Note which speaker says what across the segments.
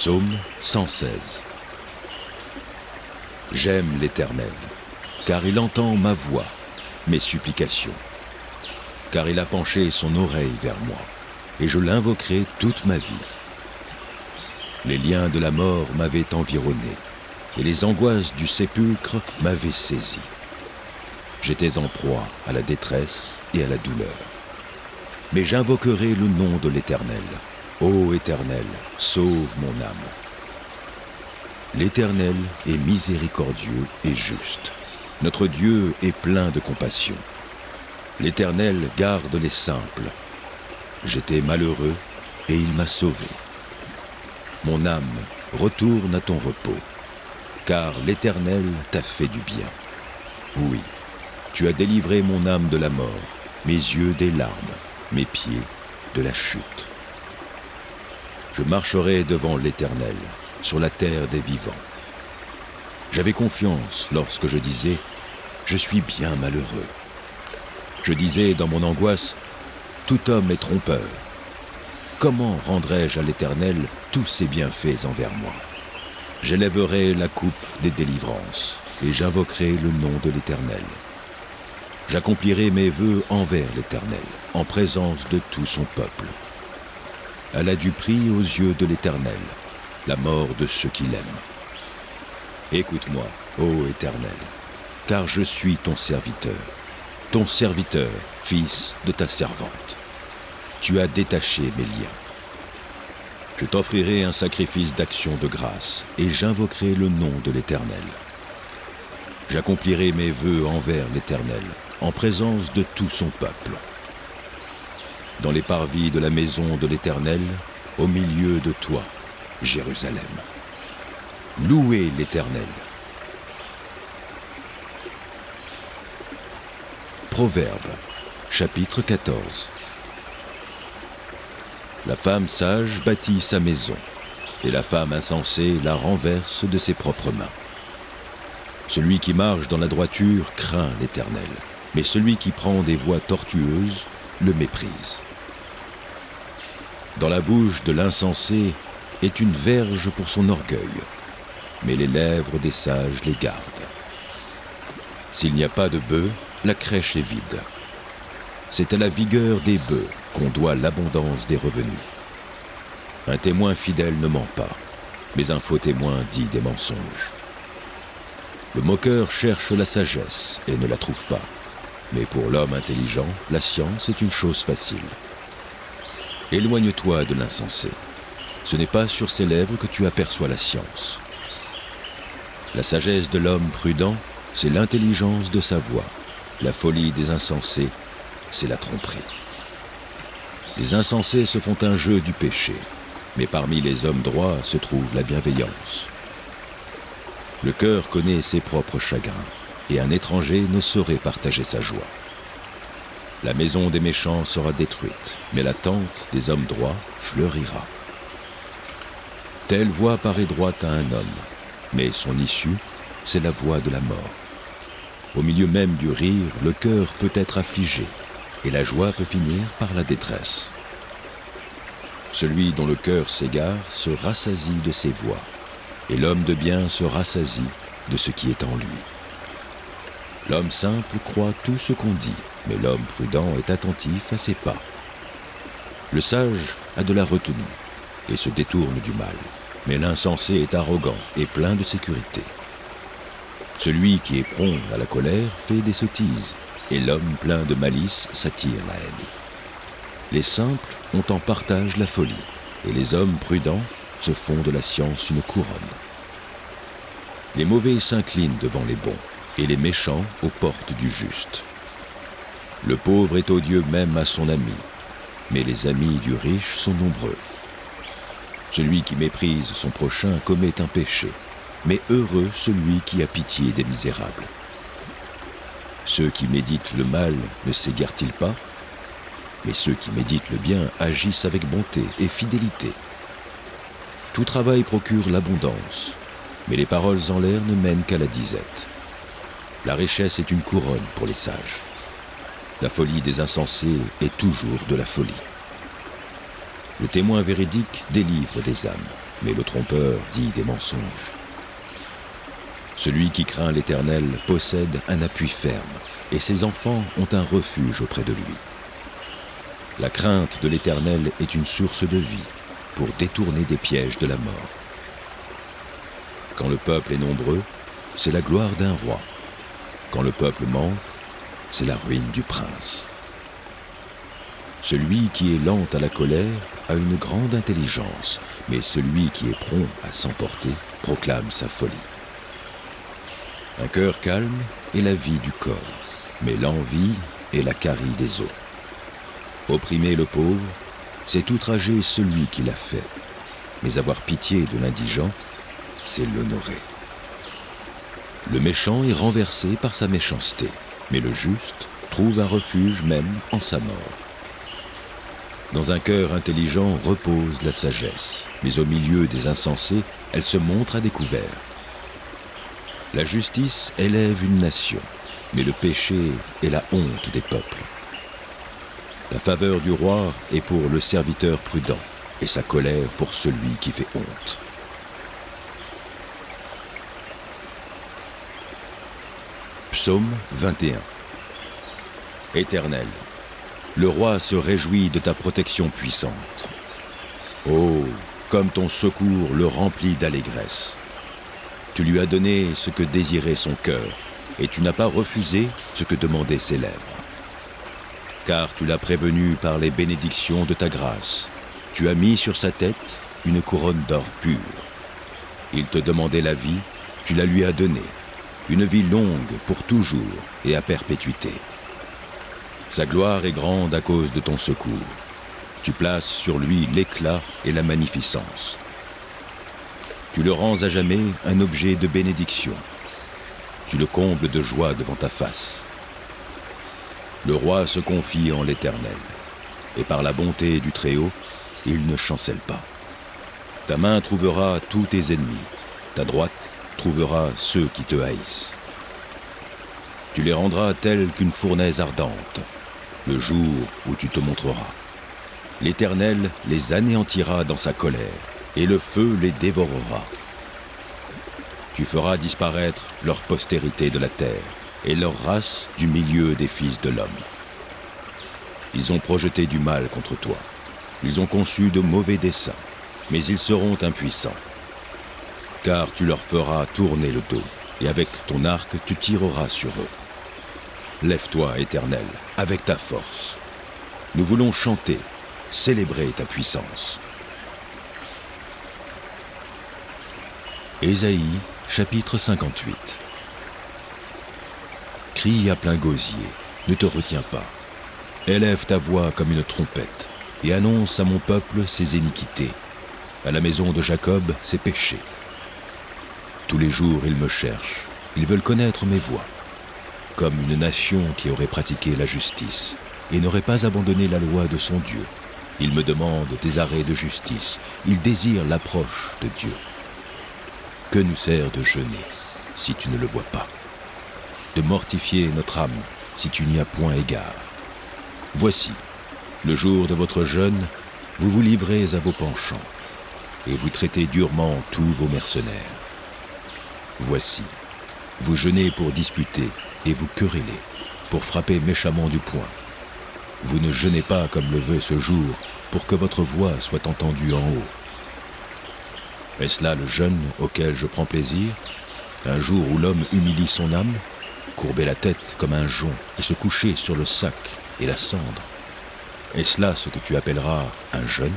Speaker 1: Psaume 116 J'aime l'Éternel, car il entend ma voix, mes supplications, car il a penché son oreille vers moi, et je l'invoquerai toute ma vie. Les liens de la mort m'avaient environné, et les angoisses du sépulcre m'avaient saisi. J'étais en proie à la détresse et à la douleur. Mais j'invoquerai le nom de l'Éternel. Ô Éternel, sauve mon âme. L'Éternel est miséricordieux et juste. Notre Dieu est plein de compassion. L'Éternel garde les simples. J'étais malheureux et il m'a sauvé. Mon âme, retourne à ton repos, car l'Éternel t'a fait du bien. Oui, tu as délivré mon âme de la mort, mes yeux des larmes, mes pieds de la chute. Je marcherai devant l'Éternel, sur la terre des vivants. J'avais confiance lorsque je disais, je suis bien malheureux. Je disais dans mon angoisse, tout homme est trompeur. Comment rendrai-je à l'Éternel tous ses bienfaits envers moi? J'élèverai la coupe des délivrances et j'invoquerai le nom de l'Éternel. J'accomplirai mes vœux envers l'Éternel, en présence de tout son peuple. Elle a du prix aux yeux de l'Éternel, la mort de ceux qui l'aiment. Écoute-moi, ô Éternel, car je suis ton serviteur, ton serviteur, fils de ta servante. Tu as détaché mes liens. Je t'offrirai un sacrifice d'action de grâce, et j'invoquerai le nom de l'Éternel. J'accomplirai mes vœux envers l'Éternel, en présence de tout son peuple. Dans les parvis de la maison de l'Éternel, au milieu de toi, Jérusalem. Louez l'Éternel. Proverbe, chapitre 14. La femme sage bâtit sa maison, et la femme insensée la renverse de ses propres mains. Celui qui marche dans la droiture craint l'Éternel, mais celui qui prend des voies tortueuses le méprise. Dans la bouche de l'insensé est une verge pour son orgueil, mais les lèvres des sages les gardent. S'il n'y a pas de bœufs, la crèche est vide. C'est à la vigueur des bœufs qu'on doit l'abondance des revenus. Un témoin fidèle ne ment pas, mais un faux témoin dit des mensonges. Le moqueur cherche la sagesse et ne la trouve pas, mais pour l'homme intelligent, la science est une chose facile. Éloigne-toi de l'insensé. Ce n'est pas sur ses lèvres que tu aperçois la science. La sagesse de l'homme prudent, c'est l'intelligence de sa voix. La folie des insensés, c'est la tromperie. Les insensés se font un jeu du péché, mais parmi les hommes droits se trouve la bienveillance. Le cœur connaît ses propres chagrins, et un étranger ne saurait partager sa joie. La maison des méchants sera détruite, mais la tente des hommes droits fleurira. Telle voie paraît droite à un homme, mais son issue, c'est la voie de la mort. Au milieu même du rire, le cœur peut être affligé, et la joie peut finir par la détresse. Celui dont le cœur s'égare se rassasie de ses voix, et l'homme de bien se rassasie de ce qui est en lui. L'homme simple croit tout ce qu'on dit, mais l'homme prudent est attentif à ses pas. Le sage a de la retenue et se détourne du mal, mais l'insensé est arrogant et plein de sécurité. Celui qui est prompt à la colère fait des sottises, et l'homme plein de malice s'attire la haine. Les simples ont en partage la folie, et les hommes prudents se font de la science une couronne. Les mauvais s'inclinent devant les bons, et les méchants aux portes du juste. Le pauvre est odieux même à son ami, mais les amis du riche sont nombreux. Celui qui méprise son prochain commet un péché, mais heureux celui qui a pitié des misérables. Ceux qui méditent le mal ne s'égarent-ils pas? Mais ceux qui méditent le bien agissent avec bonté et fidélité. Tout travail procure l'abondance, mais les paroles en l'air ne mènent qu'à la disette. La richesse est une couronne pour les sages. La folie des insensés est toujours de la folie. Le témoin véridique délivre des âmes, mais le trompeur dit des mensonges. Celui qui craint l'Éternel possède un appui ferme, et ses enfants ont un refuge auprès de lui. La crainte de l'Éternel est une source de vie pour détourner des pièges de la mort. Quand le peuple est nombreux, c'est la gloire d'un roi. Quand le peuple manque, c'est la ruine du prince. Celui qui est lent à la colère a une grande intelligence, mais celui qui est prompt à s'emporter proclame sa folie. Un cœur calme est la vie du corps, mais l'envie est la carie des os. Opprimer le pauvre, c'est outrager celui qui l'a fait, mais avoir pitié de l'indigent, c'est l'honorer. Le méchant est renversé par sa méchanceté, mais le juste trouve un refuge même en sa mort. Dans un cœur intelligent repose la sagesse, mais au milieu des insensés, elle se montre à découvert. La justice élève une nation, mais le péché est la honte des peuples. La faveur du roi est pour le serviteur prudent, et sa colère pour celui qui fait honte. Psaume 21 Éternel, le roi se réjouit de ta protection puissante. Oh, comme ton secours le remplit d'allégresse. Tu lui as donné ce que désirait son cœur, et tu n'as pas refusé ce que demandaient ses lèvres. Car tu l'as prévenu par les bénédictions de ta grâce. Tu as mis sur sa tête une couronne d'or pur. Il te demandait la vie, tu la lui as donnée, une vie longue pour toujours et à perpétuité. Sa gloire est grande à cause de ton secours. Tu places sur lui l'éclat et la magnificence. Tu le rends à jamais un objet de bénédiction. Tu le combles de joie devant ta face. Le roi se confie en l'Éternel, et par la bonté du Très-Haut, il ne chancelle pas. Ta main trouvera tous tes ennemis, ta droite trouvera ceux qui te haïssent. Tu les rendras tels qu'une fournaise ardente, le jour où tu te montreras. L'Éternel les anéantira dans sa colère, et le feu les dévorera. Tu feras disparaître leur postérité de la terre, et leur race du milieu des fils de l'homme. Ils ont projeté du mal contre toi. Ils ont conçu de mauvais desseins, mais ils seront impuissants. Car tu leur feras tourner le dos, et avec ton arc tu tireras sur eux. Lève-toi, Éternel, avec ta force. Nous voulons chanter, célébrer ta puissance. Ésaïe, chapitre 58 Crie à plein gosier, ne te retiens pas. Élève ta voix comme une trompette, et annonce à mon peuple ses iniquités, à la maison de Jacob ses péchés. Tous les jours ils me cherchent, ils veulent connaître mes voies comme une nation qui aurait pratiqué la justice et n'aurait pas abandonné la loi de son Dieu. Il me demande des arrêts de justice, il désire l'approche de Dieu. Que nous sert de jeûner si tu ne le vois pas? De mortifier notre âme si tu n'y as point égard Voici, le jour de votre jeûne, vous vous livrez à vos penchants et vous traitez durement tous vos mercenaires. Voici, vous jeûnez pour disputer et vous querellez, pour frapper méchamment du poing. Vous ne jeûnez pas comme le veut ce jour, pour que votre voix soit entendue en haut. Est-ce là le jeûne auquel je prends plaisir? Un jour où l'homme humilie son âme, courber la tête comme un jonc et se coucher sur le sac et la cendre. Est-ce là ce que tu appelleras un jeûne?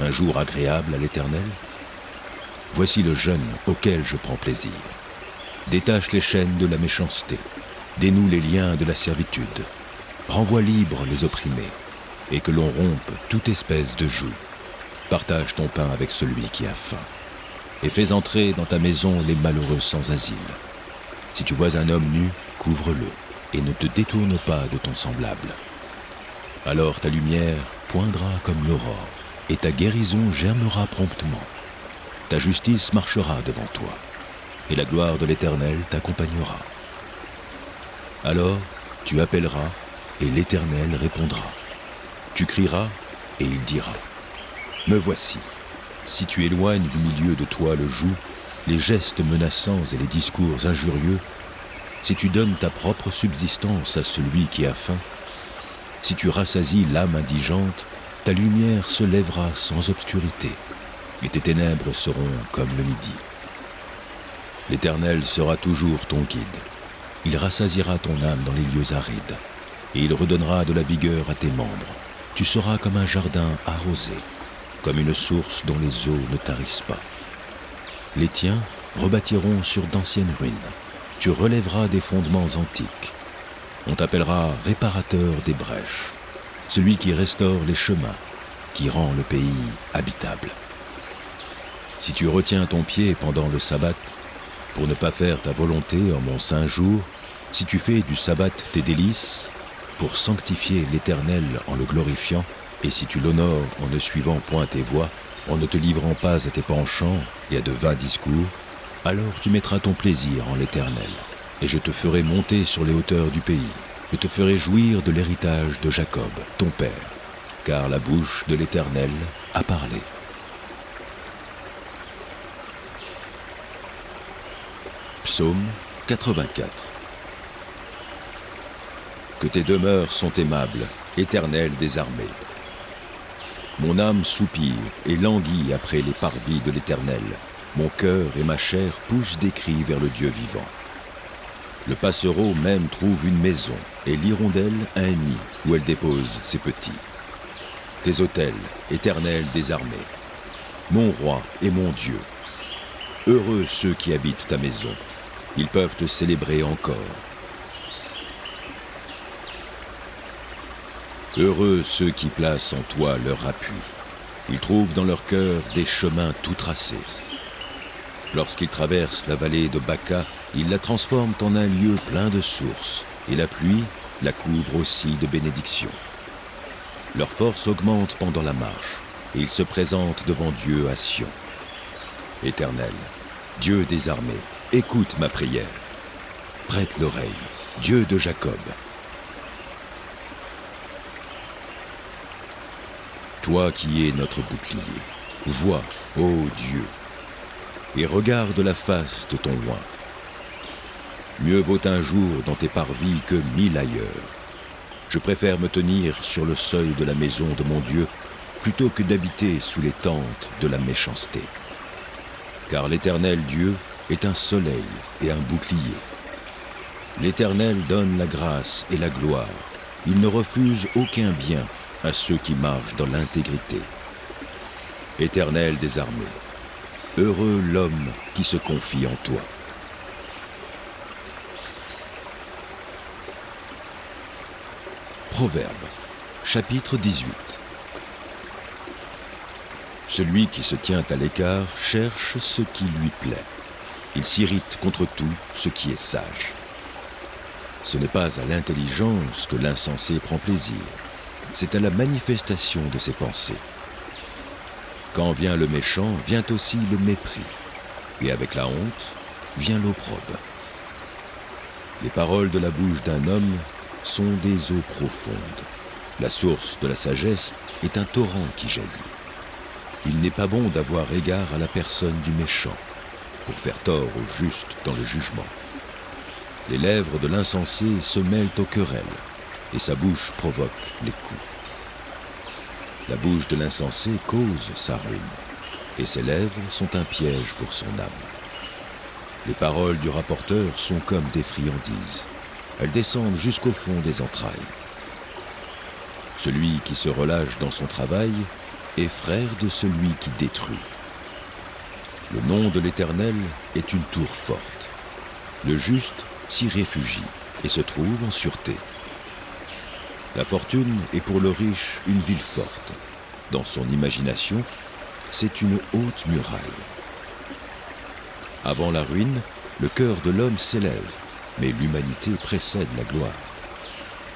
Speaker 1: Un jour agréable à l'Éternel? Voici le jeûne auquel je prends plaisir détache les chaînes de la méchanceté, dénoue les liens de la servitude, renvoie libres les opprimés, et que l'on rompe toute espèce de joug. Partage ton pain avec celui qui a faim, et fais entrer dans ta maison les malheureux sans asile. Si tu vois un homme nu, couvre-le, et ne te détourne pas de ton semblable. Alors ta lumière poindra comme l'aurore, et ta guérison germera promptement. Ta justice marchera devant toi et la gloire de l'Éternel t'accompagnera. Alors tu appelleras, et l'Éternel répondra. Tu crieras, et il dira, Me voici. si tu éloignes du milieu de toi le joug, les gestes menaçants et les discours injurieux, si tu donnes ta propre subsistance à celui qui a faim, si tu rassasies l'âme indigente, ta lumière se lèvera sans obscurité, et tes ténèbres seront comme le midi. L'Éternel sera toujours ton guide. Il rassasiera ton âme dans les lieux arides, et il redonnera de la vigueur à tes membres. Tu seras comme un jardin arrosé, comme une source dont les eaux ne tarissent pas. Les tiens rebâtiront sur d'anciennes ruines. Tu relèveras des fondements antiques. On t'appellera réparateur des brèches, celui qui restaure les chemins, qui rend le pays habitable. Si tu retiens ton pied pendant le sabbat, pour ne pas faire ta volonté en mon saint jour, si tu fais du sabbat tes délices, pour sanctifier l'Éternel en le glorifiant, et si tu l'honores en ne suivant point tes voies, en ne te livrant pas à tes penchants et à de vains discours, alors tu mettras ton plaisir en l'Éternel, et je te ferai monter sur les hauteurs du pays, je te ferai jouir de l'héritage de Jacob, ton père, car la bouche de l'Éternel a parlé. Psaume 84 Que tes demeures sont aimables, éternel des armées. Mon âme soupire et languit après les parvis de l'Éternel. Mon cœur et ma chair poussent des cris vers le Dieu vivant. Le passereau même trouve une maison et l'hirondelle un nid où elle dépose ses petits. Tes autels, éternel des armées, mon roi et mon Dieu. Heureux ceux qui habitent ta maison, ils peuvent te célébrer encore. Heureux ceux qui placent en toi leur appui. Ils trouvent dans leur cœur des chemins tout tracés. Lorsqu'ils traversent la vallée de Baca, ils la transforment en un lieu plein de sources, et la pluie la couvre aussi de bénédictions. Leur force augmente pendant la marche, et ils se présentent devant Dieu à Sion. Éternel, Dieu des armées, écoute ma prière. Prête l'oreille, Dieu de Jacob. Toi qui es notre bouclier, vois, ô Dieu, et regarde la face de ton loin. Mieux vaut un jour dans tes parvis que mille ailleurs. Je préfère me tenir sur le seuil de la maison de mon Dieu plutôt que d'habiter sous les tentes de la méchanceté. Car l'Éternel Dieu est un soleil et un bouclier. L'Éternel donne la grâce et la gloire. Il ne refuse aucun bien à ceux qui marchent dans l'intégrité. Éternel des armées, heureux l'homme qui se confie en toi. Proverbe, chapitre 18 Celui qui se tient à l'écart cherche ce qui lui plaît. Il s'irrite contre tout ce qui est sage. Ce n'est pas à l'intelligence que l'insensé prend plaisir, c'est à la manifestation de ses pensées. Quand vient le méchant, vient aussi le mépris, et avec la honte vient l'opprobre. Les paroles de la bouche d'un homme sont des eaux profondes. La source de la sagesse est un torrent qui jaillit. Il n'est pas bon d'avoir égard à la personne du méchant, pour faire tort au juste dans le jugement. Les lèvres de l'insensé se mêlent aux querelles, et sa bouche provoque les coups. La bouche de l'insensé cause sa ruine, et ses lèvres sont un piège pour son âme. Les paroles du rapporteur sont comme des friandises. Elles descendent jusqu'au fond des entrailles. Celui qui se relâche dans son travail est frère de celui qui détruit. Le nom de l'Éternel est une tour forte. Le juste s'y réfugie et se trouve en sûreté. La fortune est pour le riche une ville forte. Dans son imagination, c'est une haute muraille. Avant la ruine, le cœur de l'homme s'élève, mais l'humanité précède la gloire.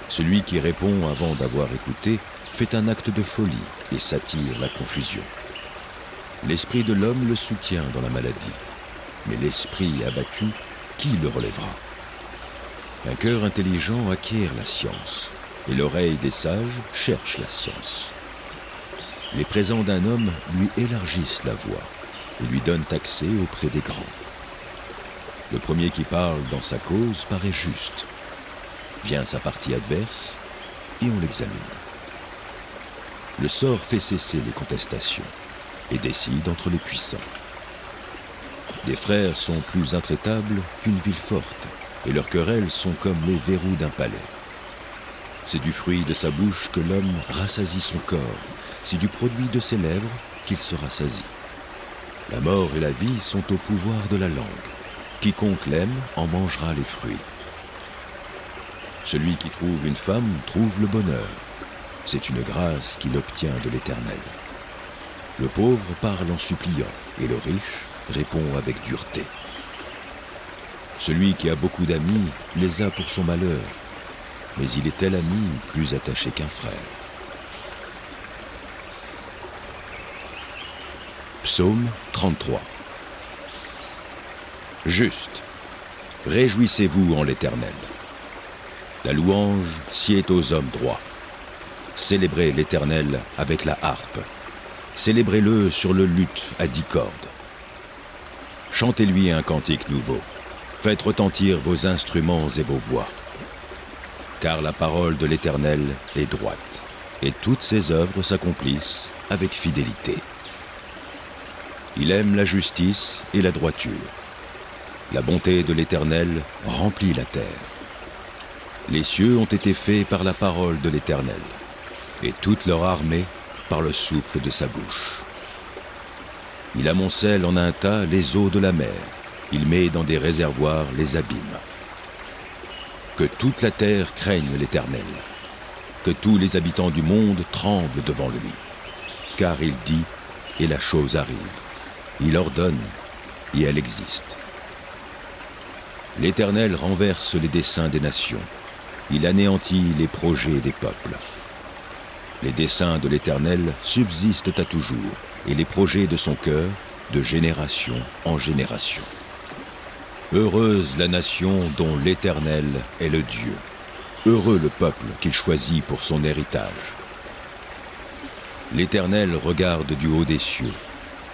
Speaker 1: Celui qui répond avant d'avoir écouté fait un acte de folie et s'attire la confusion. L'esprit de l'homme le soutient dans la maladie, mais l'esprit abattu, qui le relèvera? Un cœur intelligent acquiert la science, et l'oreille des sages cherche la science. les présents d'un homme lui élargissent la voie et lui donnent accès auprès des grands. Le premier qui parle dans sa cause paraît juste. Vient sa partie adverse et on l'examine. Le sort fait cesser les contestations et décide entre les puissants. Des frères sont plus intraitables qu'une ville forte, et leurs querelles sont comme les verrous d'un palais. C'est du fruit de sa bouche que l'homme rassasie son corps, c'est du produit de ses lèvres qu'il se rassasie. La mort et la vie sont au pouvoir de la langue. Quiconque l'aime en mangera les fruits. Celui qui trouve une femme trouve le bonheur. C'est une grâce qu'il obtient de l'Éternel. Le pauvre parle en suppliant, et le riche répond avec dureté. Celui qui a beaucoup d'amis les a pour son malheur, mais il est tel ami plus attaché qu'un frère. Psaume 33 Juste, réjouissez-vous en l'Éternel. La louange sied aux hommes droits. Célébrez l'Éternel avec la harpe. Célébrez-le sur le luth à dix cordes. Chantez-lui un cantique nouveau. Faites retentir vos instruments et vos voix. Car la parole de l'Éternel est droite, et toutes ses œuvres s'accomplissent avec fidélité. Il aime la justice et la droiture. La bonté de l'Éternel remplit la terre. Les cieux ont été faits par la parole de l'Éternel, et toute leur armée par le souffle de sa bouche. Il amoncelle en un tas les eaux de la mer, il met dans des réservoirs les abîmes. Que toute la terre craigne l'Éternel, que tous les habitants du monde tremblent devant lui, car il dit, et la chose arrive. Il ordonne, et elle existe. L'Éternel renverse les desseins des nations, il anéantit les projets des peuples. Les desseins de l'Éternel subsistent à toujours, et les projets de son cœur de génération en génération. Heureuse la nation dont l'Éternel est le Dieu. Heureux le peuple qu'il choisit pour son héritage. L'Éternel regarde du haut des cieux.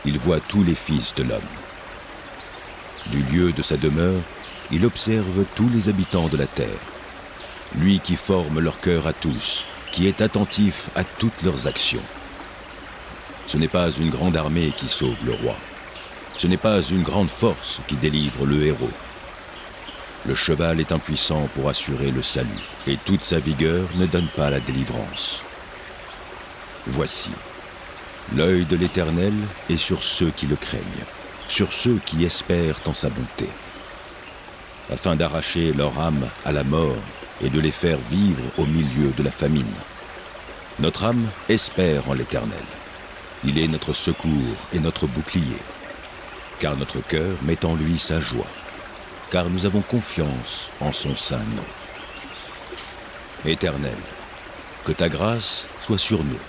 Speaker 1: Il voit tous les fils de l'homme. Du lieu de sa demeure, il observe tous les habitants de la terre. Lui qui forme leur cœur à tous, qui est attentif à toutes leurs actions. Ce n'est pas une grande armée qui sauve le roi. Ce n'est pas une grande force qui délivre le héros. Le cheval est impuissant pour assurer le salut, et toute sa vigueur ne donne pas la délivrance. Voici, l'œil de l'Éternel est sur ceux qui le craignent, sur ceux qui espèrent en sa bonté, afin d'arracher leur âme à la mort et de les faire vivre au milieu de la famine. Notre âme espère en l'Éternel. Il est notre secours et notre bouclier, car notre cœur met en lui sa joie, car nous avons confiance en son saint nom. Éternel, que ta grâce soit sur nous,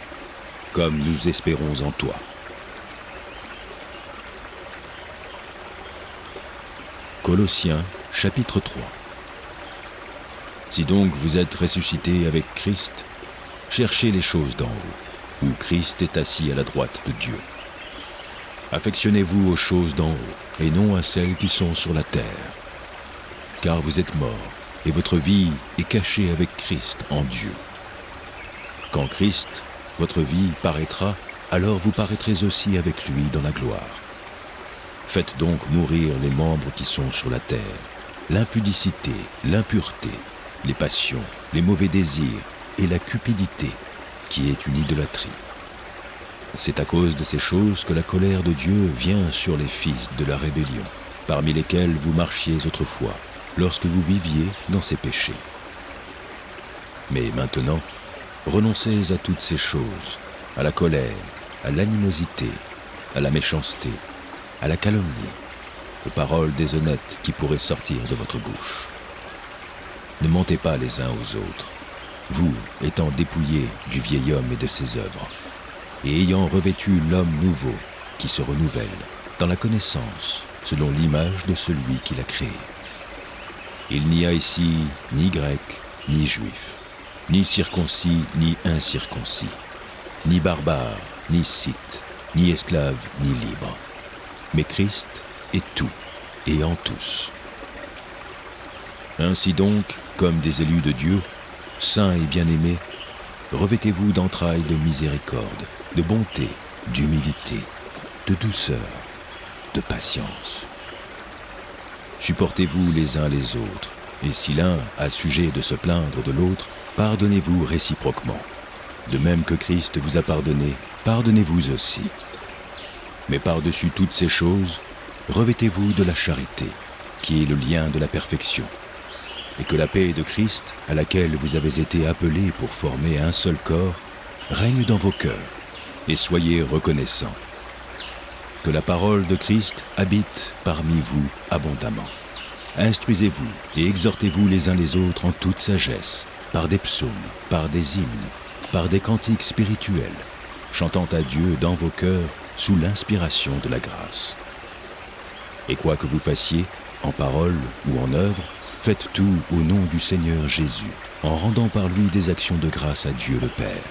Speaker 1: comme nous espérons en toi. Colossiens chapitre 3 Si donc vous êtes ressuscité avec Christ, cherchez les choses d'en haut, où Christ est assis à la droite de Dieu. Affectionnez-vous aux choses d'en haut, et non à celles qui sont sur la terre. Car vous êtes morts, et votre vie est cachée avec Christ en Dieu. Quand Christ, votre vie, paraîtra, alors vous paraîtrez aussi avec lui dans la gloire. Faites donc mourir les membres qui sont sur la terre, l'impudicité, l'impureté, les passions, les mauvais désirs et la cupidité, qui est une idolâtrie. C'est à cause de ces choses que la colère de Dieu vient sur les fils de la rébellion, parmi lesquels vous marchiez autrefois, lorsque vous viviez dans ces péchés. Mais maintenant, renoncez à toutes ces choses, à la colère, à l'animosité, à la méchanceté, à la calomnie, aux paroles déshonnêtes qui pourraient sortir de votre bouche. Ne mentez pas les uns aux autres, vous étant dépouillés du vieil homme et de ses œuvres, et ayant revêtu l'homme nouveau qui se renouvelle dans la connaissance selon l'image de celui qui l'a créé. Il n'y a ici ni grec, ni juif, ni circoncis, ni incirconcis, ni barbare, ni scythe, ni esclave, ni libre. Mais Christ est tout et en tous. Ainsi donc, comme des élus de Dieu, saints et bien-aimés, revêtez-vous d'entrailles de miséricorde, de bonté, d'humilité, de douceur, de patience. Supportez-vous les uns les autres, et si l'un a sujet de se plaindre de l'autre, pardonnez-vous réciproquement. De même que Christ vous a pardonné, pardonnez-vous aussi. Mais par-dessus toutes ces choses, revêtez-vous de la charité, qui est le lien de la perfection, et que la paix de Christ, à laquelle vous avez été appelés pour former un seul corps, règne dans vos cœurs, et soyez reconnaissants. Que la parole de Christ habite parmi vous abondamment. Instruisez-vous et exhortez-vous les uns les autres en toute sagesse, par des psaumes, par des hymnes, par des cantiques spirituels, chantant à Dieu dans vos cœurs sous l'inspiration de la grâce. Et quoi que vous fassiez, en parole ou en œuvre, faites tout au nom du Seigneur Jésus, en rendant par lui des actions de grâce à Dieu le Père.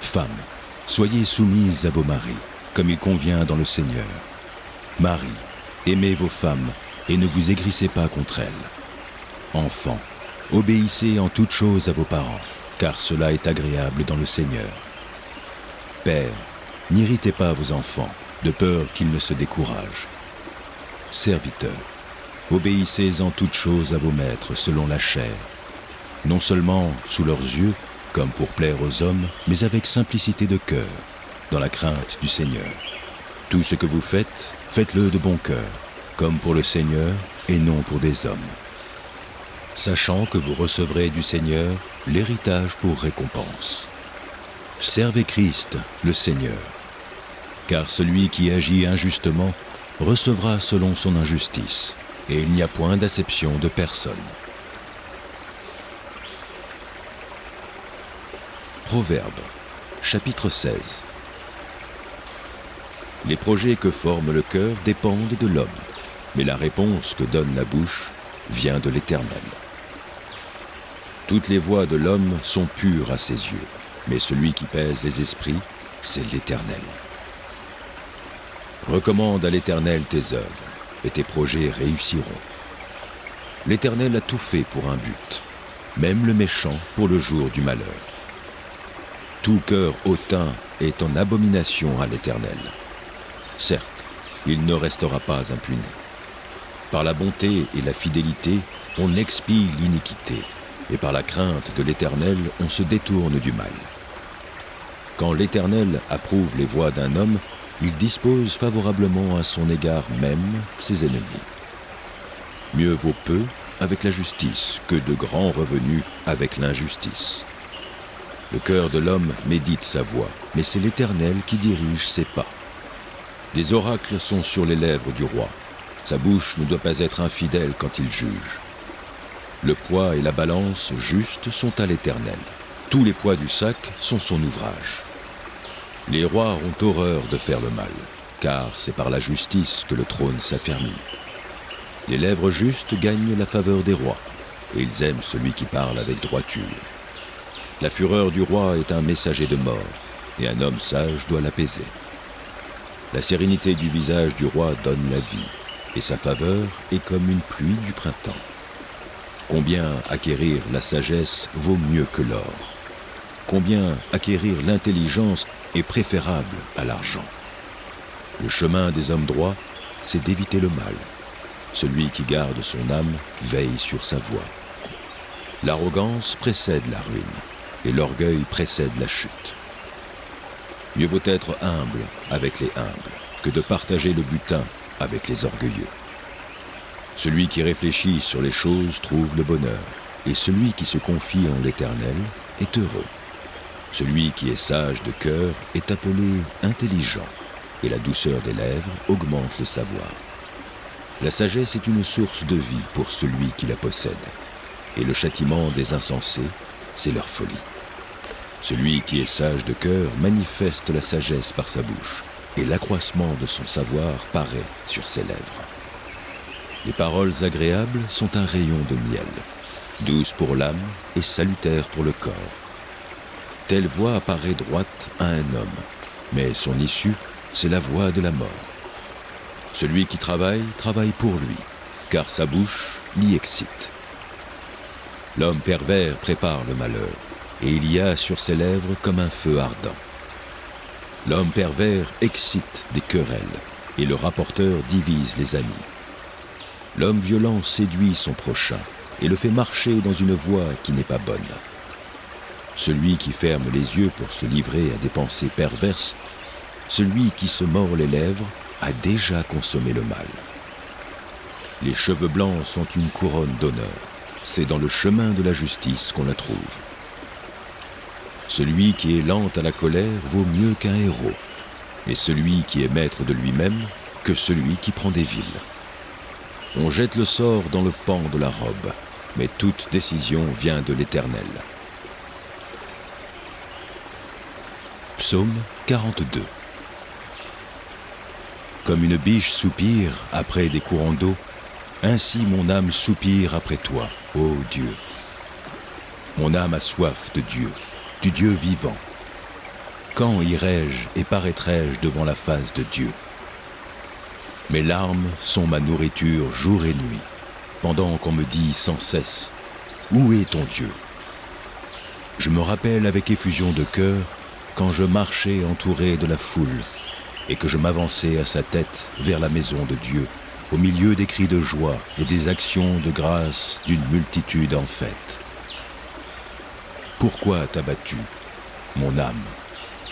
Speaker 1: Femmes, soyez soumises à vos maris, comme il convient dans le Seigneur. Marie, aimez vos femmes et ne vous aigrissez pas contre elles. Enfants, obéissez en toutes choses à vos parents, car cela est agréable dans le Seigneur. Père, n'irritez pas vos enfants, de peur qu'ils ne se découragent. Serviteurs, obéissez en toutes choses à vos maîtres selon la chair, non seulement sous leurs yeux, comme pour plaire aux hommes, mais avec simplicité de cœur, dans la crainte du Seigneur. Tout ce que vous faites, faites-le de bon cœur, comme pour le Seigneur et non pour des hommes, sachant que vous recevrez du Seigneur l'héritage pour récompense. Servez Christ, le Seigneur, car celui qui agit injustement recevra selon son injustice, et il n'y a point d'acception de personne. Proverbe, chapitre 16 Les projets que forme le cœur dépendent de l'homme, mais la réponse que donne la bouche vient de l'Éternel. Toutes les voies de l'homme sont pures à ses yeux, mais celui qui pèse les esprits, c'est l'Éternel. Recommande à l'Éternel tes œuvres, et tes projets réussiront. L'Éternel a tout fait pour un but, même le méchant pour le jour du malheur. Tout cœur hautain est en abomination à l'Éternel. Certes, il ne restera pas impuni. Par la bonté et la fidélité, on expie l'iniquité, et par la crainte de l'Éternel, on se détourne du mal. Quand l'Éternel approuve les voies d'un homme, il dispose favorablement à son égard même ses ennemis. Mieux vaut peu avec la justice que de grands revenus avec l'injustice. Le cœur de l'homme médite sa voie, mais c'est l'Éternel qui dirige ses pas. Des oracles sont sur les lèvres du roi. Sa bouche ne doit pas être infidèle quand il juge. Le poids et la balance justes sont à l'Éternel. Tous les poids du sac sont son ouvrage. Les rois ont horreur de faire le mal, car c'est par la justice que le trône s'affermit. Les lèvres justes gagnent la faveur des rois, et ils aiment celui qui parle avec droiture. La fureur du roi est un messager de mort, et un homme sage doit l'apaiser. La sérénité du visage du roi donne la vie, et sa faveur est comme une pluie du printemps. Combien acquérir la sagesse vaut mieux que l'or Combien acquérir l'intelligence est préférable à l'argent Le chemin des hommes droits, c'est d'éviter le mal. Celui qui garde son âme veille sur sa voie. L'arrogance précède la ruine, et l'orgueil précède la chute. Mieux vaut être humble avec les humbles que de partager le butin avec les orgueilleux. Celui qui réfléchit sur les choses trouve le bonheur, et celui qui se confie en l'Éternel est heureux. Celui qui est sage de cœur est appelé intelligent, et la douceur des lèvres augmente le savoir. La sagesse est une source de vie pour celui qui la possède, et le châtiment des insensés, c'est leur folie. Celui qui est sage de cœur manifeste la sagesse par sa bouche, et l'accroissement de son savoir paraît sur ses lèvres. Les paroles agréables sont un rayon de miel, douces pour l'âme et salutaires pour le corps. Telle voix apparaît droite à un homme, mais son issue, c'est la voie de la mort. Celui qui travaille, travaille pour lui, car sa bouche l'y excite. L'homme pervers prépare le malheur, et il y a sur ses lèvres comme un feu ardent. L'homme pervers excite des querelles, et le rapporteur divise les amis. L'homme violent séduit son prochain, et le fait marcher dans une voie qui n'est pas bonne. Celui qui ferme les yeux pour se livrer à des pensées perverses, celui qui se mord les lèvres, a déjà consommé le mal. Les cheveux blancs sont une couronne d'honneur. C'est dans le chemin de la justice qu'on la trouve. Celui qui est lent à la colère vaut mieux qu'un héros, et celui qui est maître de lui-même que celui qui prend des villes. On jette le sort dans le pan de la robe, mais toute décision vient de l'Éternel. Psaume 42 Comme une biche soupire après des courants d'eau, ainsi mon âme soupire après toi, ô Dieu. Mon âme a soif de Dieu, du Dieu vivant. Quand irai-je et paraîtrai-je devant la face de Dieu? Mes larmes sont ma nourriture jour et nuit, pendant qu'on me dit sans cesse, Où est ton Dieu? Je me rappelle avec effusion de cœur quand je marchais entouré de la foule et que je m'avançais à sa tête vers la maison de Dieu, au milieu des cris de joie et des actions de grâce d'une multitude en fête. Pourquoi t'as battu, mon âme,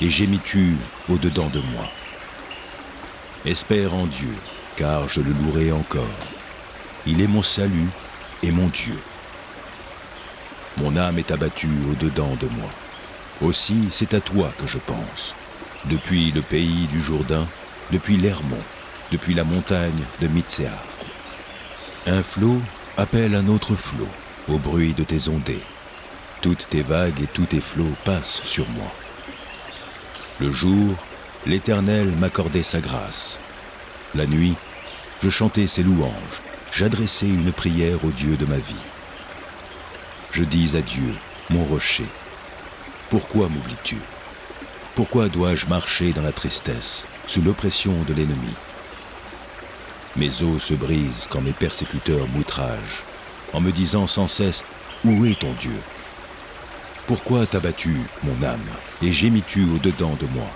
Speaker 1: et gémis-tu au-dedans de moi? Espère en Dieu, car je le louerai encore. Il est mon salut et mon Dieu. Mon âme est abattue au-dedans de moi. Aussi, c'est à toi que je pense. Depuis le pays du Jourdain, depuis l'Hermont, depuis la montagne de Mitzéar. Un flot appelle un autre flot au bruit de tes ondées. Toutes tes vagues et tous tes flots passent sur moi. Le jour, l'Éternel m'accordait sa grâce. La nuit, je chantais ses louanges, j'adressais une prière au Dieu de ma vie. Je dis à Dieu, mon rocher, pourquoi m'oublies-tu? Pourquoi dois-je marcher dans la tristesse, sous l'oppression de l'ennemi? Mes os se brisent quand mes persécuteurs m'outragent, en me disant sans cesse, Où est ton Dieu? Pourquoi t'as battu, mon âme, et gémis-tu au-dedans de moi?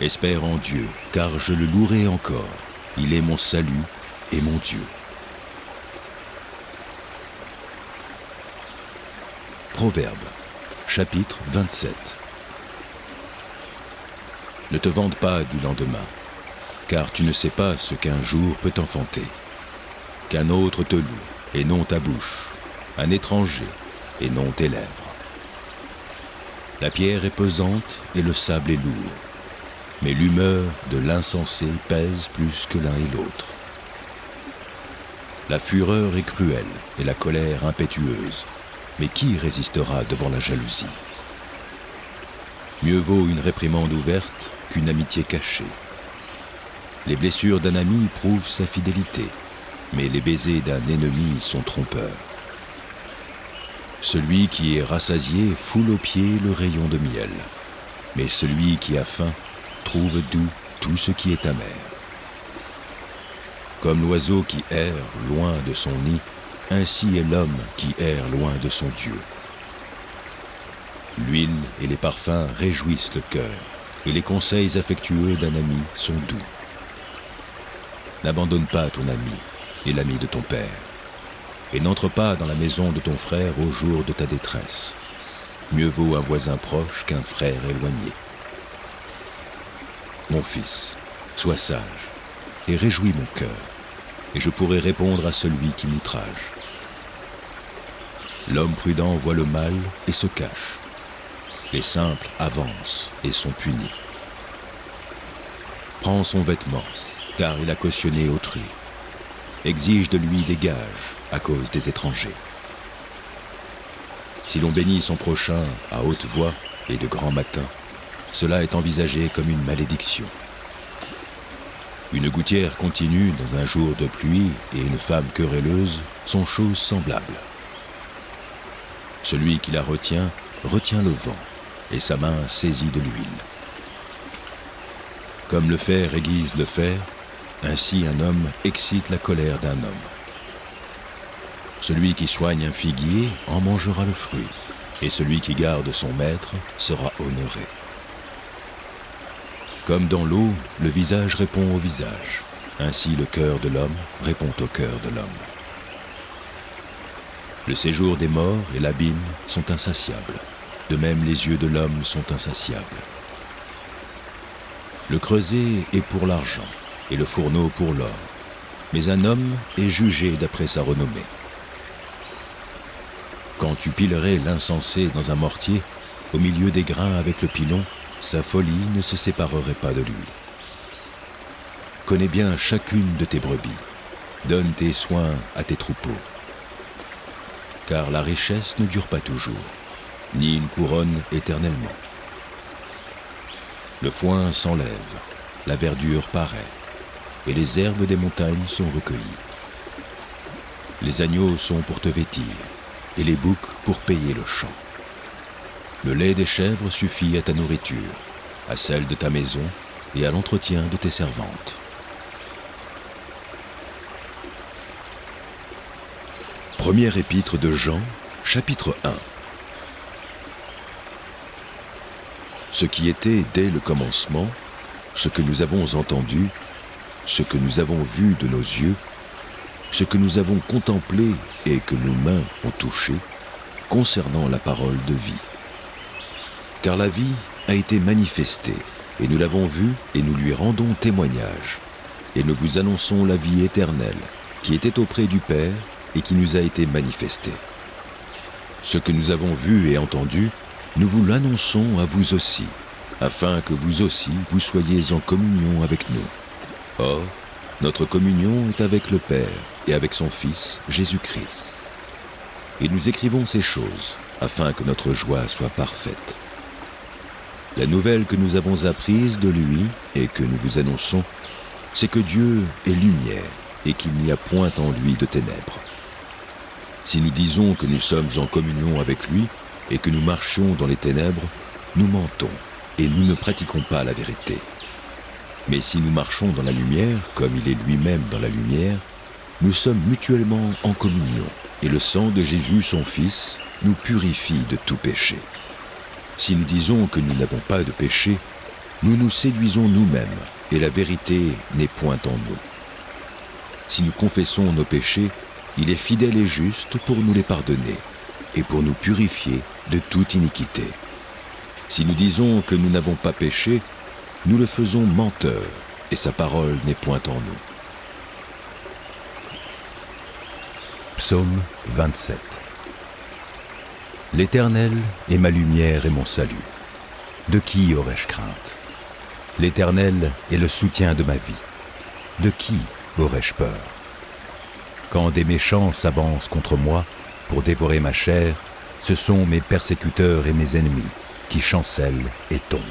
Speaker 1: Espère en Dieu, car je le louerai encore. Il est mon salut et mon Dieu. Proverbe chapitre 27 Ne te vante pas du lendemain, car tu ne sais pas ce qu'un jour peut enfanter. Qu'un autre te loue, et non ta bouche, un étranger, et non tes lèvres. La pierre est pesante et le sable est lourd, mais l'humeur de l'insensé pèse plus que l'un et l'autre. La fureur est cruelle et la colère impétueuse, mais qui résistera devant la jalousie? Mieux vaut une réprimande ouverte qu'une amitié cachée. Les blessures d'un ami prouvent sa fidélité, mais les baisers d'un ennemi sont trompeurs. Celui qui est rassasié foule aux pieds le rayon de miel, mais celui qui a faim trouve doux tout ce qui est amer. Comme l'oiseau qui erre loin de son nid, ainsi est l'homme qui erre loin de son Dieu. L'huile et les parfums réjouissent le cœur, et les conseils affectueux d'un ami sont doux. N'abandonne pas ton ami et l'ami de ton père, et n'entre pas dans la maison de ton frère au jour de ta détresse. Mieux vaut un voisin proche qu'un frère éloigné. Mon fils, sois sage, et réjouis mon cœur, et je pourrai répondre à celui qui m'outrage. L'homme prudent voit le mal et se cache. Les simples avancent et sont punis. Prends son vêtement, car il a cautionné autrui. Exige de lui des gages à cause des étrangers. Si l'on bénit son prochain à haute voix et de grand matin, cela est envisagé comme une malédiction. Une gouttière continue dans un jour de pluie et une femme querelleuse sont choses semblables. Celui qui la retient retient le vent, et sa main saisit de l'huile. Comme le fer aiguise le fer, ainsi un homme excite la colère d'un homme. Celui qui soigne un figuier en mangera le fruit, et celui qui garde son maître sera honoré. Comme dans l'eau, le visage répond au visage, ainsi le cœur de l'homme répond au cœur de l'homme. Le séjour des morts et l'abîme sont insatiables, de même les yeux de l'homme sont insatiables. Le creuset est pour l'argent, et le fourneau pour l'or, mais un homme est jugé d'après sa renommée. Quand tu pilerais l'insensé dans un mortier, au milieu des grains avec le pilon, sa folie ne se séparerait pas de lui. Connais bien chacune de tes brebis, donne tes soins à tes troupeaux. Car la richesse ne dure pas toujours, ni une couronne éternellement. Le foin s'enlève, la verdure paraît, et les herbes des montagnes sont recueillies. Les agneaux sont pour te vêtir, et les boucs pour payer le champ. Le lait des chèvres suffit à ta nourriture, à celle de ta maison et à l'entretien de tes servantes. Première épître de Jean, chapitre 1 Ce qui était dès le commencement, ce que nous avons entendu, ce que nous avons vu de nos yeux, ce que nous avons contemplé et que nos mains ont touché, concernant la parole de vie. Car la vie a été manifestée, et nous l'avons vue, et nous lui rendons témoignage. Et nous vous annonçons la vie éternelle, qui était auprès du Père, et qui nous a été manifestée. Ce que nous avons vu et entendu, nous vous l'annonçons à vous aussi, afin que vous aussi vous soyez en communion avec nous. Or, notre communion est avec le Père et avec son Fils, Jésus-Christ. Et nous écrivons ces choses, afin que notre joie soit parfaite. La nouvelle que nous avons apprise de lui et que nous vous annonçons, c'est que Dieu est lumière et qu'il n'y a point en lui de ténèbres. Si nous disons que nous sommes en communion avec lui et que nous marchions dans les ténèbres, nous mentons et nous ne pratiquons pas la vérité. Mais si nous marchons dans la lumière, comme il est lui-même dans la lumière, nous sommes mutuellement en communion, et le sang de Jésus, son Fils, nous purifie de tout péché. Si nous disons que nous n'avons pas de péché, nous nous séduisons nous-mêmes et la vérité n'est point en nous. Si nous confessons nos péchés, il est fidèle et juste pour nous les pardonner et pour nous purifier de toute iniquité. Si nous disons que nous n'avons pas péché, nous le faisons menteur et sa parole n'est point en nous. Psaume 27 L'Éternel est ma lumière et mon salut. De qui aurais-je crainte? L'Éternel est le soutien de ma vie. De qui aurais-je peur? Quand des méchants s'avancent contre moi pour dévorer ma chair, ce sont mes persécuteurs et mes ennemis qui chancellent et tombent.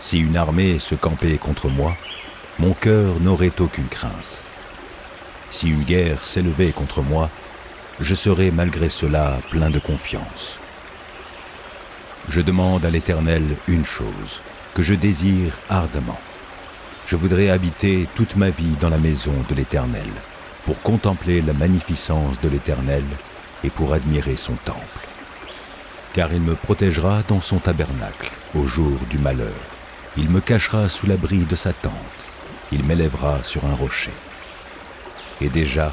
Speaker 1: Si une armée se campait contre moi, mon cœur n'aurait aucune crainte. Si une guerre s'élevait contre moi, je serai malgré cela plein de confiance. Je demande à l'Éternel une chose, que je désire ardemment. Je voudrais habiter toute ma vie dans la maison de l'Éternel, pour contempler la magnificence de l'Éternel et pour admirer son temple. Car il me protégera dans son tabernacle au jour du malheur. Il me cachera sous l'abri de sa tente. Il m'élèvera sur un rocher. Et déjà,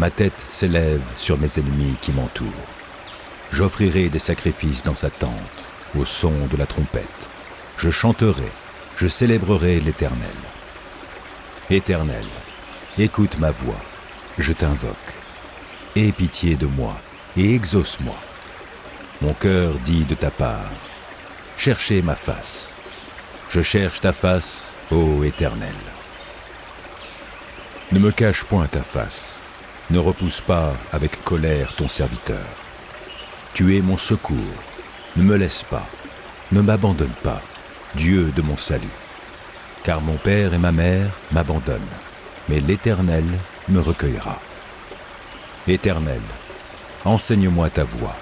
Speaker 1: Ma tête s'élève sur mes ennemis qui m'entourent. J'offrirai des sacrifices dans sa tente, au son de la trompette. Je chanterai, je célébrerai l'Éternel. Éternel, écoute ma voix, je t'invoque. Aie pitié de moi et exauce-moi. Mon cœur dit de ta part, cherchez ma face. Je cherche ta face, ô Éternel. Ne me cache point ta face ne repousse pas avec colère ton serviteur. Tu es mon secours. Ne me laisse pas. Ne m'abandonne pas, Dieu de mon salut. Car mon père et ma mère m'abandonnent, mais l'Éternel me recueillera. Éternel, enseigne-moi ta voie.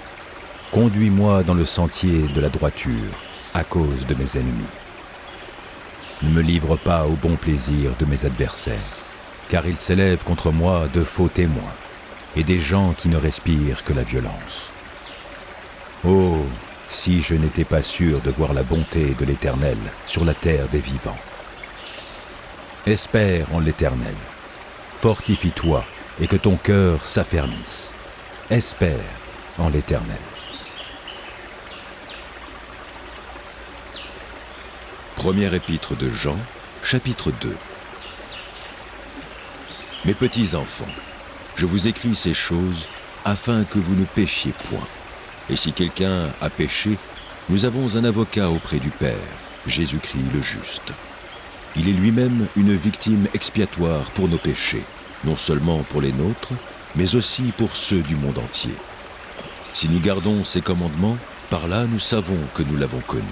Speaker 1: Conduis-moi dans le sentier de la droiture à cause de mes ennemis.
Speaker 2: Ne me livre pas au bon plaisir de mes adversaires, car ils s'élèvent contre moi de faux témoins et des gens qui ne respirent que la violence. Oh, si je n'étais pas sûr de voir la bonté de l'Éternel sur la terre des vivants. Espère en l'Éternel, fortifie-toi et que ton cœur s'affermisse. Espère en l'Éternel.
Speaker 1: Première épître de Jean, chapitre 2. Mes petits enfants, je vous écris ces choses afin que vous ne péchiez point. Et si quelqu'un a péché, nous avons un avocat auprès du Père, Jésus-Christ le juste. Il est lui-même une victime expiatoire pour nos péchés, non seulement pour les nôtres, mais aussi pour ceux du monde entier. Si nous gardons ses commandements, par là nous savons que nous l'avons connu.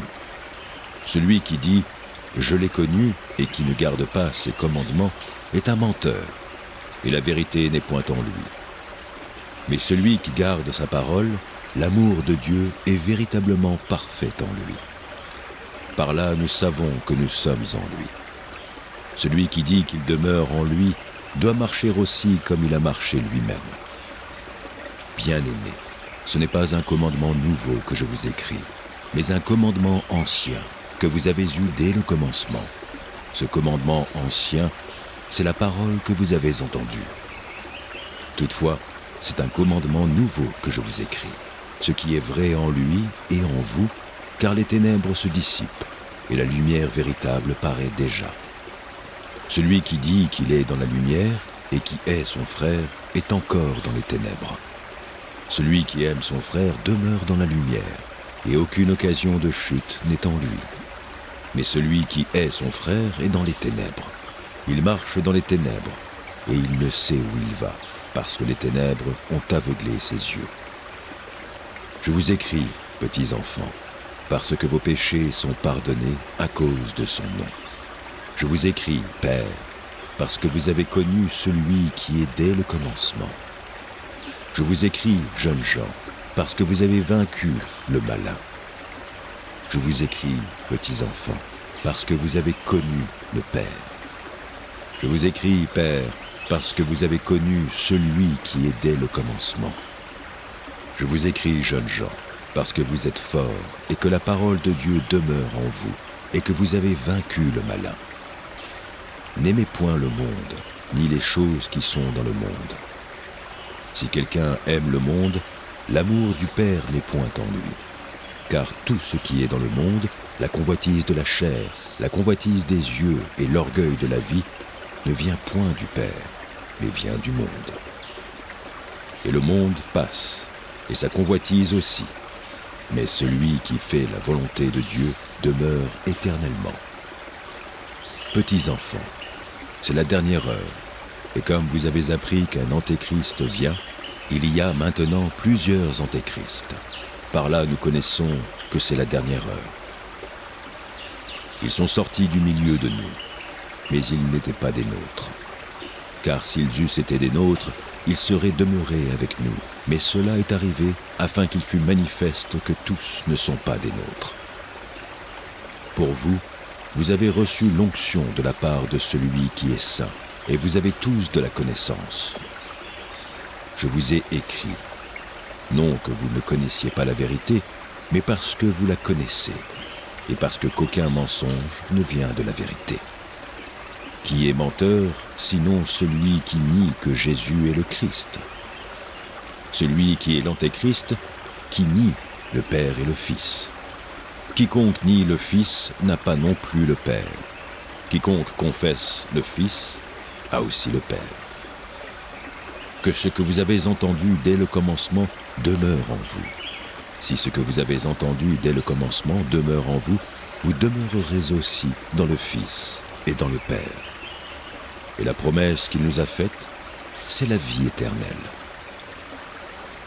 Speaker 1: Celui qui dit ⁇ Je l'ai connu ⁇ et qui ne garde pas ses commandements est un menteur, et la vérité n'est point en lui. Mais celui qui garde sa parole, l'amour de Dieu est véritablement parfait en lui. Par là nous savons que nous sommes en lui. Celui qui dit qu'il demeure en lui doit marcher aussi comme il a marché lui-même. Bien-aimés, ce n'est pas un commandement nouveau que je vous écris, mais un commandement ancien que vous avez eu dès le commencement. Ce commandement ancien, c'est la parole que vous avez entendue. Toutefois, c'est un commandement nouveau que je vous écris, ce qui est vrai en lui et en vous, car les ténèbres se dissipent et la lumière véritable paraît déjà. Celui qui dit qu'il est dans la lumière et qui est son frère est encore dans les ténèbres. Celui qui aime son frère demeure dans la lumière, et aucune occasion de chute n'est en lui. Mais celui qui est son frère est dans les ténèbres. Il marche dans les ténèbres, et il ne sait où il va, parce que les ténèbres ont aveuglé ses yeux. Je vous écris, petits enfants, parce que vos péchés sont pardonnés à cause de son nom. Je vous écris, Père, parce que vous avez connu celui qui est dès le commencement. Je vous écris, jeunes gens, parce que vous avez vaincu le malin. Je vous écris, petits enfants, parce que vous avez connu le Père. Je vous écris, Père, parce que vous avez connu celui qui est dès le commencement. Je vous écris, jeunes gens, parce que vous êtes forts et que la parole de Dieu demeure en vous et que vous avez vaincu le malin. N'aimez point le monde, ni les choses qui sont dans le monde. Si quelqu'un aime le monde, l'amour du Père n'est point en lui. Car tout ce qui est dans le monde, la convoitise de la chair, la convoitise des yeux et l'orgueil de la vie, ne vient point du Père, mais vient du monde. Et le monde passe, et sa convoitise aussi. Mais celui qui fait la volonté de Dieu demeure éternellement. Petits enfants, c'est la dernière heure. Et comme vous avez appris qu'un antéchrist vient, il y a maintenant plusieurs antéchrists. Par là, nous connaissons que c'est la dernière heure. Ils sont sortis du milieu de nous, mais ils n'étaient pas des nôtres. Car s'ils eussent été des nôtres, ils seraient demeurés avec nous. Mais cela est arrivé afin qu'il fût manifeste que tous ne sont pas des nôtres. Pour vous, vous avez reçu l'onction de la part de celui qui est saint, et vous avez tous de la connaissance. Je vous ai écrit, non que vous ne connaissiez pas la vérité, mais parce que vous la connaissez, et parce que qu'aucun mensonge ne vient de la vérité. Qui est menteur, sinon celui qui nie que Jésus est le Christ? Celui qui est l'antéchrist, qui nie le Père et le Fils. Quiconque nie le Fils n'a pas non plus le Père. Quiconque confesse le Fils a aussi le Père. Que ce que vous avez entendu dès le commencement demeure en vous. Si ce que vous avez entendu dès le commencement demeure en vous, vous demeurerez aussi dans le Fils et dans le Père. Et la promesse qu'il nous a faite, c'est la vie éternelle.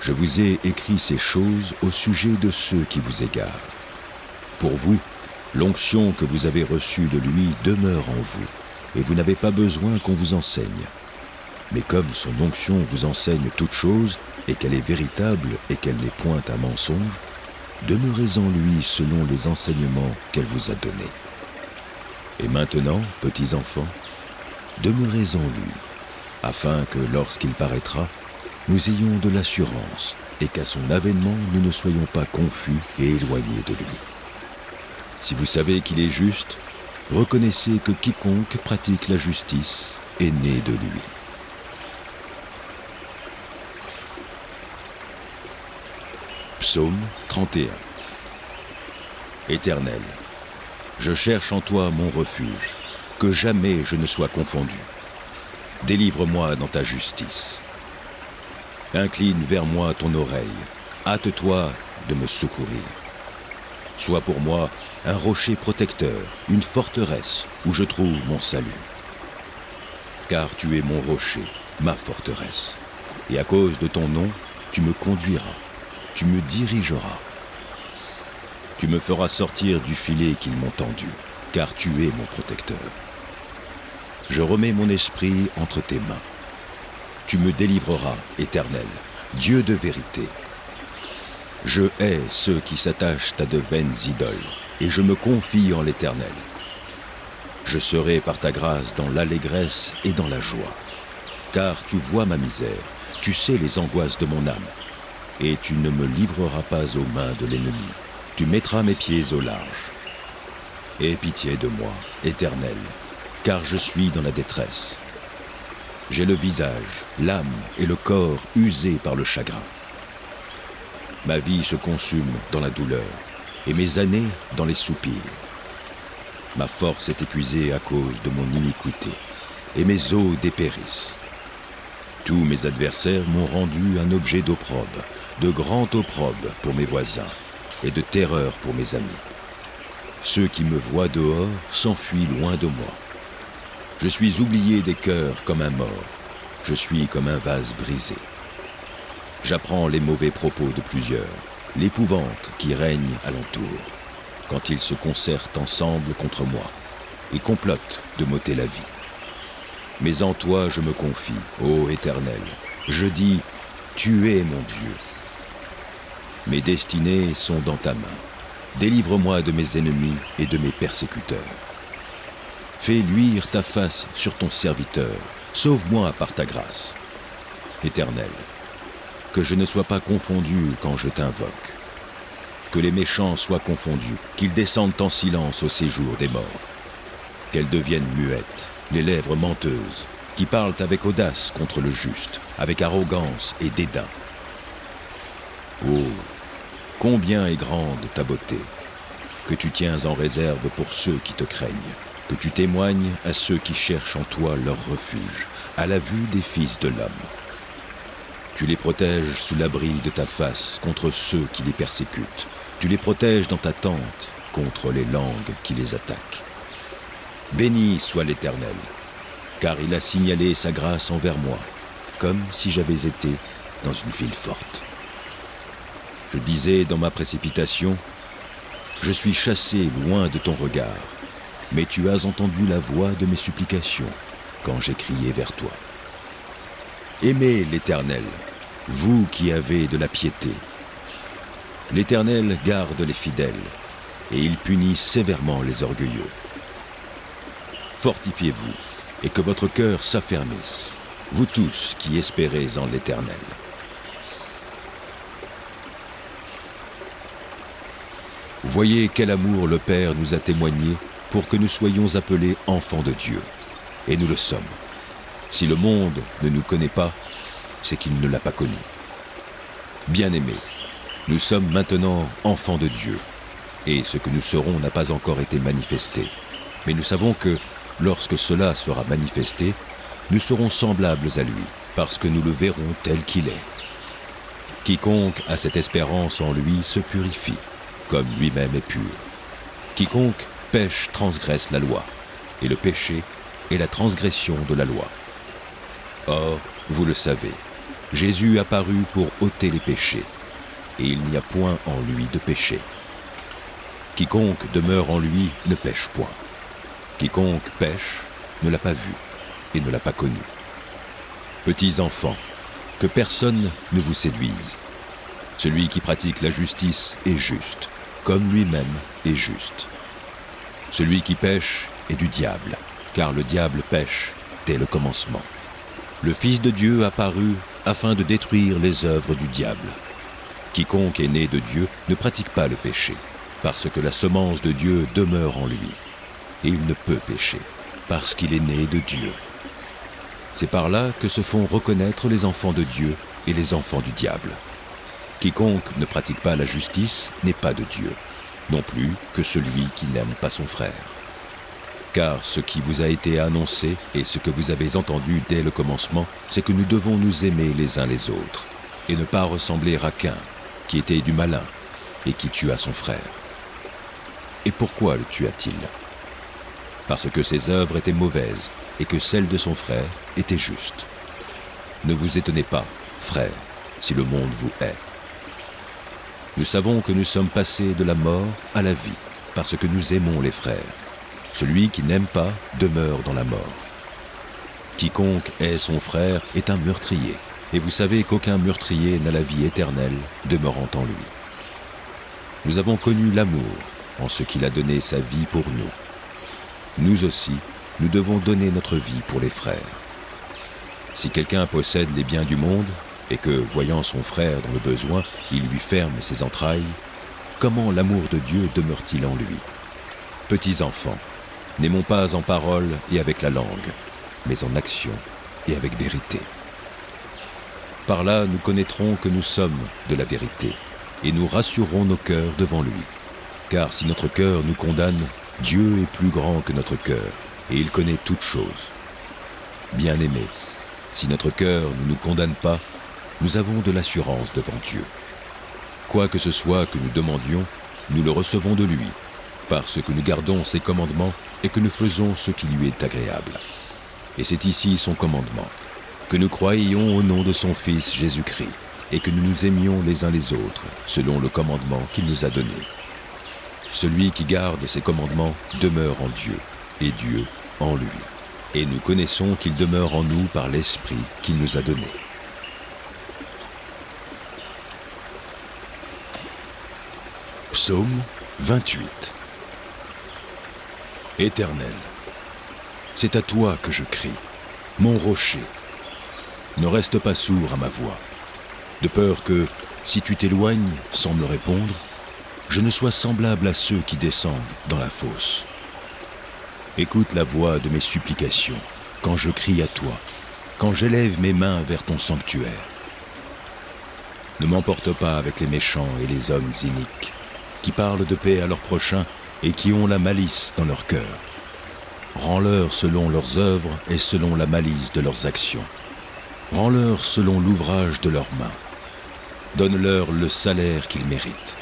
Speaker 1: Je vous ai écrit ces choses au sujet de ceux qui vous égarent. Pour vous, l'onction que vous avez reçue de lui demeure en vous, et vous n'avez pas besoin qu'on vous enseigne. Mais comme son onction vous enseigne toute chose, et qu'elle est véritable et qu'elle n'est point un mensonge, demeurez en lui selon les enseignements qu'elle vous a donnés. Et maintenant, petits enfants, demeurez en lui, afin que lorsqu'il paraîtra, nous ayons de l'assurance et qu'à son avènement nous ne soyons pas confus et éloignés de lui. Si vous savez qu'il est juste, reconnaissez que quiconque pratique la justice est né de lui. Psaume 31 Éternel, je cherche en toi mon refuge, que jamais je ne sois confondu. Délivre-moi dans ta justice. Incline vers moi ton oreille, hâte-toi de me secourir. Sois pour moi un rocher protecteur, une forteresse où je trouve mon salut. Car tu es mon rocher, ma forteresse, et à cause de ton nom, tu me conduiras, tu me dirigeras. Tu me feras sortir du filet qu'ils m'ont tendu, car tu es mon protecteur. Je remets mon esprit entre tes mains. Tu me délivreras, éternel, Dieu de vérité. Je hais ceux qui s'attachent à de vaines idoles, et je me confie en l'Éternel. Je serai par ta grâce dans l'allégresse et dans la joie, car tu vois ma misère, tu sais les angoisses de mon âme, et tu ne me livreras pas aux mains de l'ennemi, tu mettras mes pieds au large. Aie pitié de moi, Éternel, car je suis dans la détresse. J'ai le visage, l'âme et le corps usés par le chagrin. Ma vie se consume dans la douleur, et mes années dans les soupirs. Ma force est épuisée à cause de mon iniquité, et mes os dépérissent. Tous mes adversaires m'ont rendu un objet d'opprobre, de grand opprobre pour mes voisins, et de terreur pour mes amis. Ceux qui me voient dehors s'enfuient loin de moi. Je suis oublié des cœurs comme un mort, je suis comme un vase brisé. J'apprends les mauvais propos de plusieurs, l'épouvante qui règne alentour, quand ils se concertent ensemble contre moi et complotent de m'ôter la vie. Mais en toi je me confie, ô Éternel. Je dis, tu es mon Dieu. Mes destinées sont dans ta main. Délivre-moi de mes ennemis et de mes persécuteurs. Fais luire ta face sur ton serviteur. Sauve-moi par ta grâce. Éternel, que je ne sois pas confondu quand je t'invoque. Que les méchants soient confondus, qu'ils descendent en silence au séjour des morts. Qu'elles deviennent muettes, les lèvres menteuses, qui parlent avec audace contre le juste, avec arrogance et dédain. Oh, combien est grande ta beauté, que tu tiens en réserve pour ceux qui te craignent, que tu témoignes à ceux qui cherchent en toi leur refuge, à la vue des fils de l'homme. Tu les protèges sous l'abri de ta face contre ceux qui les persécutent. Tu les protèges dans ta tente contre les langues qui les attaquent. Béni soit l'Éternel, car il a signalé sa grâce envers moi, comme si j'avais été dans une ville forte. Je disais dans ma précipitation, je suis chassé loin de ton regard, mais tu as entendu la voix de mes supplications quand j'ai crié vers toi. Aimez l'Éternel, vous qui avez de la piété. L'Éternel garde les fidèles, et il punit sévèrement les orgueilleux. Fortifiez-vous, et que votre cœur s'affermisse, vous tous qui espérez en l'Éternel. Voyez quel amour le Père nous a témoigné pour que nous soyons appelés enfants de Dieu. Et nous le sommes. Si le monde ne nous connaît pas, c'est qu'il ne l'a pas connu. Bien-aimés, nous sommes maintenant enfants de Dieu, et ce que nous serons n'a pas encore été manifesté. Mais nous savons que, lorsque cela sera manifesté, nous serons semblables à lui, parce que nous le verrons tel qu'il est. Quiconque a cette espérance en lui se purifie, comme lui-même est pur. Quiconque pêche transgresse la loi, et le péché est la transgression de la loi. Or, vous le savez, Jésus apparut pour ôter les péchés, et il n'y a point en lui de péché. Quiconque demeure en lui ne pêche point. Quiconque pêche ne l'a pas vu et ne l'a pas connu. Petits enfants, que personne ne vous séduise. Celui qui pratique la justice est juste, comme lui-même est juste. Celui qui pêche et du diable, car le diable pêche dès le commencement. Le Fils de Dieu apparut afin de détruire les œuvres du diable. Quiconque est né de Dieu ne pratique pas le péché, parce que la semence de Dieu demeure en lui, et il ne peut pécher, parce qu'il est né de Dieu. C'est par là que se font reconnaître les enfants de Dieu et les enfants du diable. Quiconque ne pratique pas la justice n'est pas de Dieu, non plus que celui qui n'aime pas son frère. Car ce qui vous a été annoncé et ce que vous avez entendu dès le commencement, c'est que nous devons nous aimer les uns les autres, et ne pas ressembler à Cain, qui était du malin et qui tua son frère. Et pourquoi le tua-t-il? Parce que ses œuvres étaient mauvaises et que celles de son frère étaient justes. Ne vous étonnez pas, frère, si le monde vous hait. Nous savons que nous sommes passés de la mort à la vie, parce que nous aimons les frères. Celui qui n'aime pas demeure dans la mort. Quiconque hait son frère est un meurtrier, et vous savez qu'aucun meurtrier n'a la vie éternelle demeurant en lui. Nous avons connu l'amour en ce qu'il a donné sa vie pour nous. Nous aussi, nous devons donner notre vie pour les frères. Si quelqu'un possède les biens du monde et que, voyant son frère dans le besoin, il lui ferme ses entrailles, comment l'amour de Dieu demeure-t-il en lui? Petits enfants, n'aimons pas en parole et avec la langue, mais en action et avec vérité. Par là, nous connaîtrons que nous sommes de la vérité, et nous rassurerons nos cœurs devant lui. Car si notre cœur nous condamne, Dieu est plus grand que notre cœur, et il connaît toutes choses. Bien-aimés, si notre cœur ne nous condamne pas, nous avons de l'assurance devant Dieu. Quoi que ce soit que nous demandions, nous le recevons de lui, parce que nous gardons ses commandements et que nous faisons ce qui lui est agréable. Et c'est ici son commandement, que nous croyions au nom de son Fils Jésus-Christ, et que nous nous aimions les uns les autres, selon le commandement qu'il nous a donné. Celui qui garde ses commandements demeure en Dieu, et Dieu en lui. Et nous connaissons qu'il demeure en nous par l'Esprit qu'il nous a donné. Psaume 28 Éternel, c'est à toi que je crie, mon rocher. Ne reste pas sourd à ma voix, de peur que, si tu t'éloignes sans me répondre, je ne sois semblable à ceux qui descendent dans la fosse. Écoute la voix de mes supplications quand je crie à toi, quand j'élève mes mains vers ton sanctuaire. Ne m'emporte pas avec les méchants et les hommes iniques qui parlent de paix à leurs prochains et qui ont la malice dans leur cœur. Rends-leur selon leurs œuvres et selon la malice de leurs actions. Rends-leur selon l'ouvrage de leurs mains. Donne-leur le salaire qu'ils méritent,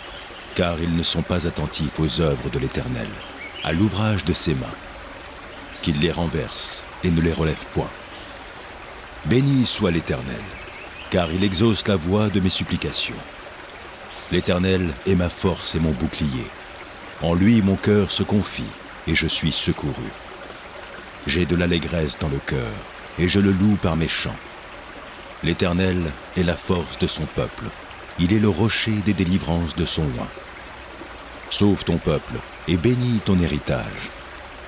Speaker 1: car ils ne sont pas attentifs aux œuvres de l'Éternel, à l'ouvrage de ses mains. Qu'il les renverse et ne les relève point. Béni soit l'Éternel, car il exauce la voix de mes supplications. L'Éternel est ma force et mon bouclier. En lui mon cœur se confie, et je suis secouru. J'ai de l'allégresse dans le cœur, et je le loue par mes chants. L'Éternel est la force de son peuple. Il est le rocher des délivrances de son loin. Sauve ton peuple et bénis ton héritage.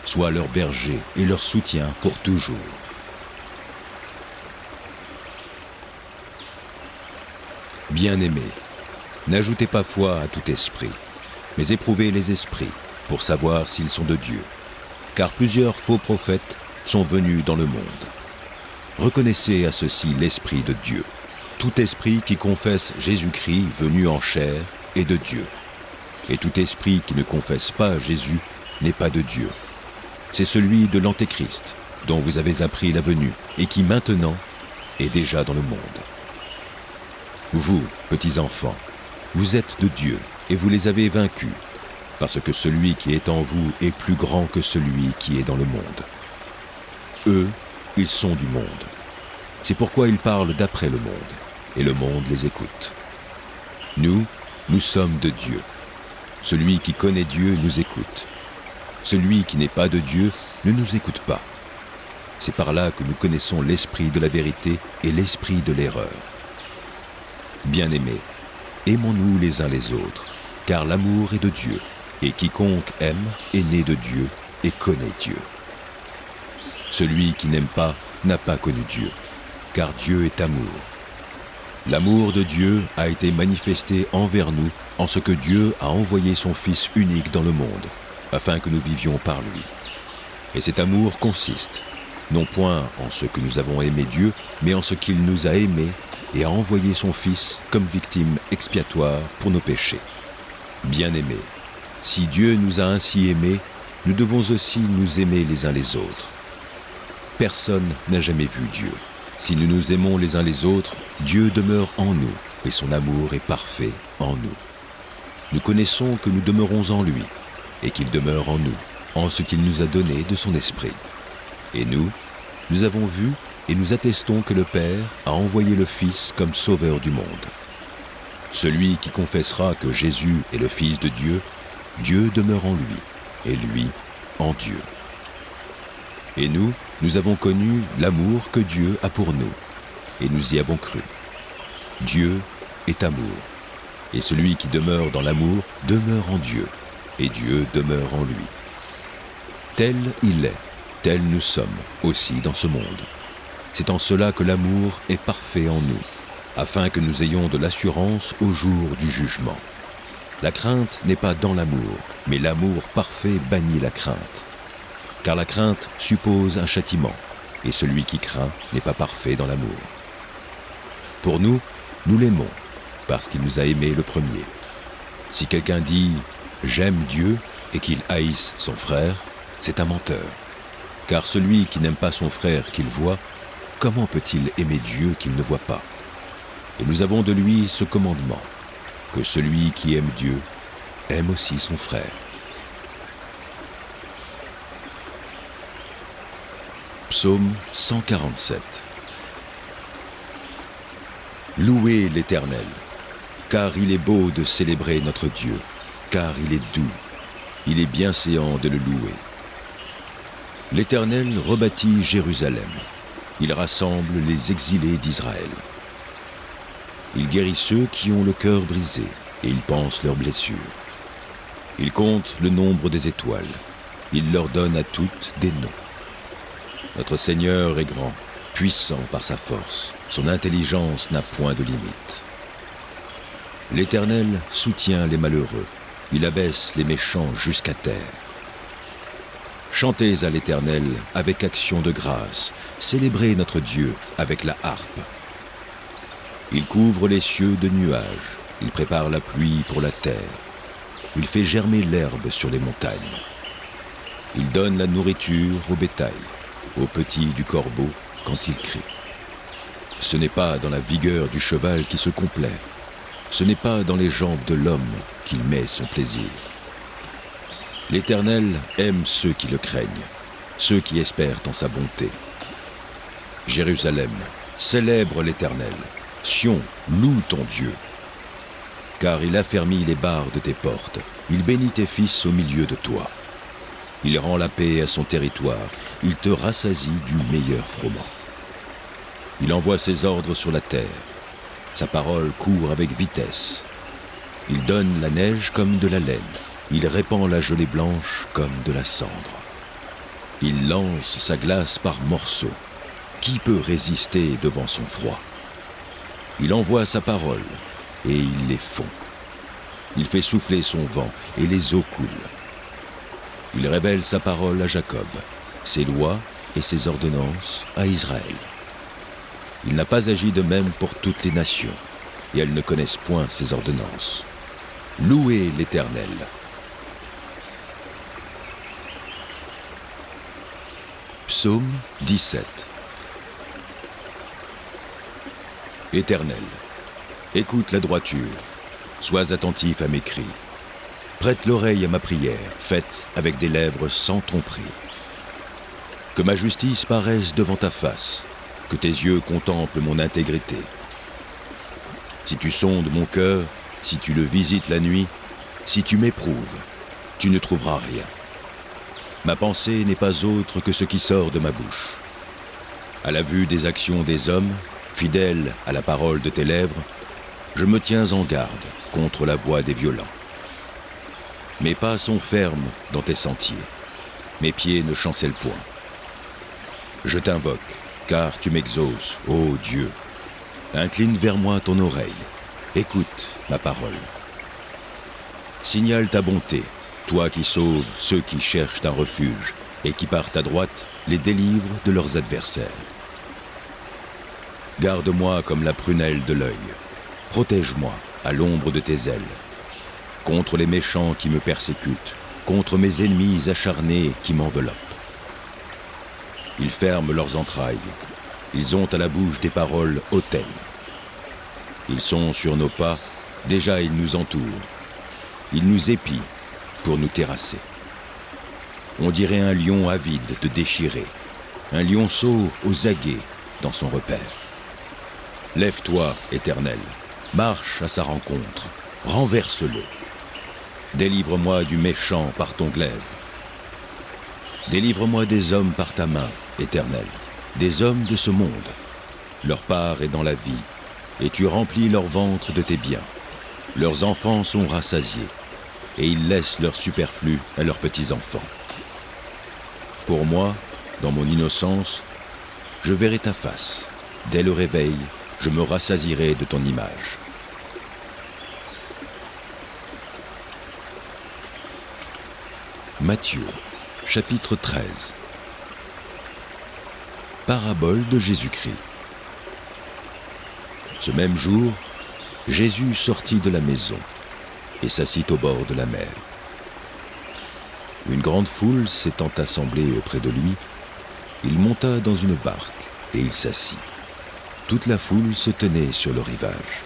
Speaker 1: Sois leur berger et leur soutien pour toujours. Bien-aimés, N'ajoutez pas foi à tout esprit, mais éprouvez les esprits pour savoir s'ils sont de Dieu, car plusieurs faux prophètes sont venus dans le monde. Reconnaissez à ceci l'Esprit de Dieu. Tout esprit qui confesse Jésus-Christ venu en chair est de Dieu. Et tout esprit qui ne confesse pas Jésus n'est pas de Dieu. C'est celui de l'Antéchrist, dont vous avez appris la venue, et qui maintenant est déjà dans le monde. Vous, petits enfants, vous êtes de Dieu et vous les avez vaincus, parce que celui qui est en vous est plus grand que celui qui est dans le monde. Eux, ils sont du monde. C'est pourquoi ils parlent d'après le monde, et le monde les écoute. Nous, nous sommes de Dieu. Celui qui connaît Dieu nous écoute. Celui qui n'est pas de Dieu ne nous écoute pas. C'est par là que nous connaissons l'esprit de la vérité et l'esprit de l'erreur. Bien-aimés, aimons-nous les uns les autres, car l'amour est de Dieu, et quiconque aime est né de Dieu et connaît Dieu. Celui qui n'aime pas n'a pas connu Dieu, car Dieu est amour. L'amour de Dieu a été manifesté envers nous en ce que Dieu a envoyé son Fils unique dans le monde, afin que nous vivions par lui. Et cet amour consiste, non point en ce que nous avons aimé Dieu, mais en ce qu'il nous a aimés et a envoyé son Fils comme victime expiatoire pour nos péchés. Bien-aimés, si Dieu nous a ainsi aimés, nous devons aussi nous aimer les uns les autres. Personne n'a jamais vu Dieu. Si nous nous aimons les uns les autres, Dieu demeure en nous et son amour est parfait en nous. Nous connaissons que nous demeurons en lui et qu'il demeure en nous, en ce qu'il nous a donné de son esprit. Et nous, nous avons vu et nous attestons que le Père a envoyé le Fils comme sauveur du monde. Celui qui confessera que Jésus est le Fils de Dieu, Dieu demeure en lui, et lui en Dieu. Et nous, nous avons connu l'amour que Dieu a pour nous, et nous y avons cru. Dieu est amour, et celui qui demeure dans l'amour demeure en Dieu, et Dieu demeure en lui. Tel il est, tel nous sommes aussi dans ce monde. C'est en cela que l'amour est parfait en nous, afin que nous ayons de l'assurance au jour du jugement. La crainte n'est pas dans l'amour, mais l'amour parfait bannit la crainte. Car la crainte suppose un châtiment, et celui qui craint n'est pas parfait dans l'amour. Pour nous, nous l'aimons, parce qu'il nous a aimés le premier. Si quelqu'un dit ⁇ J'aime Dieu ⁇ et qu'il haïsse son frère, c'est un menteur. Car celui qui n'aime pas son frère qu'il voit, comment peut-il aimer Dieu qu'il ne voit pas? Et nous avons de lui ce commandement, que celui qui aime Dieu aime aussi son frère. Psaume 147 Louez l'Éternel, car il est beau de célébrer notre Dieu, car il est doux, il est bien séant de le louer. L'Éternel rebâtit Jérusalem, il rassemble les exilés d'Israël. Il guérit ceux qui ont le cœur brisé, et il pense leurs blessures. Il compte le nombre des étoiles, il leur donne à toutes des noms. Notre Seigneur est grand, puissant par sa force. Son intelligence n'a point de limite. L'Éternel soutient les malheureux. Il abaisse les méchants jusqu'à terre. Chantez à l'Éternel avec action de grâce. Célébrez notre Dieu avec la harpe. Il couvre les cieux de nuages. Il prépare la pluie pour la terre. Il fait germer l'herbe sur les montagnes. Il donne la nourriture au bétail, aux petits du corbeau quand il crie. Ce n'est pas dans la vigueur du cheval qui se complaît. Ce n'est pas dans les jambes de l'homme qu'il met son plaisir. L'Éternel aime ceux qui le craignent, ceux qui espèrent en sa bonté. Jérusalem, célèbre l'Éternel. Sion, loue ton Dieu. Car il affermit les barres de tes portes, il bénit tes fils au milieu de toi. Il rend la paix à son territoire, il te rassasie du meilleur froment. Il envoie ses ordres sur la terre. Sa parole court avec vitesse. Il donne la neige comme de la laine. Il répand la gelée blanche comme de la cendre. Il lance sa glace par morceaux. Qui peut résister devant son froid? Il envoie sa parole et il les fond. Il fait souffler son vent et les eaux coulent. Il révèle sa parole à Jacob, ses lois et ses ordonnances à Israël. Il n'a pas agi de même pour toutes les nations, et elles ne connaissent point ses ordonnances. Louez l'Éternel. Psaume 17 Éternel, écoute la droiture, sois attentif à mes cris. Prête l'oreille à ma prière, faite avec des lèvres sans tromperie. Que ma justice paraisse devant ta face, que tes yeux contemplent mon intégrité. Si tu sondes mon cœur, si tu le visites la nuit, si tu m'éprouves, tu ne trouveras rien. Ma pensée n'est pas autre que ce qui sort de ma bouche. À la vue des actions des hommes, fidèles à la parole de tes lèvres, je me tiens en garde contre la voix des violents. Mes pas sont fermes dans tes sentiers. Mes pieds ne chancellent point. Je t'invoque, car tu m'exauces, ô Dieu. Incline vers moi ton oreille. Écoute ma parole. Signale ta bonté, toi qui sauves ceux qui cherchent un refuge et qui par ta droite les délivrent de leurs adversaires. Garde-moi comme la prunelle de l'œil. Protège-moi à l'ombre de tes ailes. Contre les méchants qui me persécutent, contre mes ennemis acharnés qui m'enveloppent. Ils ferment leurs entrailles. Ils ont à la bouche des paroles hautaines. Ils sont sur nos pas, déjà ils nous entourent. Ils nous épient pour nous terrasser. On dirait un lion avide de déchirer, un lionceau aux aguets dans son repère. Lève-toi, Éternel, marche à sa rencontre, renverse-le. Délivre-moi du méchant par ton glaive. Délivre-moi des hommes par ta main, Éternel, des hommes de ce monde. Leur part est dans la vie, et tu remplis leur ventre de tes biens. Leurs enfants sont rassasiés, et ils laissent leur superflu à leurs petits-enfants. Pour moi, dans mon innocence, je verrai ta face. Dès le réveil, je me rassasierai de ton image. Matthieu, chapitre 13 Parabole de Jésus-Christ Ce même jour, Jésus sortit de la maison et s'assit au bord de la mer. Une grande foule s'étant assemblée auprès de lui, il monta dans une barque et il s'assit. Toute la foule se tenait sur le rivage.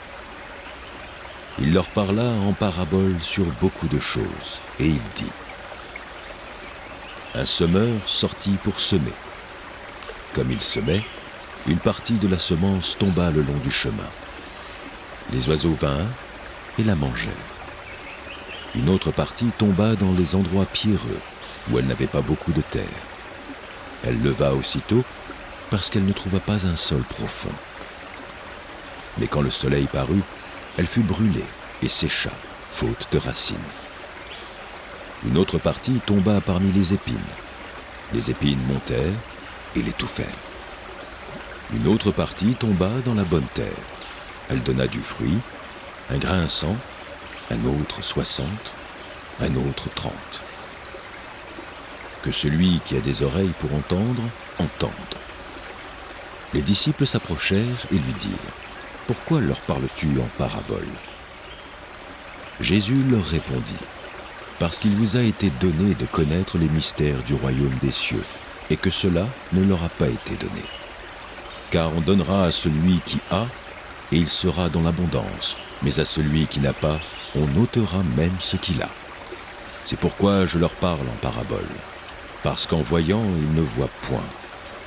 Speaker 1: Il leur parla en parabole sur beaucoup de choses, et il dit Un semeur sortit pour semer. Comme il semait, une partie de la semence tomba le long du chemin. Les oiseaux vinrent et la mangèrent. Une autre partie tomba dans les endroits pierreux, où elle n'avait pas beaucoup de terre. Elle leva aussitôt, parce qu'elle ne trouva pas un sol profond. Mais quand le soleil parut, elle fut brûlée et sécha, faute de racines. Une autre partie tomba parmi les épines. Les épines montèrent et l'étouffèrent. Une autre partie tomba dans la bonne terre. Elle donna du fruit, un grain cent, un autre soixante, un autre trente. Que celui qui a des oreilles pour entendre, entende. Les disciples s'approchèrent et lui dirent, Pourquoi leur parles-tu en parabole? Jésus leur répondit, Parce qu'il vous a été donné de connaître les mystères du royaume des cieux, et que cela ne leur a pas été donné. Car on donnera à celui qui a, et il sera dans l'abondance, mais à celui qui n'a pas, on ôtera même ce qu'il a. C'est pourquoi je leur parle en parabole, parce qu'en voyant ils ne voient point,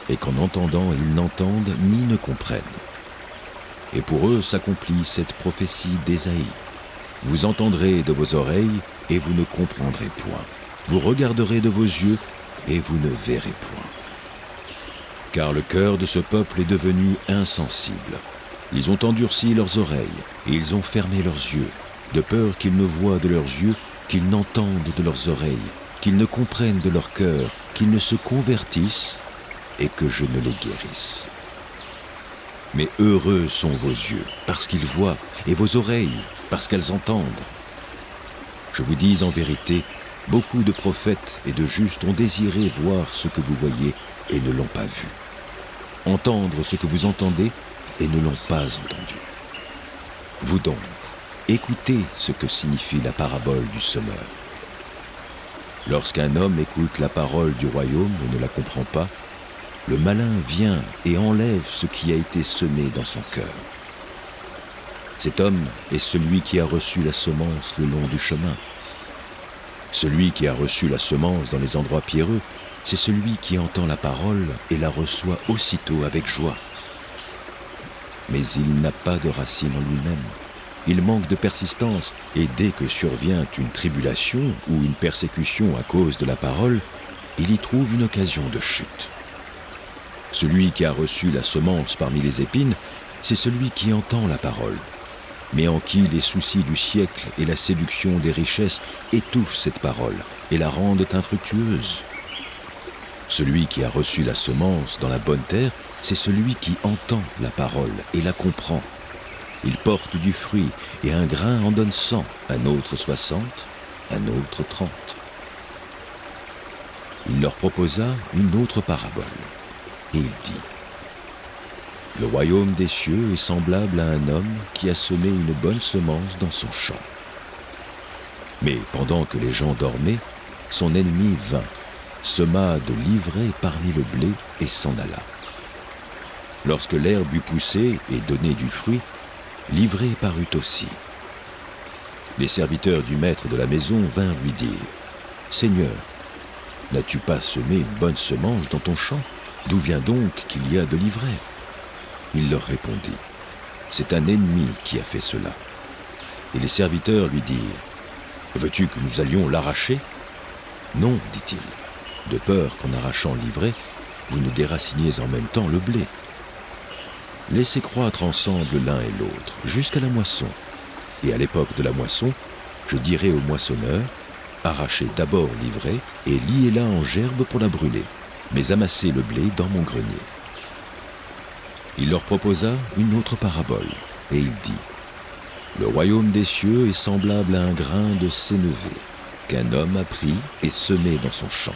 Speaker 1: et qu'en entendant ils n'entendent ni ne comprennent. Et pour eux s'accomplit cette prophétie d'Ésaïe. Vous entendrez de vos oreilles, et vous ne comprendrez point. Vous regarderez de vos yeux, et vous ne verrez point. Car le cœur de ce peuple est devenu insensible. Ils ont endurci leurs oreilles, et ils ont fermé leurs yeux, de peur qu'ils ne voient de leurs yeux, qu'ils n'entendent de leurs oreilles, qu'ils ne comprennent de leur cœur, qu'ils ne se convertissent, et que je ne les guérisse. Mais heureux sont vos yeux, parce qu'ils voient, et vos oreilles, parce qu'elles entendent. Je vous dis en vérité, beaucoup de prophètes et de justes ont désiré voir ce que vous voyez et ne l'ont pas vu, entendre ce que vous entendez et ne l'ont pas entendu. Vous donc, écoutez ce que signifie la parabole du semeur. Lorsqu'un homme écoute la parole du royaume et ne la comprend pas, le malin vient et enlève ce qui a été semé dans son cœur. Cet homme est celui qui a reçu la semence le long du chemin. Celui qui a reçu la semence dans les endroits pierreux, c'est celui qui entend la parole et la reçoit aussitôt avec joie. Mais il n'a pas de racine en lui-même. Il manque de persistance et dès que survient une tribulation ou une persécution à cause de la parole, il y trouve une occasion de chute. Celui qui a reçu la semence parmi les épines, c'est celui qui entend la parole, mais en qui les soucis du siècle et la séduction des richesses étouffent cette parole et la rendent infructueuse. Celui qui a reçu la semence dans la bonne terre, c'est celui qui entend la parole et la comprend. Il porte du fruit, et un grain en donne cent, un autre soixante, un autre trente. Il leur proposa une autre parabole, et il dit, Le royaume des cieux est semblable à un homme qui a semé une bonne semence dans son champ. Mais pendant que les gens dormaient, son ennemi vint, sema de l'ivraie parmi le blé et s'en alla. Lorsque l'herbe eut poussé et donné du fruit, l'ivraie parut aussi. Les serviteurs du maître de la maison vinrent lui dire, Seigneur, n'as-tu pas semé une bonne semence dans ton champ? D'où vient donc qu'il y a de l'ivraie? Il leur répondit, C'est un ennemi qui a fait cela. Et les serviteurs lui dirent, Veux-tu que nous allions l'arracher? Non, dit-il, de peur qu'en arrachant l'ivraie, vous ne déraciniez en même temps le blé. Laissez croître ensemble l'un et l'autre, jusqu'à la moisson. Et à l'époque de la moisson, je dirai au moissonneur, arrachez d'abord l'ivraie et liez-la en gerbe pour la brûler, mais amassez le blé dans mon grenier. Il leur proposa une autre parabole, et il dit, Le royaume des cieux est semblable à un grain de sénévé qu'un homme a pris et semé dans son champ.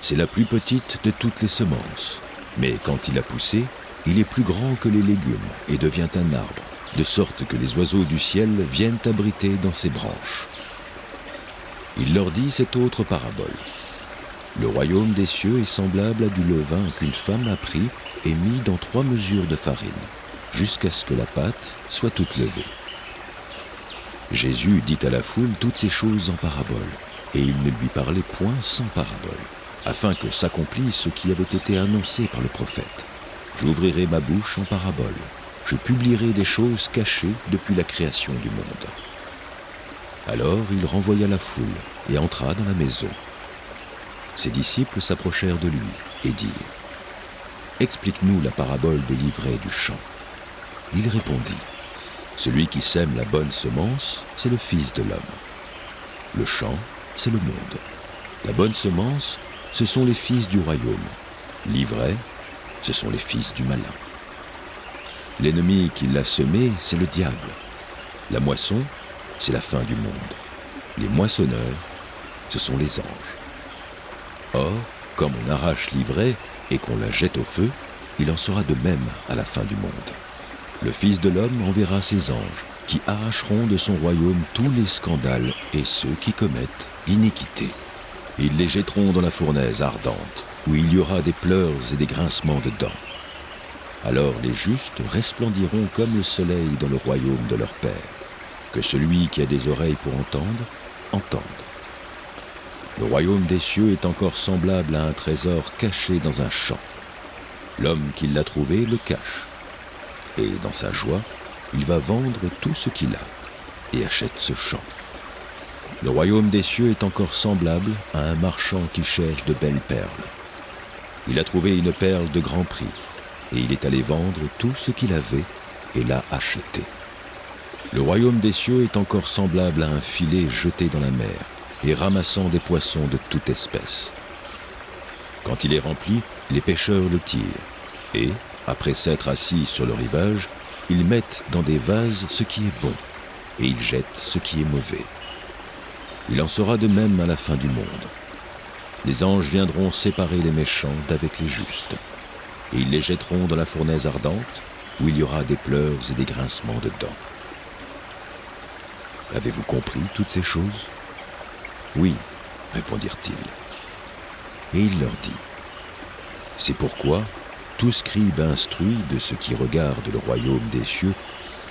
Speaker 1: C'est la plus petite de toutes les semences, mais quand il a poussé, il est plus grand que les légumes et devient un arbre, de sorte que les oiseaux du ciel viennent abriter dans ses branches. Il leur dit cette autre parabole. Le royaume des cieux est semblable à du levain qu'une femme a pris et mis dans trois mesures de farine, jusqu'à ce que la pâte soit toute levée. Jésus dit à la foule toutes ces choses en parabole, et il ne lui parlait point sans parabole, afin que s'accomplisse ce qui avait été annoncé par le prophète. J'ouvrirai ma bouche en parabole. Je publierai des choses cachées depuis la création du monde. Alors il renvoya la foule et entra dans la maison. Ses disciples s'approchèrent de lui et dirent Explique-nous la parabole de l'ivraie du champ. Il répondit Celui qui sème la bonne semence, c'est le Fils de l'homme. Le champ, c'est le monde. La bonne semence, ce sont les fils du royaume. L'ivraie, ce sont les fils du malin. L'ennemi qui l'a semé, c'est le diable. La moisson, c'est la fin du monde. Les moissonneurs, ce sont les anges. Or, comme on arrache l'ivraie et qu'on la jette au feu, il en sera de même à la fin du monde. Le Fils de l'homme enverra ses anges, qui arracheront de son royaume tous les scandales et ceux qui commettent l'iniquité. Ils les jetteront dans la fournaise ardente, où il y aura des pleurs et des grincements de dents. Alors les justes resplendiront comme le soleil dans le royaume de leur Père. Que celui qui a des oreilles pour entendre, entende. Le royaume des cieux est encore semblable à un trésor caché dans un champ. L'homme qui l'a trouvé le cache. Et dans sa joie, il va vendre tout ce qu'il a et achète ce champ. Le royaume des cieux est encore semblable à un marchand qui cherche de belles perles. Il a trouvé une perle de grand prix, et il est allé vendre tout ce qu'il avait et l'a acheté. Le royaume des cieux est encore semblable à un filet jeté dans la mer et ramassant des poissons de toute espèce. Quand il est rempli, les pêcheurs le tirent, et, après s'être assis sur le rivage, ils mettent dans des vases ce qui est bon, et ils jettent ce qui est mauvais. Il en sera de même à la fin du monde les anges viendront séparer les méchants d'avec les justes, et ils les jetteront dans la fournaise ardente, où il y aura des pleurs et des grincements de dents. Avez-vous compris toutes ces choses? Oui, répondirent-ils. Et il leur dit, C'est pourquoi tout scribe instruit de ce qui regarde le royaume des cieux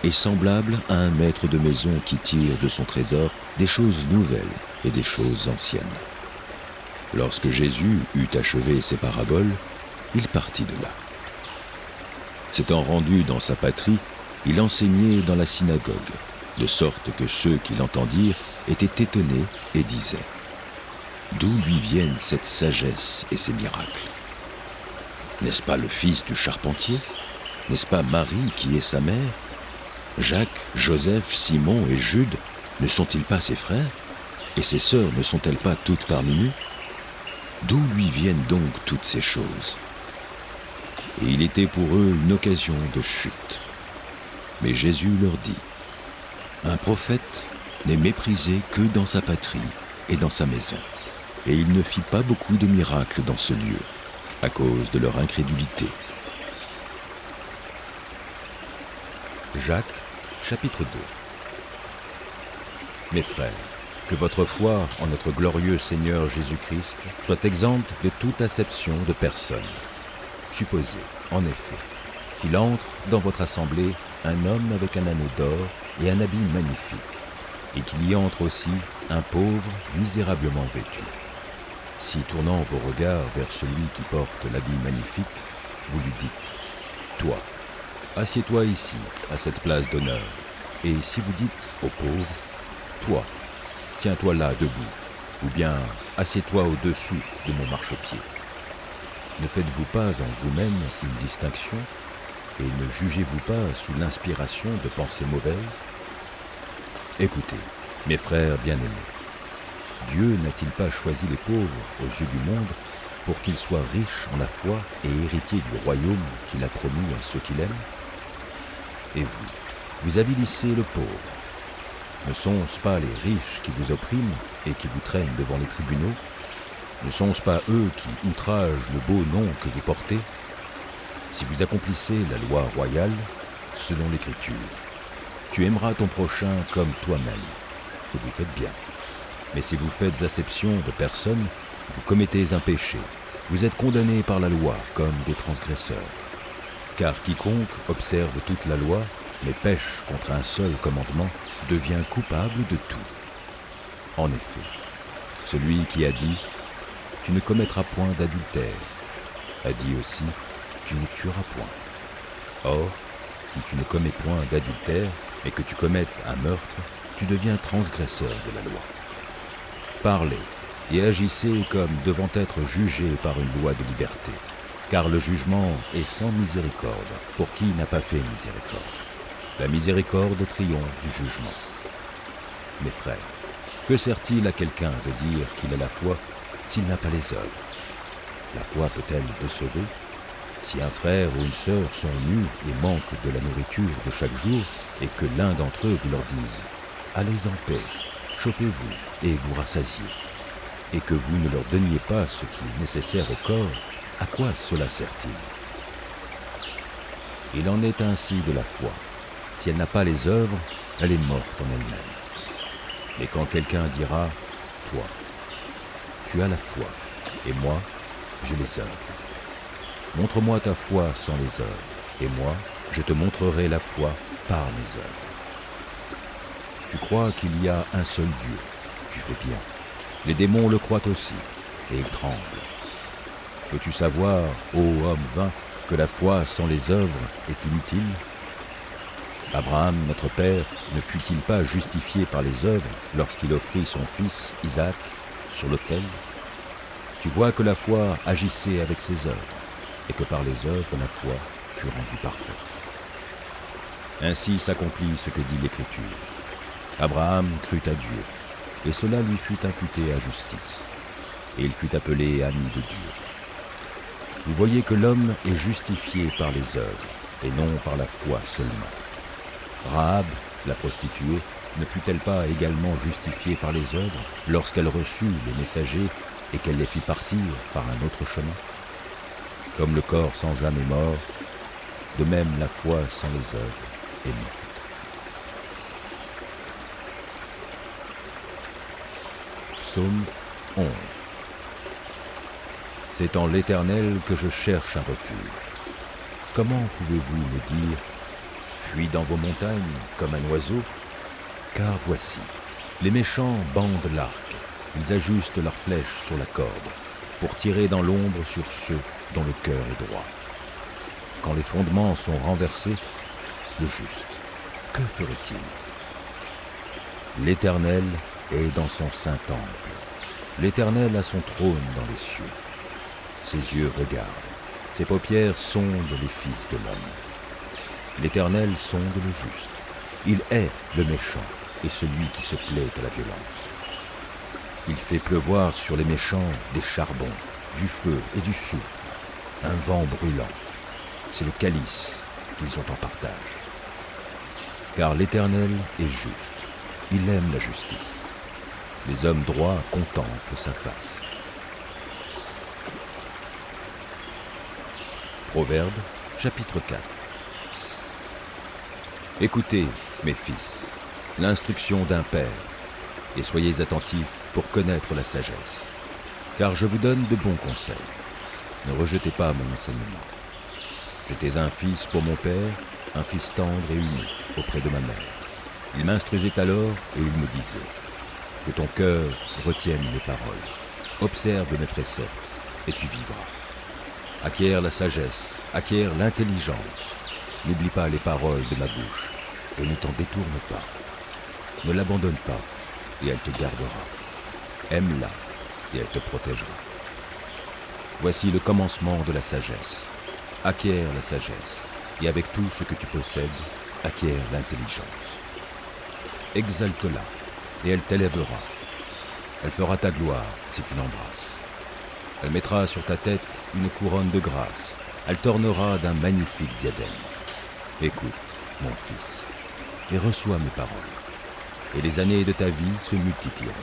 Speaker 1: est semblable à un maître de maison qui tire de son trésor des choses nouvelles et des choses anciennes. Lorsque Jésus eut achevé ses paraboles, il partit de là. S'étant rendu dans sa patrie, il enseignait dans la synagogue, de sorte que ceux qui l'entendirent étaient étonnés et disaient D'où lui viennent cette sagesse et ces miracles? N'est-ce pas le fils du charpentier? N'est-ce pas Marie qui est sa mère? Jacques, Joseph, Simon et Jude ne sont-ils pas ses frères? Et ses sœurs ne sont-elles pas toutes parmi nous? D'où lui viennent donc toutes ces choses? Et il était pour eux une occasion de chute. Mais Jésus leur dit, Un prophète n'est méprisé que dans sa patrie et dans sa maison. Et il ne fit pas beaucoup de miracles dans ce lieu, à cause de leur incrédulité.
Speaker 2: Jacques, chapitre 2 Mes frères, que votre foi en notre glorieux Seigneur Jésus-Christ soit exempte de toute acception de personne. Supposez, en effet, qu'il entre dans votre assemblée un homme avec un anneau d'or et un habit magnifique, et qu'il y entre aussi un pauvre misérablement vêtu. Si tournant vos regards vers celui qui porte l'habit magnifique, vous lui dites, Toi, assieds-toi ici, à cette place d'honneur, et si vous dites au pauvre, Toi, tiens-toi là debout, ou bien assieds-toi au-dessous de mon marchepied. Ne faites-vous pas en vous-même une distinction, et ne jugez-vous pas sous l'inspiration de pensées mauvaises? Écoutez, mes frères bien-aimés, Dieu n'a-t-il pas choisi les pauvres aux yeux du monde pour qu'ils soient riches en la foi et héritiers du royaume qu'il a promis à ceux qu'il aime Et vous, vous avilissez le pauvre. Ne sont-ce pas les riches qui vous oppriment et qui vous traînent devant les tribunaux? Ne sont-ce pas eux qui outragent le beau nom que vous portez? Si vous accomplissez la loi royale, selon l'Écriture, tu aimeras ton prochain comme toi-même, et vous faites bien. Mais si vous faites acception de personne, vous commettez un péché. Vous êtes condamnés par la loi comme des transgresseurs. Car quiconque observe toute la loi, mais pêche contre un seul commandement, devient coupable de tout. En effet, celui qui a dit Tu ne commettras point d'adultère a dit aussi Tu ne tueras point. Or, si tu ne commets point d'adultère et que tu commettes un meurtre, tu deviens transgresseur de la loi. Parlez et agissez comme devant être jugés par une loi de liberté, car le jugement est sans miséricorde pour qui n'a pas fait miséricorde. La miséricorde triomphe du jugement. Mes frères, que sert-il à quelqu'un de dire qu'il a la foi s'il n'a pas les œuvres? La foi peut-elle le sauver? Si un frère ou une sœur sont nus et manquent de la nourriture de chaque jour, et que l'un d'entre eux vous leur dise Allez en paix, chauffez-vous et vous rassasiez, et que vous ne leur donniez pas ce qui est nécessaire au corps, à quoi cela sert-il? Il en est ainsi de la foi. Si elle n'a pas les œuvres, elle est morte en elle-même. Mais quand quelqu'un dira, toi, tu as la foi, et moi, j'ai les œuvres. Montre-moi ta foi sans les œuvres, et moi, je te montrerai la foi par mes œuvres. Tu crois qu'il y a un seul Dieu, tu fais bien. Les démons le croient aussi, et ils tremblent. Peux-tu savoir, ô homme vain, que la foi sans les œuvres est inutile? Abraham, notre Père, ne fut-il pas justifié par les œuvres lorsqu'il offrit son fils Isaac sur l'autel? Tu vois que la foi agissait avec ses œuvres, et que par les œuvres la foi fut rendue parfaite. Ainsi s'accomplit ce que dit l'Écriture. Abraham crut à Dieu, et cela lui fut imputé à justice, et il fut appelé ami de Dieu. Vous voyez que l'homme est justifié par les œuvres, et non par la foi seulement. Rahab, la prostituée, ne fut-elle pas également justifiée par les œuvres lorsqu'elle reçut les messagers et qu'elle les fit partir par un autre chemin? Comme le corps sans âme est mort, de même la foi sans les œuvres est morte. Psaume 11 C'est en l'Éternel que je cherche un refuge. Comment pouvez-vous me dire Fuis dans vos montagnes comme un oiseau? Car voici, les méchants bandent l'arc, ils ajustent leurs flèches sur la corde, pour tirer dans l'ombre sur ceux dont le cœur est droit. Quand les fondements sont renversés, le juste, que ferait-il? L'Éternel est dans son saint temple. L'Éternel a son trône dans les cieux. Ses yeux regardent, ses paupières sondent les fils de l'homme. L'Éternel sonde le juste. Il hait le méchant et celui qui se plaît à la violence. Il fait pleuvoir sur les méchants des charbons du feu et du souffle, un vent brûlant. C'est le calice qu'ils ont en partage. Car l'Éternel est juste, il aime la justice. Les hommes droits contemplent sa face. Proverbe chapitre 4 Écoutez, mes fils, l'instruction d'un père, et soyez attentifs pour connaître la sagesse, car je vous donne de bons conseils. Ne rejetez pas mon enseignement. J'étais un fils pour mon père, un fils tendre et unique auprès de ma mère. Il m'instruisait alors et il me disait, que ton cœur retienne mes paroles, observe mes préceptes et tu vivras. Acquiert la sagesse, acquiert l'intelligence, n'oublie pas les paroles de ma bouche et ne t'en détourne pas. Ne l'abandonne pas et elle te gardera. Aime-la et elle te protégera. Voici le commencement de la sagesse. Acquiert la sagesse, et avec tout ce que tu possèdes, acquiert l'intelligence. Exalte-la, et elle t'élèvera. Elle fera ta gloire si tu l'embrasses. Elle mettra sur ta tête une couronne de grâce. Elle t'ornera d'un magnifique diadème. Écoute, mon fils, et reçois mes paroles, et les années de ta vie se multiplieront.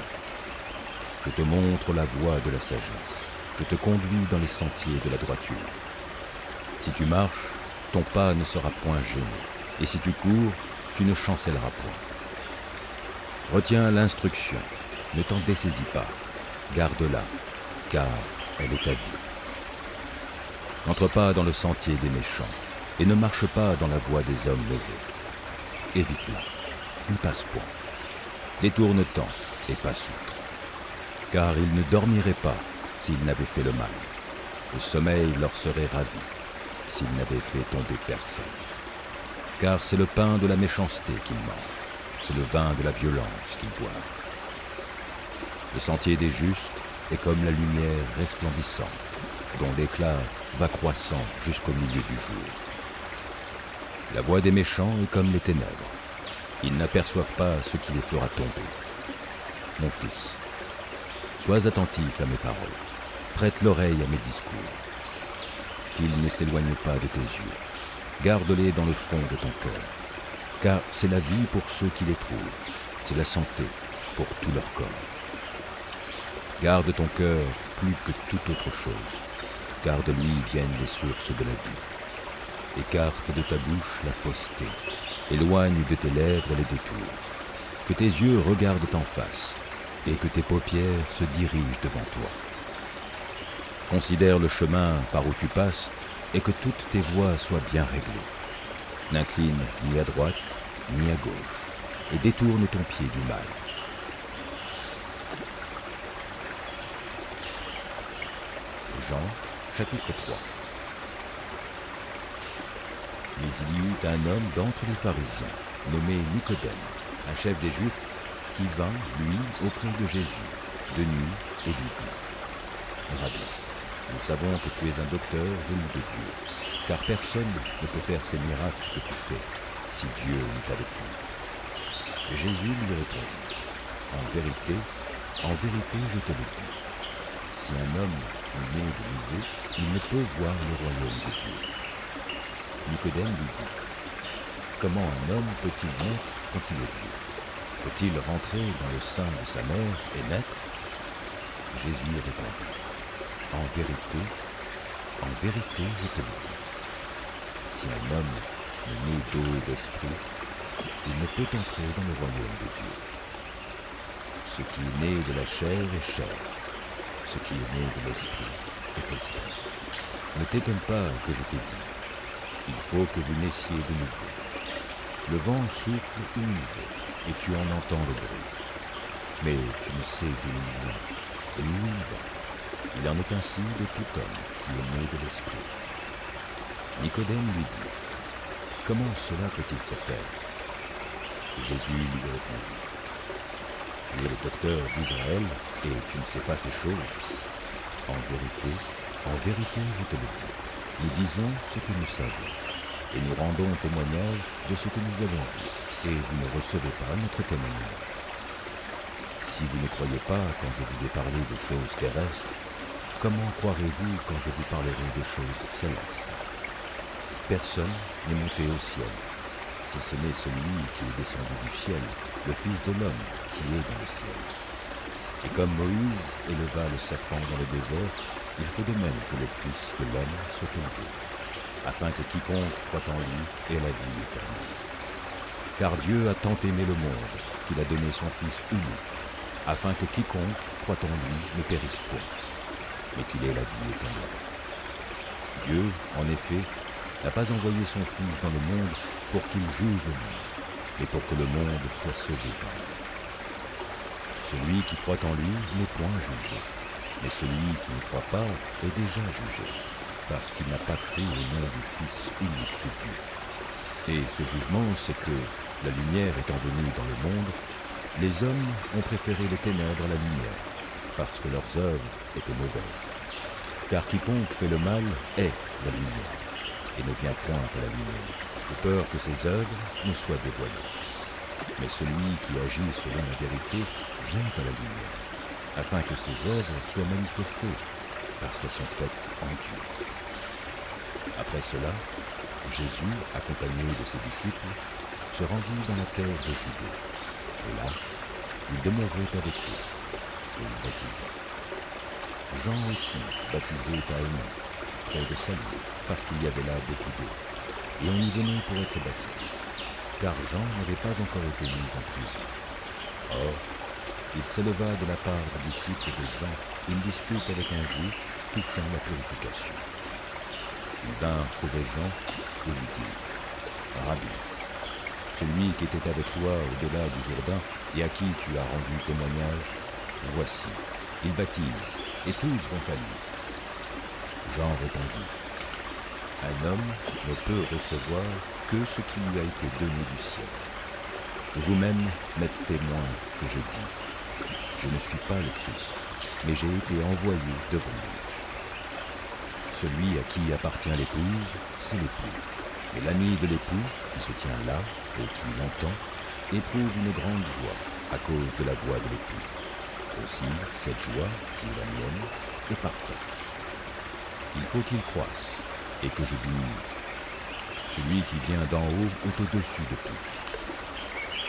Speaker 2: Je te montre la voie de la sagesse. Je te conduis dans les sentiers de la droiture. Si tu marches, ton pas ne sera point gêné, et si tu cours, tu ne chancelleras point. Retiens l'instruction, ne t'en dessaisis pas, garde-la, car elle est ta vie. N'entre pas dans le sentier des méchants, et ne marche pas dans la voie des hommes levés. Évite-la, n'y passe point. Détourne-t'en et passe outre. Car ils ne dormiraient pas s'ils n'avaient fait le mal. Le sommeil leur serait ravi s'ils n'avaient fait tomber personne. Car c'est le pain de la méchanceté qu'ils mangent, c'est le vin de la violence qu'ils boivent. Le sentier des justes est comme la lumière resplendissante, dont l'éclat va croissant jusqu'au milieu du jour. La voix des méchants est comme les ténèbres. Ils n'aperçoivent pas ce qui les fera tomber. Mon fils, sois attentif à mes paroles, prête l'oreille à mes discours qu'ils ne s'éloignent pas de tes yeux. Garde-les dans le fond de ton cœur, car c'est la vie pour ceux qui les trouvent, c'est la santé pour tout leur corps. Garde ton cœur plus que toute autre chose, car de lui viennent les sources de la vie. Écarte de ta bouche la fausseté, éloigne de tes lèvres les détours. Que tes yeux regardent en face, et que tes paupières se dirigent devant toi. Considère le chemin par où tu passes et que toutes tes voies soient bien réglées. N'incline ni à droite ni à gauche et détourne ton pied du mal. Jean chapitre 3 Mais il y eut un homme d'entre les pharisiens, nommé Nicodème, un chef des Juifs, qui vint, lui, auprès de Jésus, de nuit, et lui dit, Rabbi, nous savons que tu es un docteur venu de Dieu, car personne ne peut faire ces miracles que tu fais si Dieu n'est avec lui. Jésus lui répondit, En vérité, en vérité, je te le dis, si un homme est né de nouveau, il ne peut voir le royaume de Dieu. Nicodème lui dit, Comment un homme peut-il naître quand il est vieux? Peut-il rentrer dans le sein de sa mère et naître? Jésus répondit, en vérité, en vérité, je te le dis, si un homme est né d'eau et d'esprit, il ne peut entrer dans le royaume de Dieu. Ce qui est né de la chair est chair, ce qui est né de l'esprit est esprit. Ne t'étonne pas que je t'ai dit, il faut que vous naissiez de nouveau. Le vent souffle où et tu en entends le bruit, mais tu ne sais d'où il vient et où il. Il en est ainsi de tout homme qui est né de l'Esprit. Nicodème lui dit, Comment cela peut-il se faire? Jésus lui répondit, Tu es le docteur d'Israël et tu ne sais pas ces choses. En vérité, en vérité, je te le dis, nous disons ce que nous savons, et nous rendons témoignage de ce que nous avons vu, et vous ne recevez pas notre témoignage. Si vous ne croyez pas quand je vous ai parlé des choses terrestres, comment croirez-vous quand je vous parlerai des choses célestes? Personne n'est monté au ciel, si ce n'est celui qui est descendu du ciel, le Fils de l'homme qui est dans le ciel. Et comme Moïse éleva le serpent dans le désert, il faut de même que le Fils de l'homme soit élevé, afin que quiconque croit en lui ait la vie éternelle. Car Dieu a tant aimé le monde qu'il a donné son Fils unique, afin que quiconque croit en lui ne périsse point, mais qu'il ait la vie éternelle. Dieu, en effet, n'a pas envoyé son Fils dans le monde pour qu'il juge le monde, mais pour que le monde soit sauvé par lui. Celui qui croit en lui n'est point jugé, mais celui qui ne croit pas est déjà jugé, parce qu'il n'a pas cru au nom du Fils unique de Dieu. Et ce jugement, c'est que, la lumière étant venue dans le monde, les hommes ont préféré les ténèbres à la lumière, parce que leurs œuvres étaient mauvaises. Car quiconque fait le mal est la lumière, et ne vient point à la lumière, de peur que ses œuvres ne soient dévoilées. Mais celui qui agit selon la vérité vient à la lumière, afin que ses œuvres soient manifestées, parce qu'elles sont faites en Dieu. Après cela, Jésus, accompagné de ses disciples, se rendit dans la terre de Judée. Et là, il demeurait avec eux, Jean aussi baptisait à Hénon, près de Salut, parce qu'il y avait là beaucoup d'eau, et on y venait pour être baptisé, car Jean n'avait pas encore été mis en prison. Or, il s'éleva de la part des disciples de Jean une dispute avec un juif touchant la purification. Ils vinrent trouver Jean et lui dirent, Rabbi, celui qui était avec toi au-delà du Jourdain et à qui tu as rendu témoignage, voici, il baptise, et tous vont à lui. Jean répondit, Un homme ne peut recevoir que ce qui lui a été donné du ciel. Vous-même m'êtes témoin que je dis, je ne suis pas le Christ, mais j'ai été envoyé devant lui. Celui à qui appartient l'épouse, c'est l'épouse. Et l'ami de l'épouse, qui se tient là et qui l'entend, éprouve une grande joie à cause de la voix de l'époux. Cette joie, qui est la mienne, est parfaite. Il faut qu'il croisse et que je diminue. Celui qui vient d'en haut est au-dessus de tous.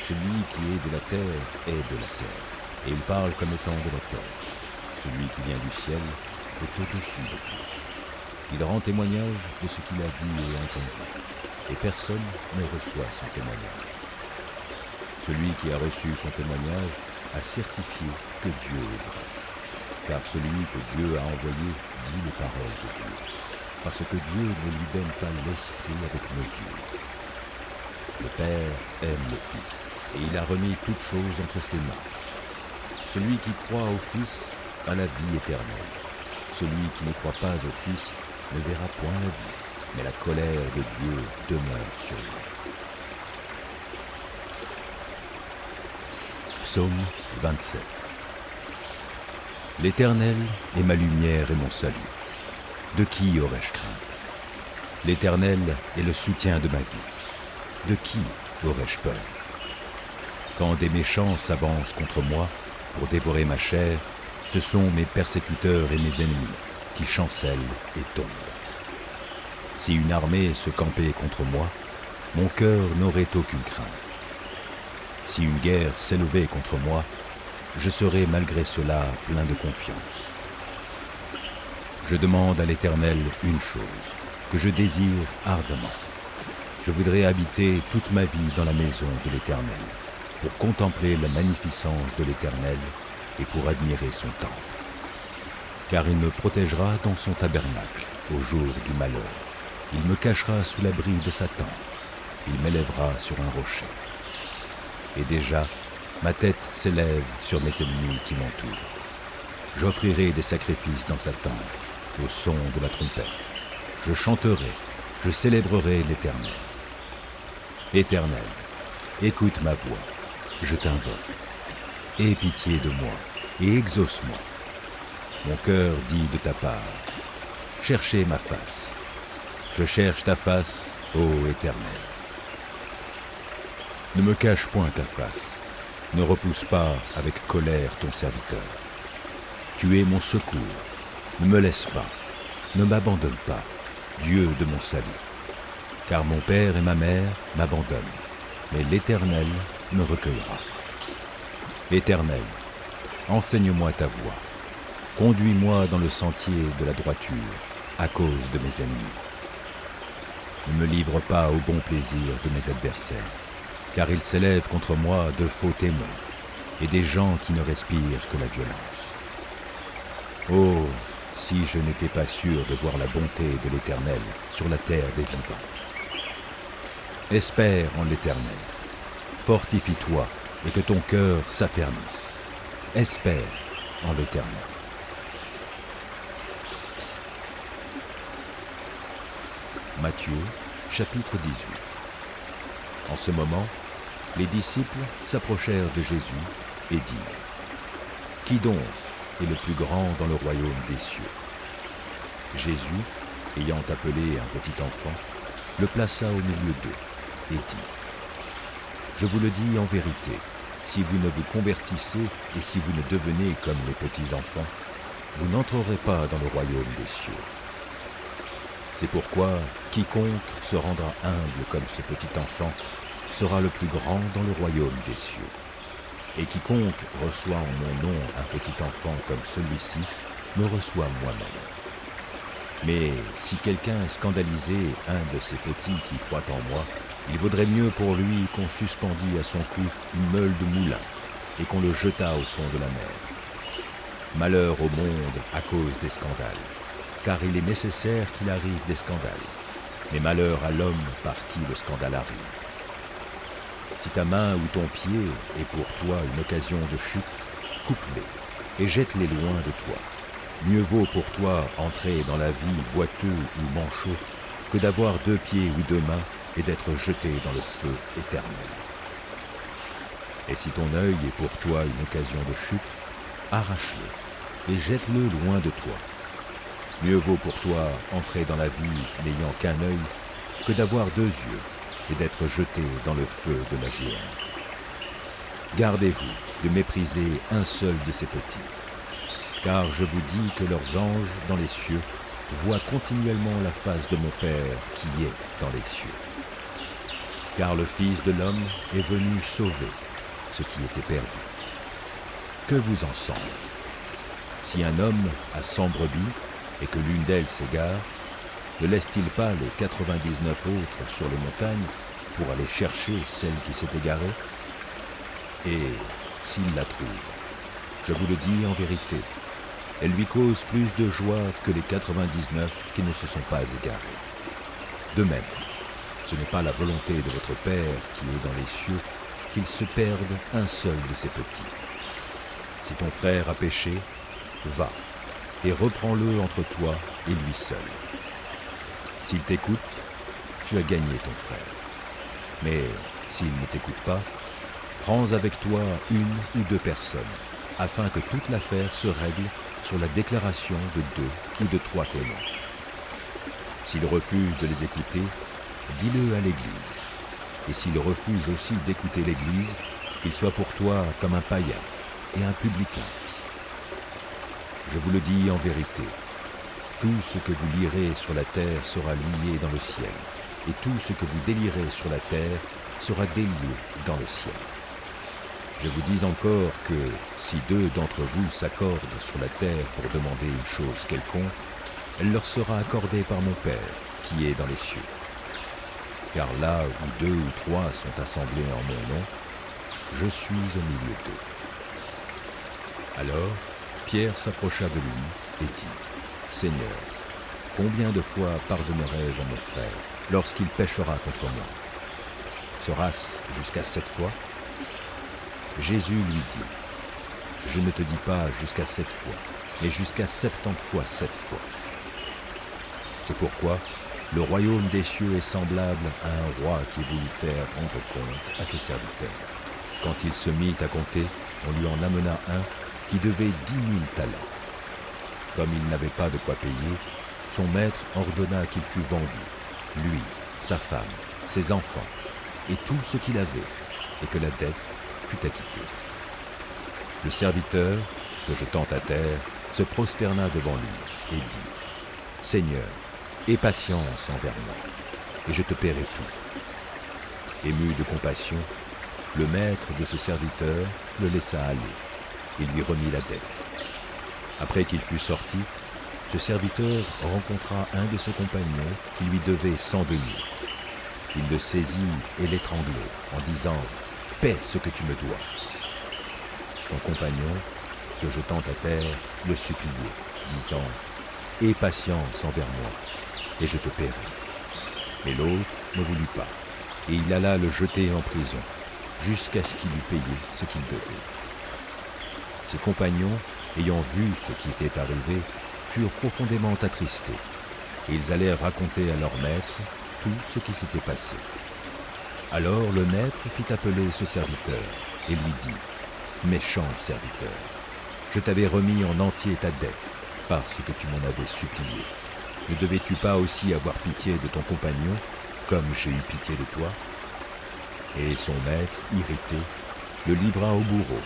Speaker 2: Celui qui est de la terre est de la terre, et il parle comme étant de la terre. Celui qui vient du ciel est au-dessus de tous. Il rend témoignage de ce qu'il a vu et entendu, et personne ne reçoit son témoignage. Celui qui a reçu son témoignage a certifié Dieu est car celui que Dieu a envoyé dit les paroles de Dieu, parce que Dieu ne lui donne pas l'esprit avec mesure. Le Père aime le Fils, et il a remis toutes choses entre ses mains. Celui qui croit au Fils a la vie éternelle. Celui qui ne croit pas au Fils ne verra point la vie, mais la colère de Dieu demeure sur lui. Psaume 27 L'Éternel est ma lumière et mon salut. De qui aurais-je crainte? L'Éternel est le soutien de ma vie. De qui aurais-je peur? Quand des méchants s'avancent contre moi pour dévorer ma chair, ce sont mes persécuteurs et mes ennemis qui chancellent et tombent. Si une armée se campait contre moi, mon cœur n'aurait aucune crainte. Si une guerre s'élevait contre moi, je serais malgré cela plein de confiance. Je demande à l'Éternel une chose, que je désire ardemment. Je voudrais habiter toute ma vie dans la maison de l'Éternel, pour contempler la magnificence de l'Éternel et pour admirer son temple. Car il me protégera dans son tabernacle au jour du malheur. Il me cachera sous l'abri de sa tente. Il m'élèvera sur un rocher. Et déjà, ma tête s'élève sur mes ennemis qui m'entourent. J'offrirai des sacrifices dans sa tente, au son de la trompette. Je chanterai, je célébrerai l'Éternel. Éternel, écoute ma voix, je t'invoque. Aie pitié de moi et exauce-moi. Mon cœur dit de ta part, cherchez ma face. Je cherche ta face, ô Éternel. Ne me cache point ta face, ne repousse pas avec colère ton serviteur. Tu es mon secours, Ne me laisse pas, ne m'abandonne pas, Dieu de mon salut. Car mon père et ma mère m'abandonnent, mais l'Éternel me recueillera. Éternel, enseigne-moi ta voie. Conduis-moi dans le sentier de la droiture à cause de mes ennemis. Ne me livre pas au bon plaisir de mes adversaires, car ils s'élèvent contre moi de faux témoins et des gens qui ne respirent que la violence. Oh, si je n'étais pas sûr de voir la bonté de l'Éternel sur la terre des vivants. Espère en l'Éternel, fortifie-toi et que ton cœur s'affermisse. Espère en l'Éternel. Matthieu chapitre 18 En ce moment, les disciples s'approchèrent de Jésus et dirent, Qui donc est le plus grand dans le royaume des cieux? Jésus, ayant appelé un petit enfant, le plaça au milieu d'eux et dit, Je vous le dis en vérité, si vous ne vous convertissez et si vous ne devenez comme les petits enfants, vous n'entrerez pas dans le royaume des cieux. C'est pourquoi quiconque se rendra humble comme ce petit enfant sera le plus grand dans le royaume des cieux. Et quiconque reçoit en mon nom un petit enfant comme celui-ci me reçoit moi-même. Mais si quelqu'un scandalisait un de ces petits qui croient en moi, il vaudrait mieux pour lui qu'on suspendît à son cou une meule de moulin et qu'on le jetât au fond de la mer. Malheur au monde à cause des scandales car il est nécessaire qu'il arrive des scandales. Mais malheur à l'homme par qui le scandale arrive. Si ta main ou ton pied est pour toi une occasion de chute, coupe-les et jette-les loin de toi. Mieux vaut pour toi entrer dans la vie boiteux ou manchot que d'avoir deux pieds ou deux mains et d'être jeté dans le feu éternel. Et si ton œil est pour toi une occasion de chute, arrache-le et jette-le loin de toi. Mieux vaut pour toi entrer dans la vie n'ayant qu'un œil que d'avoir deux yeux et d'être jeté dans le feu de la géhenne. Gardez-vous de mépriser un seul de ces petits, car je vous dis que leurs anges dans les cieux voient continuellement la face de mon Père qui est dans les cieux. Car le Fils de l'homme est venu sauver ce qui était perdu. Que vous en semble Si un homme a cent brebis et que l'une d'elles s'égare, ne laisse-t-il pas les 99 autres sur les montagnes pour aller chercher celle qui s'est égarée? Et s'il la trouve, je vous le dis en vérité, elle lui cause plus de joie que les 99 qui ne se sont pas égarés. De même, ce n'est pas la volonté de votre Père qui est dans les cieux qu'il se perde un seul de ses petits. Si ton frère a péché, va, et reprends-le entre toi et lui seul. S'il t'écoute, tu as gagné ton frère. Mais s'il ne t'écoute pas, prends avec toi une ou deux personnes, afin que toute l'affaire se règle sur la déclaration de deux ou de trois témoins. S'il refuse de les écouter, dis-le à l'Église. Et s'il refuse aussi d'écouter l'Église, qu'il soit pour toi comme un païen et un publicain. Je vous le dis en vérité, tout ce que vous lirez sur la terre sera lié dans le ciel, et tout ce que vous délirez sur la terre sera délié dans le ciel. Je vous dis encore que si deux d'entre vous s'accordent sur la terre pour demander une chose quelconque, elle leur sera accordée par mon Père qui est dans les cieux. Car là où deux ou trois sont assemblés en mon nom, je suis au milieu d'eux. Alors, Pierre s'approcha de lui et dit, Seigneur, combien de fois pardonnerai-je à mon frère lorsqu'il péchera contre moi? Sera-ce jusqu'à sept fois? Jésus lui dit, Je ne te dis pas jusqu'à sept fois, mais jusqu'à septante fois sept fois. C'est pourquoi le royaume des cieux est semblable à un roi qui voulut faire rendre compte à ses serviteurs. Quand il se mit à compter, on lui en amena un qui devait dix mille talents. Comme il n'avait pas de quoi payer, son maître ordonna qu'il fût vendu, lui, sa femme, ses enfants, et tout ce qu'il avait, et que la dette fût acquittée. Le serviteur, se jetant à terre, se prosterna devant lui et dit, Seigneur, aie patience envers moi, et je te paierai tout. Ému de compassion, le maître de ce serviteur le laissa aller et lui remit la dette. Après qu'il fut sorti, ce serviteur rencontra un de ses compagnons qui lui devait cent deniers. Il le saisit et l'étranglait en disant Paie ce que tu me dois. Son compagnon, se jetant à terre, le suppliait, disant Aie patience envers moi, et je te paierai. Mais l'autre ne voulut pas, et il alla le jeter en prison, jusqu'à ce qu'il eût payé ce qu'il devait. Ses compagnons, ayant vu ce qui était arrivé, furent profondément attristés, ils allèrent raconter à leur maître tout ce qui s'était passé. Alors le maître fit appeler ce serviteur et lui dit, Méchant serviteur, je t'avais remis en entier ta dette parce que tu m'en avais supplié. Ne devais-tu pas aussi avoir pitié de ton compagnon comme j'ai eu pitié de toi? Et son maître, irrité, le livra au bourreau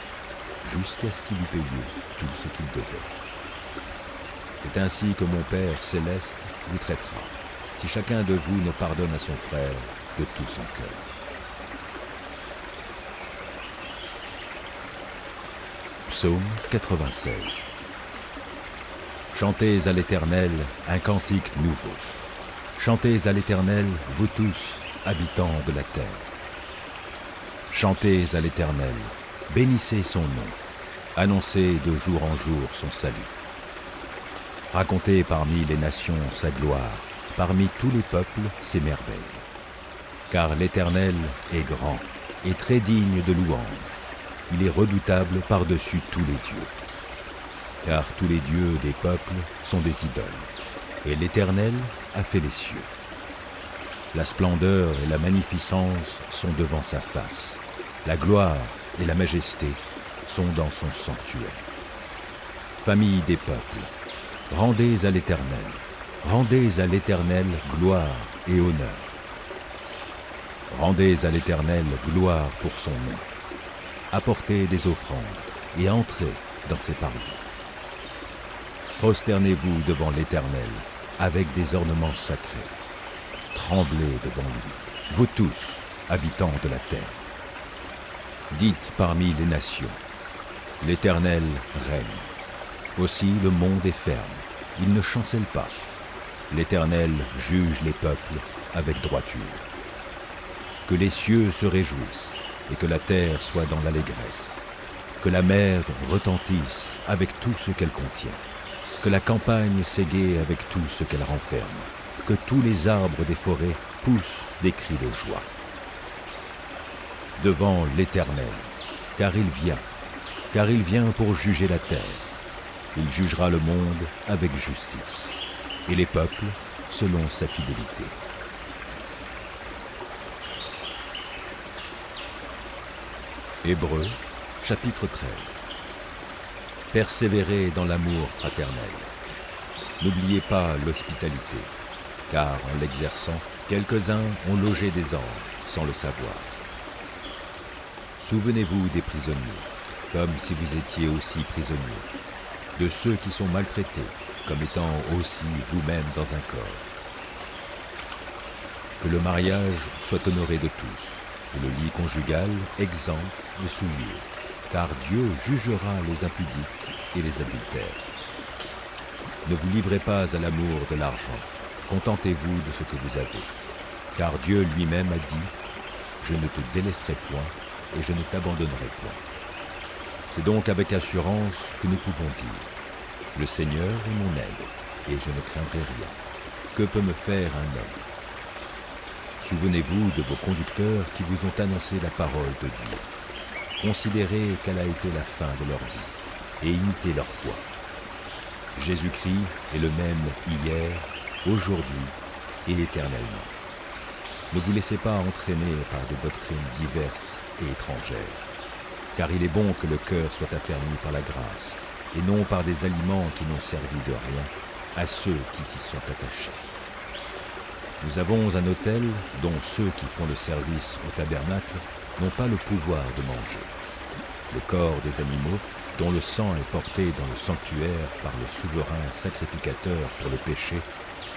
Speaker 2: jusqu'à ce qu'il eût payé tout ce qu'il devait. C'est ainsi que mon Père céleste vous traitera, si chacun de vous ne pardonne à son frère de tout son cœur. Psaume 96 Chantez à l'Éternel un cantique nouveau. Chantez à l'Éternel, vous tous, habitants de la terre. Chantez à l'Éternel, bénissez son nom, annoncez de jour en jour son salut. Racontez parmi les nations sa gloire, parmi tous les peuples ses merveilles. Car l'Éternel est grand et très digne de louange. Il est redoutable par-dessus tous les dieux. Car tous les dieux des peuples sont des idoles, et l'Éternel a fait les cieux. La splendeur et la magnificence sont devant sa face. La gloire et la majesté sont dans son sanctuaire. Famille des peuples, rendez à l'Éternel, rendez à l'Éternel gloire et honneur. Rendez à l'Éternel gloire pour son nom. Apportez des offrandes et entrez dans ses parvis. Prosternez-vous devant l'Éternel avec des ornements sacrés. Tremblez devant lui, vous tous, habitants de la terre. Dites parmi les nations, l'Éternel règne. Aussi le monde est ferme, il ne chancelle pas. L'Éternel juge les peuples avec droiture. Que les cieux se réjouissent et que la terre soit dans l'allégresse. Que la mer retentisse avec tout ce qu'elle contient. Que la campagne s'égaye avec tout ce qu'elle renferme. Que tous les arbres des forêts poussent des cris de joie. Devant l'Éternel, car il vient, car il vient pour juger la terre. Il jugera le monde avec justice, et les peuples selon sa fidélité. Hébreux, chapitre 13. Persévérez dans l'amour fraternel. N'oubliez pas l'hospitalité, car en l'exerçant, quelques-uns ont logé des anges sans le savoir. Souvenez-vous des prisonniers, comme si vous étiez aussi prisonniers, de ceux qui sont maltraités, comme étant aussi vous-même dans un corps. Que le mariage soit honoré de tous, et le lit conjugal exempt de souillure, car Dieu jugera les impudiques et les adultères. Ne vous livrez pas à l'amour de l'argent, contentez-vous de ce que vous avez, car Dieu lui-même a dit, je ne te délaisserai point et je ne t'abandonnerai point. C'est donc avec assurance que nous pouvons dire, le Seigneur est mon aide, et je ne craindrai rien. Que peut me faire un homme? Souvenez-vous de vos conducteurs qui vous ont annoncé la parole de Dieu. Considérez quelle a été la fin de leur vie et imitez leur foi. Jésus-Christ est le même hier, aujourd'hui et éternellement. Ne vous laissez pas entraîner par des doctrines diverses et étrangères, car il est bon que le cœur soit affermi par la grâce, et non par des aliments qui n'ont servi de rien à ceux qui s'y sont attachés. Nous avons un hôtel dont ceux qui font le service au tabernacle n'ont pas le pouvoir de manger. Le corps des animaux dont le sang est porté dans le sanctuaire par le souverain sacrificateur pour le péché,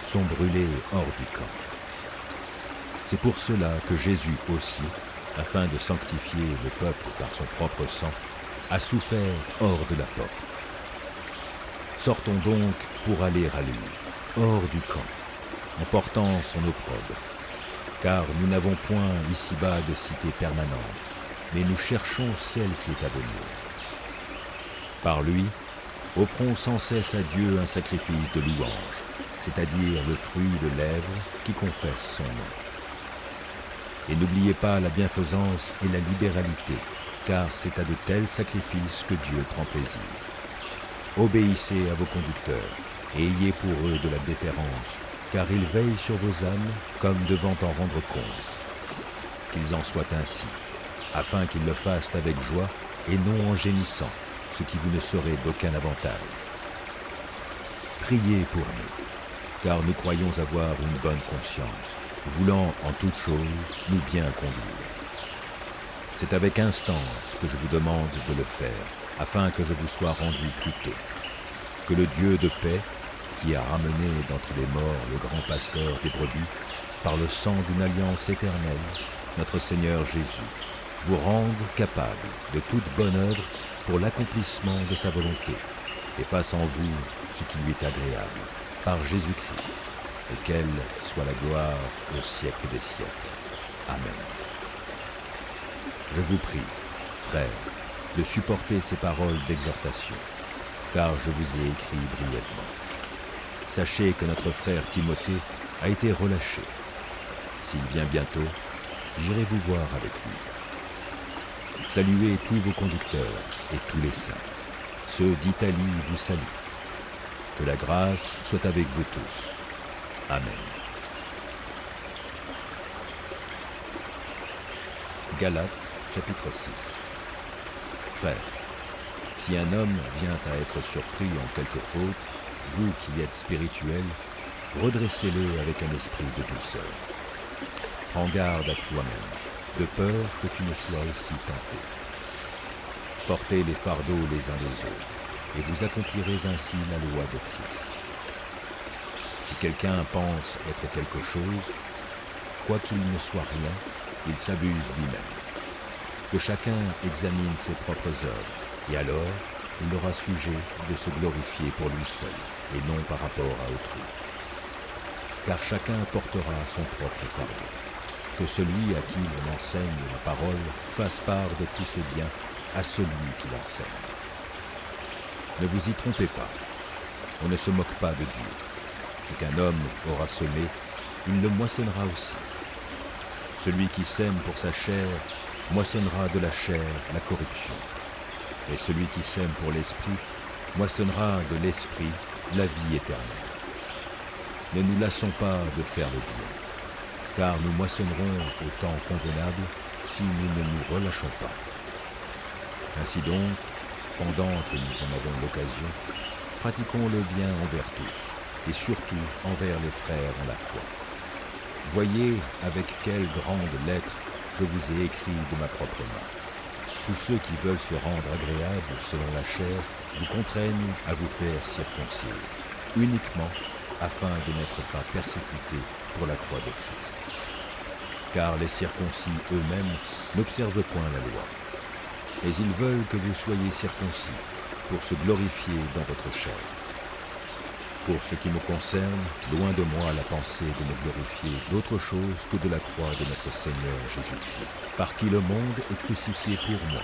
Speaker 2: sont brûlés hors du camp. C'est pour cela que Jésus aussi, afin de sanctifier le peuple par son propre sang, a souffert hors de la porte. Sortons donc pour aller à lui, hors du camp, en portant son opprobre, car nous n'avons point ici-bas de cité permanente, mais nous cherchons celle qui est à venir. Par lui, offrons sans cesse à Dieu un sacrifice de louange, c'est-à-dire le fruit de lèvres qui confessent son nom. Et n'oubliez pas la bienfaisance et la libéralité, car c'est à de tels sacrifices que Dieu prend plaisir. Obéissez à vos conducteurs, et ayez pour eux de la déférence, car ils veillent sur vos âmes comme devant en rendre compte. Qu'ils en soient ainsi, afin qu'ils le fassent avec joie et non en gémissant, ce qui vous ne serait d'aucun avantage. Priez pour nous, car nous croyons avoir une bonne conscience, voulant en toute chose nous bien conduire. C'est avec instance que je vous demande de le faire, afin que je vous sois rendu plus tôt. Que le Dieu de paix, qui a ramené d'entre les morts le grand pasteur des brebis, par le sang d'une alliance éternelle, notre Seigneur Jésus, vous rende capable de toute bonne œuvre pour l'accomplissement de sa volonté, et fasse en vous ce qui lui est agréable, par Jésus-Christ, auquel soit la gloire au siècle des siècles. Amen. Je vous prie, frères, de supporter ces paroles d'exhortation, car je vous ai écrit brièvement. Sachez que notre frère Timothée a été relâché. S'il vient bientôt, j'irai vous voir avec lui. Saluez tous vos conducteurs et tous les saints. Ceux d'Italie vous saluent. Que la grâce soit avec vous tous. Amen. Galates chapitre 6 Frères, si un homme vient à être surpris en quelque faute, vous qui êtes spirituels, redressez-le avec un esprit de douceur. Prends garde à toi-même, de peur que tu ne sois aussi tenté. Portez les fardeaux les uns les autres, et vous accomplirez ainsi la loi de Christ. Si quelqu'un pense être quelque chose, quoi qu'il ne soit rien, il s'abuse lui-même. Que chacun examine ses propres œuvres, et alors il aura sujet de se glorifier pour lui seul, et non par rapport à autrui. Car chacun portera son propre fardeau. Que celui à qui l'on enseigne la parole fasse part de tous ses biens à celui qui l'enseigne. Ne vous y trompez pas, on ne se moque pas de Dieu. Qu'un homme aura semé, il le moissonnera aussi. Celui qui sème pour sa chair moissonnera de la chair la corruption. Et celui qui sème pour l'esprit moissonnera de l'esprit la vie éternelle. Ne nous lassons pas de faire le bien, car nous moissonnerons au temps convenable si nous ne nous relâchons pas. Ainsi donc, pendant que nous en avons l'occasion, pratiquons le bien envers tous, et surtout envers les frères en la foi. Voyez avec quelle grande lettre je vous ai écrit de ma propre main. Tous ceux qui veulent se rendre agréables selon la chair vous contraignent à vous faire circoncire, uniquement afin de n'être pas persécutés pour la croix de Christ. Car les circoncis eux-mêmes n'observent point la loi, mais ils veulent que vous soyez circoncis pour se glorifier dans votre chair. Pour ce qui me concerne, loin de moi la pensée de me glorifier d'autre chose que de la croix de notre Seigneur Jésus-Christ, par qui le monde est crucifié pour moi,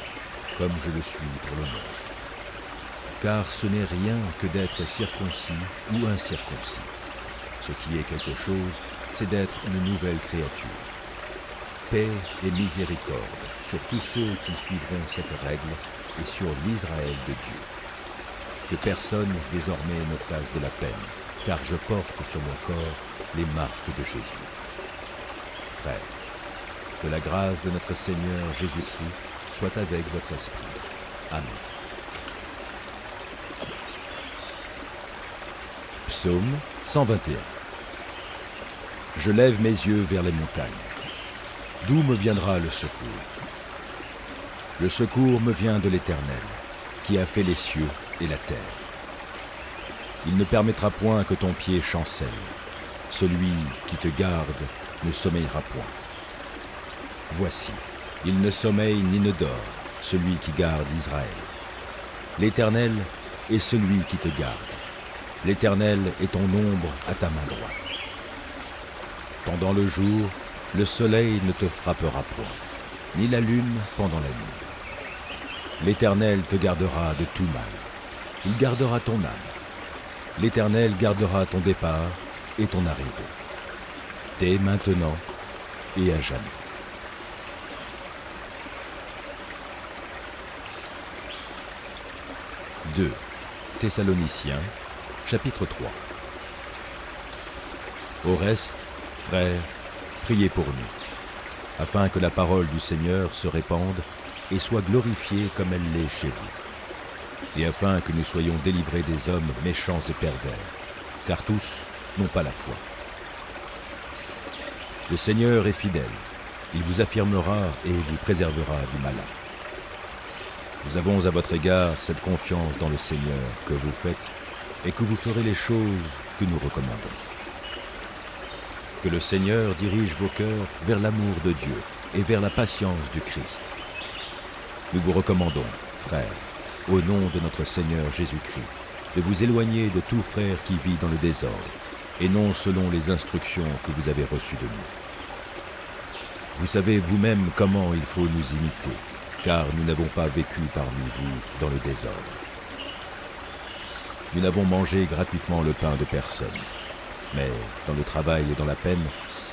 Speaker 2: comme je le suis pour le monde. Car ce n'est rien que d'être circoncis ou incirconcis. Ce qui est quelque chose, c'est d'être une nouvelle créature. Paix et miséricorde sur tous ceux qui suivront cette règle et sur l'Israël de Dieu que personne désormais ne fasse de la peine, car je porte sur mon corps les marques de Jésus. Frère, que la grâce de notre Seigneur Jésus-Christ soit avec votre esprit. Amen. Psaume 121 Je lève mes yeux vers les montagnes. D'où me viendra le secours? Le secours me vient de l'Éternel qui a fait les cieux et la terre. Il ne permettra point que ton pied chancelle. Celui qui te garde ne sommeillera point. Voici, il ne sommeille ni ne dort, celui qui garde Israël. L'Éternel est celui qui te garde. L'Éternel est ton ombre à ta main droite. Pendant le jour, le soleil ne te frappera point, ni la lune pendant la nuit. L'Éternel te gardera de tout mal. Il gardera ton âme. L'Éternel gardera ton départ et ton arrivée, dès maintenant et à jamais. 2 Thessaloniciens, chapitre 3 Au reste, frères, priez pour nous, afin que la parole du Seigneur se répande et soit glorifiée comme elle l'est chez vous, et afin que nous soyons délivrés des hommes méchants et pervers, car tous n'ont pas la foi. Le Seigneur est fidèle, il vous affirmera et vous préservera du malin. Nous avons à votre égard cette confiance dans le Seigneur que vous faites et que vous ferez les choses que nous recommandons. Que le Seigneur dirige vos cœurs vers l'amour de Dieu et vers la patience du Christ. Nous vous recommandons, frères, au nom de notre Seigneur Jésus-Christ, de vous éloigner de tout frère qui vit dans le désordre, et non selon les instructions que vous avez reçues de nous. Vous savez vous-même comment il faut nous imiter, car nous n'avons pas vécu parmi vous dans le désordre. Nous n'avons mangé gratuitement le pain de personne, mais dans le travail et dans la peine,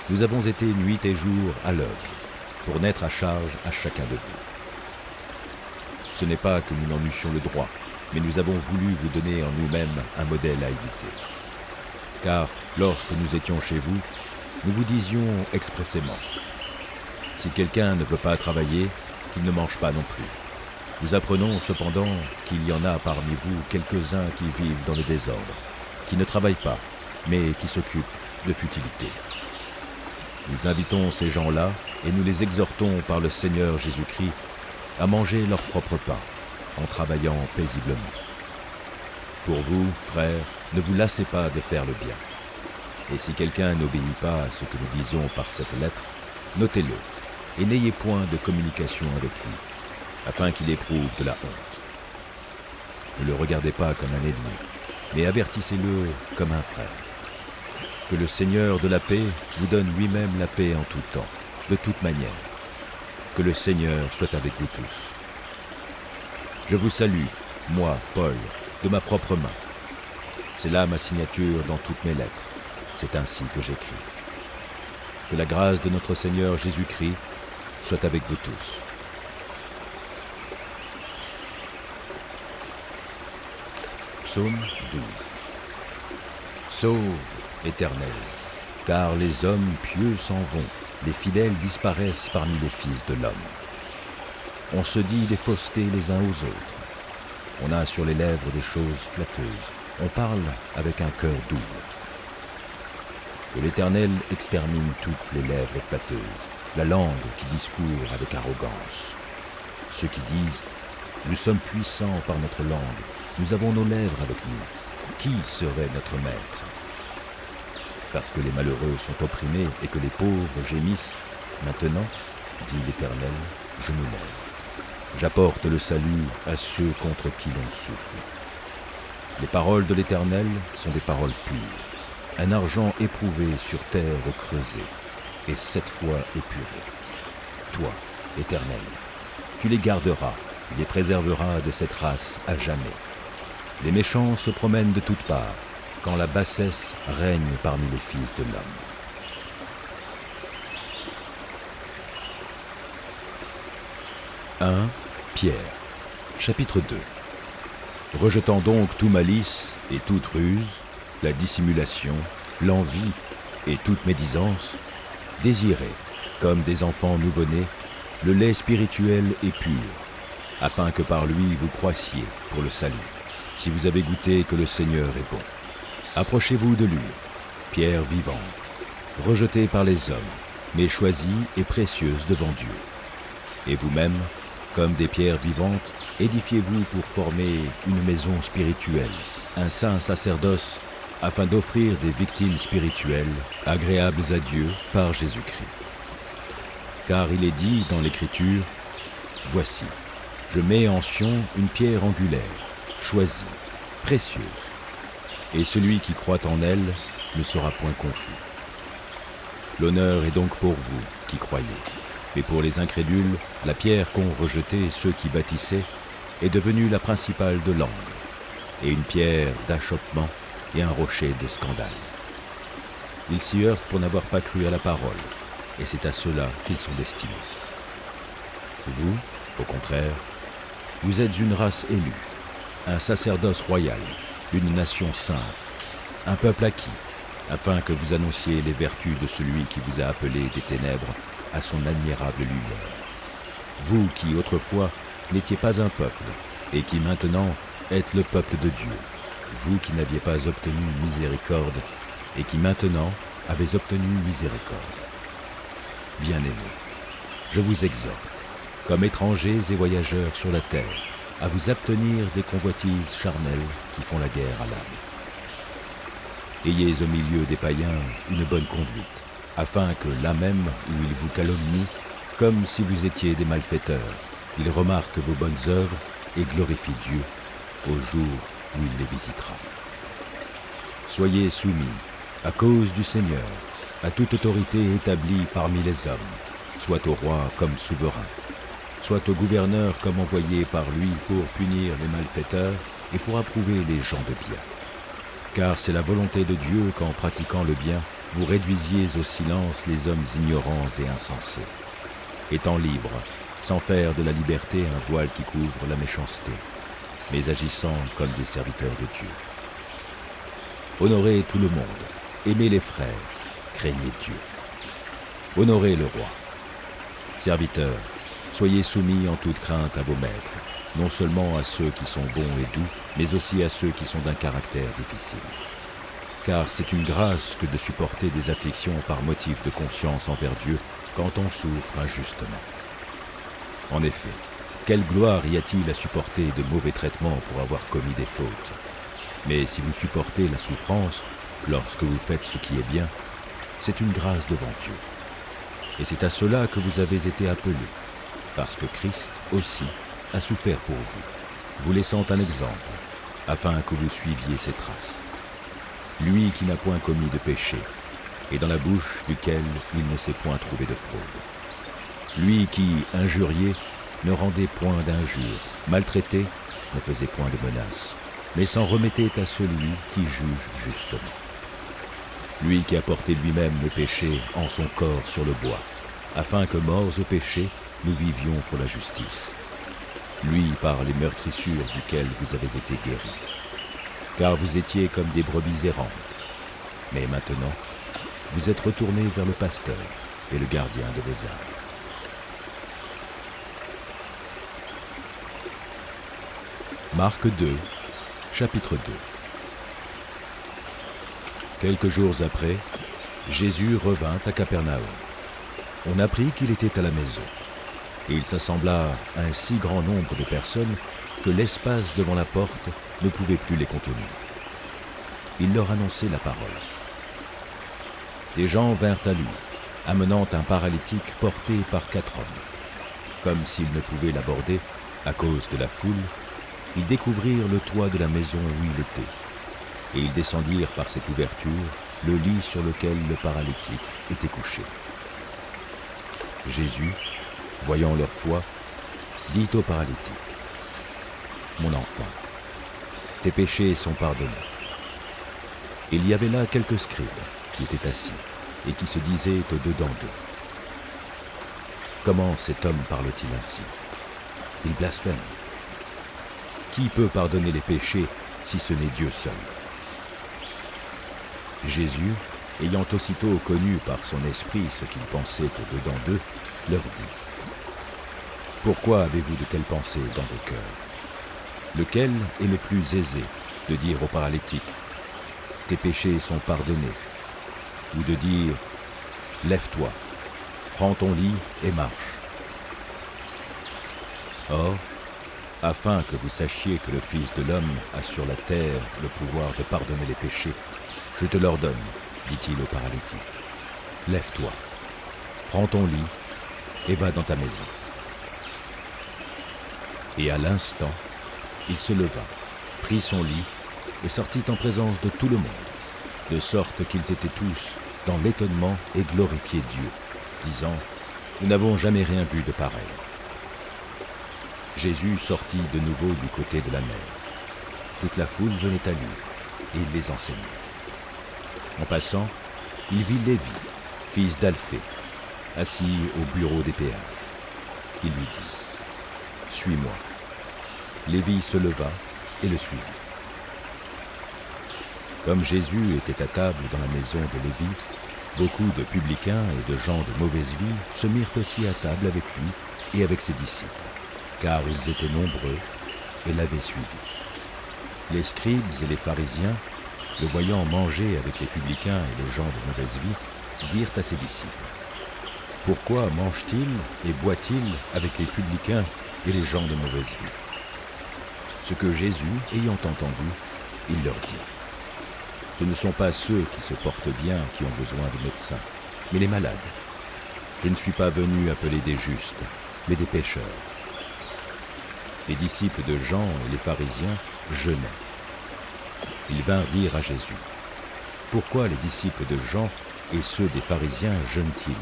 Speaker 2: nous avons été nuit et jour à l'œuvre, pour n'être à charge à chacun de vous. Ce n'est pas que nous n'en eussions le droit, mais nous avons voulu vous donner en nous-mêmes un modèle à éviter. Car lorsque nous étions chez vous, nous vous disions expressément, si quelqu'un ne veut pas travailler, qu'il ne mange pas non plus. Nous apprenons cependant qu'il y en a parmi vous quelques-uns qui vivent dans le désordre, qui ne travaillent pas, mais qui s'occupent de futilité. Nous invitons ces gens-là et nous les exhortons par le Seigneur Jésus-Christ à manger leur propre pain en travaillant paisiblement. Pour vous, frères, ne vous lassez pas de faire le bien. Et si quelqu'un n'obéit pas à ce que nous disons par cette lettre, notez-le et n'ayez point de communication avec lui, afin qu'il éprouve de la honte. Ne le regardez pas comme un ennemi, mais avertissez-le comme un frère. Que le Seigneur de la paix vous donne lui-même la paix en tout temps, de toute manière. Que le Seigneur soit avec vous tous. Je vous salue, moi, Paul, de ma propre main. C'est là ma signature dans toutes mes lettres. C'est ainsi que j'écris. Que la grâce de notre Seigneur Jésus-Christ soit avec vous tous. Psaume 12 Sauve, Éternel, car les hommes pieux s'en vont, les fidèles disparaissent parmi les fils de l'homme. On se dit des faussetés les uns aux autres. On a sur les lèvres des choses flatteuses. On parle avec un cœur double. Que l'Éternel extermine toutes les lèvres flatteuses la langue qui discourt avec arrogance. Ceux qui disent ⁇ Nous sommes puissants par notre langue, nous avons nos lèvres avec nous, qui serait notre maître ?⁇ Parce que les malheureux sont opprimés et que les pauvres gémissent, maintenant, dit l'Éternel, je me lève. J'apporte le salut à ceux contre qui l'on souffle. Les paroles de l'Éternel sont des paroles pures, un argent éprouvé sur terre creusée et sept fois épurés. Toi, Éternel, tu les garderas, les préserveras de cette race à jamais. Les méchants se promènent de toutes parts, quand la bassesse règne parmi les fils de l'homme. « 1 Pierre, chapitre 2 Rejetant donc tout malice et toute ruse, la dissimulation, l'envie et toute médisance, Désirez, comme des enfants nouveau-nés, le lait spirituel et pur, afin que par lui vous croissiez pour le salut, si vous avez goûté que le Seigneur est bon. Approchez-vous de lui, pierre vivante, rejetée par les hommes, mais choisie et précieuse devant Dieu. Et vous-même, comme des pierres vivantes, édifiez-vous pour former une maison spirituelle, un saint sacerdoce, afin d'offrir des victimes spirituelles agréables à Dieu par Jésus-Christ. Car il est dit dans l'Écriture, Voici, je mets en Sion une pierre angulaire, choisie, précieuse, et celui qui croit en elle ne sera point confus. L'honneur est donc pour vous qui croyez, mais pour les incrédules, la pierre qu'ont rejetée ceux qui bâtissaient est devenue la principale de l'angle, et une pierre d'achoppement et un rocher de scandale. Ils s'y heurtent pour n'avoir pas cru à la parole, et c'est à cela qu'ils sont destinés. Vous, au contraire, vous êtes une race élue, un sacerdoce royal, une nation sainte, un peuple acquis, afin que vous annonciez les vertus de celui qui vous a appelé des ténèbres à son admirable lumière. Vous qui autrefois n'étiez pas un peuple, et qui maintenant êtes le peuple de Dieu, vous qui n'aviez pas obtenu miséricorde, et qui maintenant avez obtenu miséricorde. Bien-aimés, je vous exhorte, comme étrangers et voyageurs sur la terre, à vous abstenir des convoitises charnelles qui font la guerre à l'âme. Ayez au milieu des païens une bonne conduite, afin que là même où ils vous calomnient, comme si vous étiez des malfaiteurs, ils remarquent vos bonnes œuvres et glorifient Dieu au jour où il les visitera. Soyez soumis, à cause du Seigneur, à toute autorité établie parmi les hommes, soit au roi comme souverain, soit au gouverneur comme envoyé par lui pour punir les malfaiteurs et pour approuver les gens de bien. Car c'est la volonté de Dieu qu'en pratiquant le bien, vous réduisiez au silence les hommes ignorants et insensés, étant libres, sans faire de la liberté un voile qui couvre la méchanceté, mais agissant comme des serviteurs de Dieu. Honorez tout le monde, aimez les frères, craignez Dieu. Honorez le roi. Serviteurs, soyez soumis en toute crainte à vos maîtres, non seulement à ceux qui sont bons et doux, mais aussi à ceux qui sont d'un caractère difficile. Car c'est une grâce que de supporter des afflictions par motif de conscience envers Dieu quand on souffre injustement. En effet, quelle gloire y a-t-il à supporter de mauvais traitements pour avoir commis des fautes? Mais si vous supportez la souffrance lorsque vous faites ce qui est bien, c'est une grâce devant Dieu. Et c'est à cela que vous avez été appelés, parce que Christ aussi a souffert pour vous, vous laissant un exemple, afin que vous suiviez ses traces. Lui qui n'a point commis de péché, et dans la bouche duquel il ne s'est point trouvé de fraude. Lui qui, injurié, ne rendait point d'injures, maltraité, ne faisait point de menaces, mais s'en remettait à celui qui juge justement. Lui qui a porté lui-même le péché en son corps sur le bois, afin que morts au péché, nous vivions pour la justice lui par les meurtrissures duquel vous avez été guéris. Car vous étiez comme des brebis errantes. Mais maintenant, vous êtes retournés vers le pasteur et le gardien de vos âmes. Marc 2, chapitre 2 Quelques jours après, Jésus revint à Capernaum. On apprit qu'il était à la maison et il s'assembla un si grand nombre de personnes que l'espace devant la porte ne pouvait plus les contenir. Il leur annonçait la parole. Des gens vinrent à lui, amenant un paralytique porté par quatre hommes. Comme s'ils ne pouvaient l'aborder à cause de la foule, ils découvrirent le toit de la maison où il était, et ils descendirent par cette ouverture le lit sur lequel le paralytique était couché. Jésus, voyant leur foi, dit au paralytique, Mon enfant, tes péchés sont pardonnés. Il y avait là quelques scribes qui étaient assis et qui se disaient au-dedans d'eux. Comment cet homme parle-t-il ainsi? Il blasphème. Qui peut pardonner les péchés si ce n'est Dieu seul? Jésus, ayant aussitôt connu par son esprit ce qu'il pensait au-dedans d'eux, leur dit pourquoi avez-vous de telles pensées dans vos cœurs? Lequel est le plus aisé de dire au paralytique Tes péchés sont pardonnés ou de dire Lève-toi, prends ton lit et marche Or, afin que vous sachiez que le Fils de l'homme a sur la terre le pouvoir de pardonner les péchés, je te l'ordonne, dit-il au paralytique. Lève-toi, prends ton lit et va dans ta maison. Et à l'instant, il se leva, prit son lit et sortit en présence de tout le monde, de sorte qu'ils étaient tous dans l'étonnement et glorifiaient Dieu, disant, Nous n'avons jamais rien vu de pareil. Jésus sortit de nouveau du côté de la mer. Toute la foule venait à lui, et il les enseignait. En passant, il vit Lévi, fils d'Alphée, assis au bureau des péages. Il lui dit, Suis-moi. Lévi se leva et le suivit. Comme Jésus était à table dans la maison de Lévi, beaucoup de publicains et de gens de mauvaise vie se mirent aussi à table avec lui et avec ses disciples, car ils étaient nombreux et l'avaient suivi. Les scribes et les pharisiens, le voyant manger avec les publicains et les gens de mauvaise vie, dirent à ses disciples, Pourquoi mange-t-il et boit-il avec les publicains et les gens de mauvaise vie Ce que Jésus, ayant entendu, il leur dit, ce ne sont pas ceux qui se portent bien qui ont besoin de médecins, mais les malades. Je ne suis pas venu appeler des justes, mais des pécheurs. Les disciples de Jean et les pharisiens jeûnaient. Ils vinrent dire à Jésus, Pourquoi les disciples de Jean et ceux des pharisiens jeûnent-ils,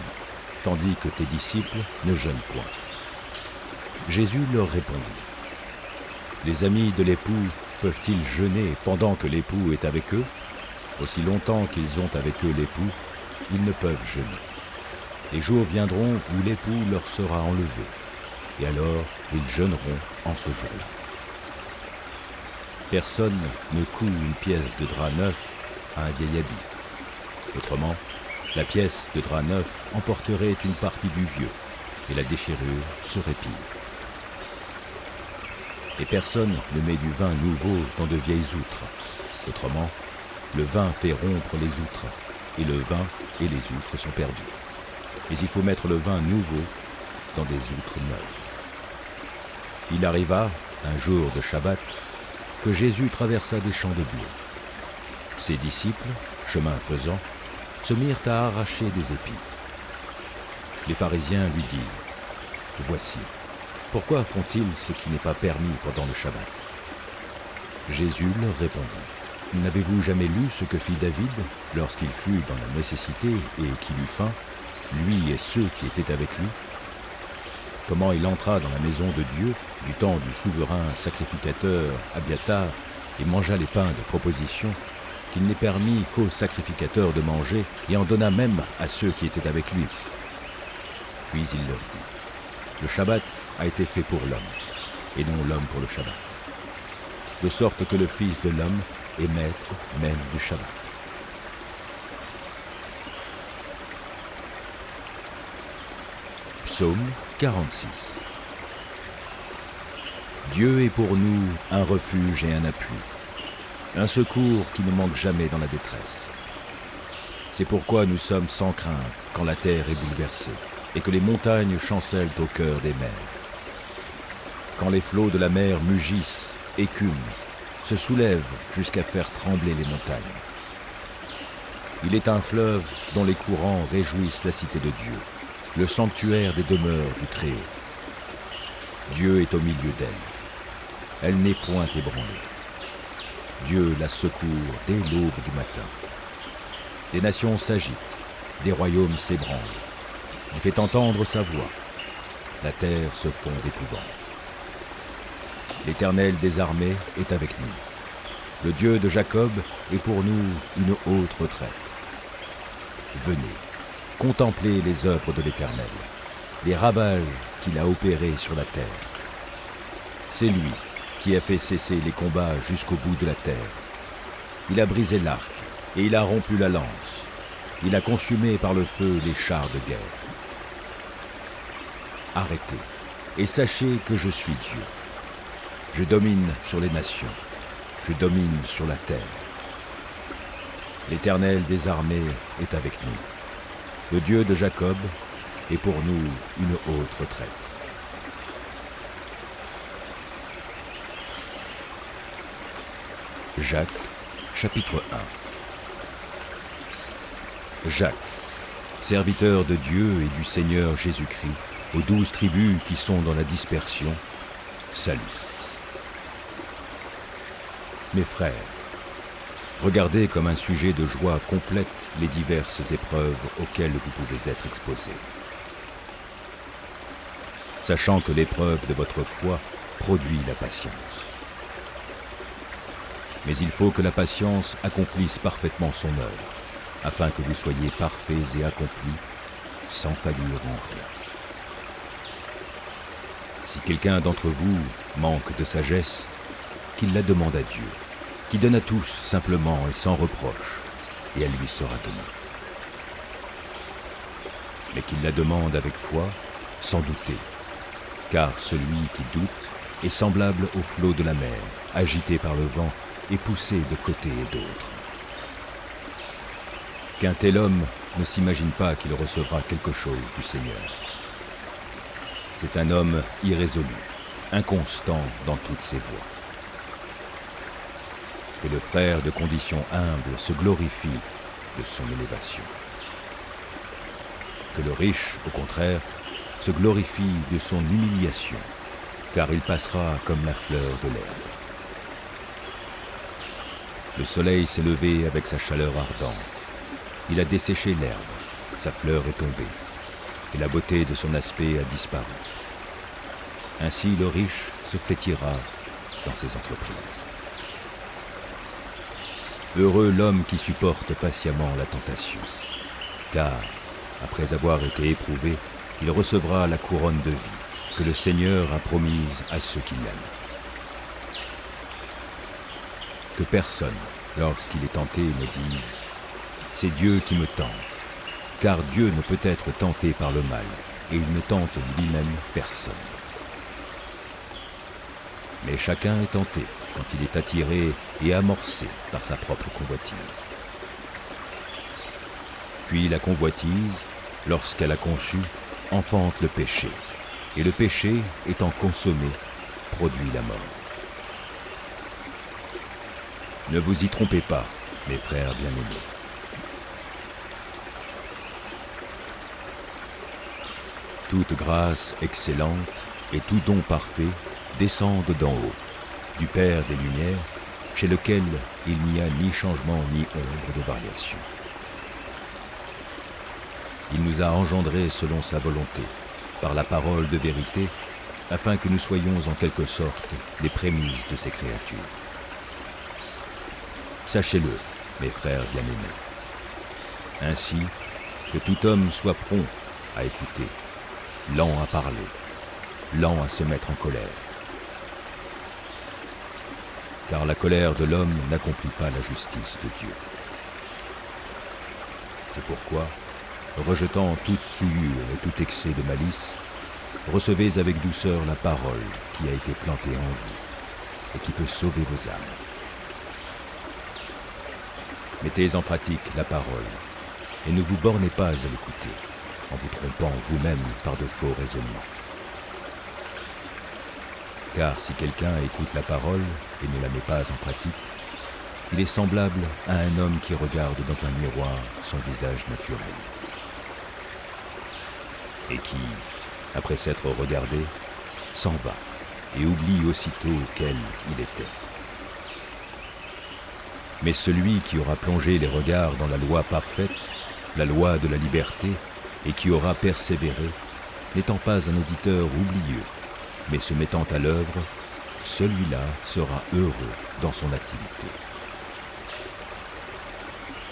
Speaker 2: tandis que tes disciples ne jeûnent point? Jésus leur répondit, Les amis de l'époux peuvent-ils jeûner pendant que l'époux est avec eux? Aussi longtemps qu'ils ont avec eux l'époux, ils ne peuvent jeûner. Les jours viendront où l'époux leur sera enlevé, et alors ils jeûneront en ce jour-là. Personne ne coud une pièce de drap neuf à un vieil habit. Autrement, la pièce de drap neuf emporterait une partie du vieux, et la déchirure serait pire. Et personne ne met du vin nouveau dans de vieilles outres. Autrement, le vin fait rompre les outres, et le vin et les outres sont perdus. Mais il faut mettre le vin nouveau dans des outres neuves. Il arriva, un jour de Shabbat, que Jésus traversa des champs de blé. Ses disciples, chemin faisant, se mirent à arracher des épis. Les pharisiens lui dirent, Voici, pourquoi font-ils ce qui n'est pas permis pendant le Shabbat? Jésus leur répondit, N'avez-vous jamais lu ce que fit David lorsqu'il fut dans la nécessité et qu'il eut faim, lui et ceux qui étaient avec lui? Comment il entra dans la maison de Dieu du temps du souverain sacrificateur Abiatar et mangea les pains de proposition qu'il n'est permis qu'aux sacrificateurs de manger et en donna même à ceux qui étaient avec lui? Puis il leur dit, le Shabbat a été fait pour l'homme, et non l'homme pour le Shabbat. De sorte que le Fils de l'homme et maître même du Shabbat. Psaume 46 Dieu est pour nous un refuge et un appui, un secours qui ne manque jamais dans la détresse. C'est pourquoi nous sommes sans crainte quand la terre est bouleversée et que les montagnes chancellent au cœur des mers. Quand les flots de la mer mugissent, écument se soulève jusqu'à faire trembler les montagnes. Il est un fleuve dont les courants réjouissent la cité de Dieu, le sanctuaire des demeures du Très-Haut. Dieu est au milieu d'elle. Elle, n'est point ébranlée. Dieu la secourt dès l'aube du matin. Des nations s'agitent, des royaumes s'ébranlent. Il fait entendre sa voix. La terre se fond d'épouvante. L'Éternel des armées est avec nous. Le Dieu de Jacob est pour nous une haute retraite. Venez, contemplez les œuvres de l'Éternel, les ravages qu'il a opérés sur la terre. C'est lui qui a fait cesser les combats jusqu'au bout de la terre. Il a brisé l'arc et il a rompu la lance. Il a consumé par le feu les chars de guerre. Arrêtez et sachez que je suis Dieu. Je domine sur les nations, je domine sur la terre. L'Éternel des armées est avec nous. Le Dieu de Jacob est pour nous une haute retraite. Jacques, chapitre 1 Jacques, serviteur de Dieu et du Seigneur Jésus-Christ, aux douze tribus qui sont dans la dispersion, salut. Mes frères, regardez comme un sujet de joie complète les diverses épreuves auxquelles vous pouvez être exposés. Sachant que l'épreuve de votre foi produit la patience. Mais il faut que la patience accomplisse parfaitement son œuvre, afin que vous soyez parfaits et accomplis, sans faillir en rien. Si quelqu'un d'entre vous manque de sagesse, qu'il la demande à Dieu, qui donne à tous simplement et sans reproche, et elle lui sera donnée. Mais qu'il la demande avec foi, sans douter, car celui qui doute est semblable au flot de la mer, agité par le vent et poussé de côté et d'autre. Qu'un tel homme ne s'imagine pas qu'il recevra quelque chose du Seigneur. C'est un homme irrésolu, inconstant dans toutes ses voies. Que le frère de condition humble se glorifie de son élévation. Que le riche, au contraire, se glorifie de son humiliation, car il passera comme la fleur de l'herbe. Le soleil s'est levé avec sa chaleur ardente. Il a desséché l'herbe, sa fleur est tombée, et la beauté de son aspect a disparu. Ainsi le riche se flétira dans ses entreprises. Heureux l'homme qui supporte patiemment la tentation, car, après avoir été éprouvé, il recevra la couronne de vie que le Seigneur a promise à ceux qui l'aiment. Que personne, lorsqu'il est tenté, me dise, c'est Dieu qui me tente, car Dieu ne peut être tenté par le mal, et il ne tente lui-même personne. Mais chacun est tenté quand il est attiré et amorcé par sa propre convoitise. Puis la convoitise, lorsqu'elle a conçu, enfante le péché, et le péché, étant consommé, produit la mort. Ne vous y trompez pas, mes frères bien-aimés. Toute grâce excellente et tout don parfait descendent d'en haut, du Père des Lumières, chez lequel il n'y a ni changement ni ombre de variation. Il nous a engendrés selon sa volonté, par la parole de vérité, afin que nous soyons en quelque sorte les prémices de ses créatures. Sachez-le, mes frères bien-aimés, ainsi que tout homme soit prompt à écouter, lent à parler, lent à se mettre en colère. Car la colère de l'homme n'accomplit pas la justice de Dieu. C'est pourquoi, rejetant toute souillure et tout excès de malice, recevez avec douceur la parole qui a été plantée en vous et qui peut sauver vos âmes. Mettez en pratique la parole et ne vous bornez pas à l'écouter en vous trompant vous-même par de faux raisonnements. Car si quelqu'un écoute la parole et ne la met pas en pratique, il est semblable à un homme qui regarde dans un miroir son visage naturel et qui, après s'être regardé, s'en va et oublie aussitôt quel il était. Mais celui qui aura plongé les regards dans la loi parfaite, la loi de la liberté, et qui aura persévéré, n'étant pas un auditeur oublieux, mais se mettant à l'œuvre, celui-là sera heureux dans son activité.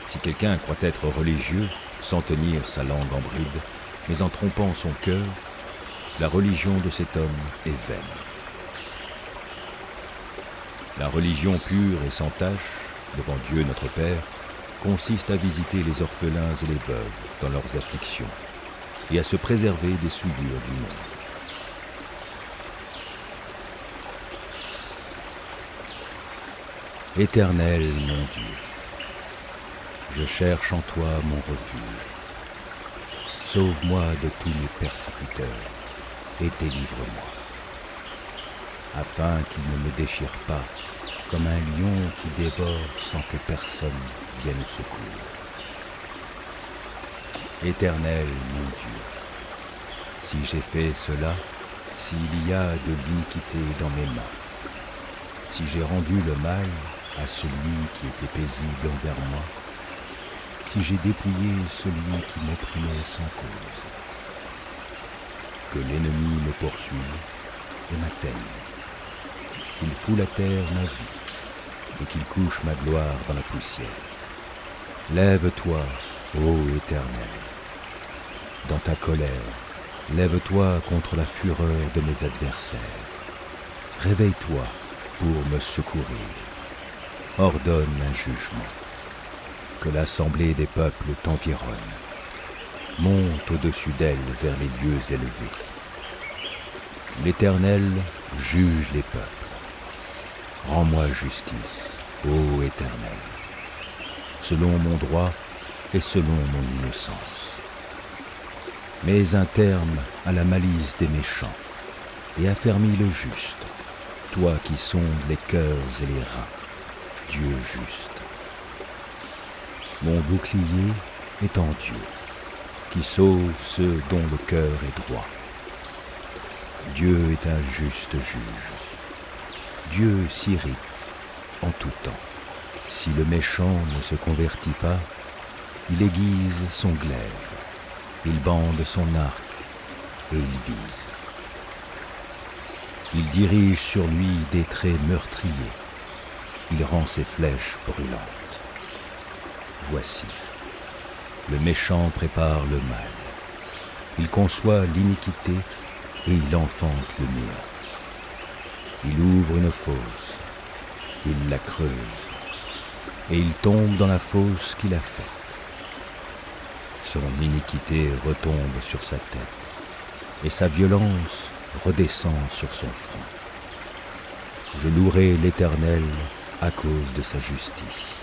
Speaker 2: Si quelqu'un croit être religieux sans tenir sa langue en bride, mais en trompant son cœur, la religion de cet homme est vaine. La religion pure et sans tache, devant Dieu notre Père, consiste à visiter les orphelins et les veuves dans leurs afflictions et à se préserver des souillures du monde. Éternel mon Dieu, je cherche en toi mon refuge. Sauve-moi de tous mes persécuteurs et délivre-moi. afin qu'il ne me déchire pas comme un lion qui dévore sans que personne vienne au secours. Éternel mon Dieu, si j'ai fait cela, s'il y a de l'iniquité dans mes mains, si j'ai rendu le mal à celui qui était paisible envers moi, si j'ai dépouillé celui qui m'opprimait sans cause, que l'ennemi me poursuive et m'atteigne, qu'il foule la terre ma vie et qu'il couche ma gloire dans la poussière. Lève-toi, ô Éternel, dans ta colère, lève-toi contre la fureur de mes adversaires. Réveille-toi pour me secourir. Ordonne un jugement. Que l'assemblée des peuples t'environne. Monte au-dessus d'elle vers les lieux élevés. L'Éternel juge les peuples. Rends-moi justice, ô Éternel, selon mon droit et selon mon innocence. Mets un terme à la malice des méchants et affermis le juste, toi qui sondes les cœurs et les reins, Dieu juste. Mon bouclier est en Dieu, qui sauve ceux dont le cœur est droit. Dieu est un juste juge. Dieu s'irrite en tout temps. Si le méchant ne se convertit pas, il aiguise son glaive, il bande son arc et il vise. Il dirige sur lui des traits meurtriers, il rend ses flèches brûlantes. Voici, le méchant prépare le mal, il conçoit l'iniquité et il enfante le néant. Il ouvre une fosse, il la creuse, et il tombe dans la fosse qu'il a faite. Son iniquité retombe sur sa tête, et sa violence redescend sur son front. Je louerai l'Éternel à cause de sa justice.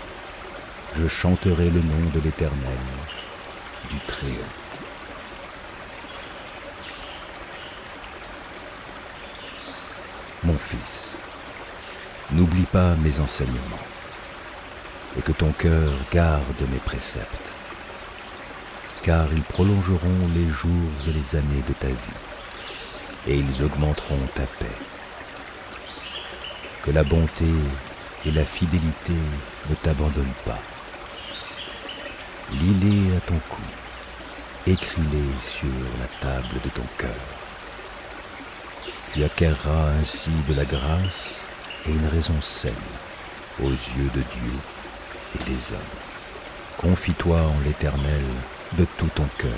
Speaker 2: Je chanterai le nom de l'Éternel du Très-Haut. Mon fils, n'oublie pas mes enseignements et que ton cœur garde mes préceptes, car ils prolongeront les jours et les années de ta vie, et ils augmenteront ta paix. Que la bonté et la fidélité ne t'abandonnent pas. Lis-les à ton cou, écris-les sur la table de ton cœur. Tu acquerras ainsi de la grâce et une raison saine aux yeux de Dieu et des hommes. Confie-toi en l'Éternel de tout ton cœur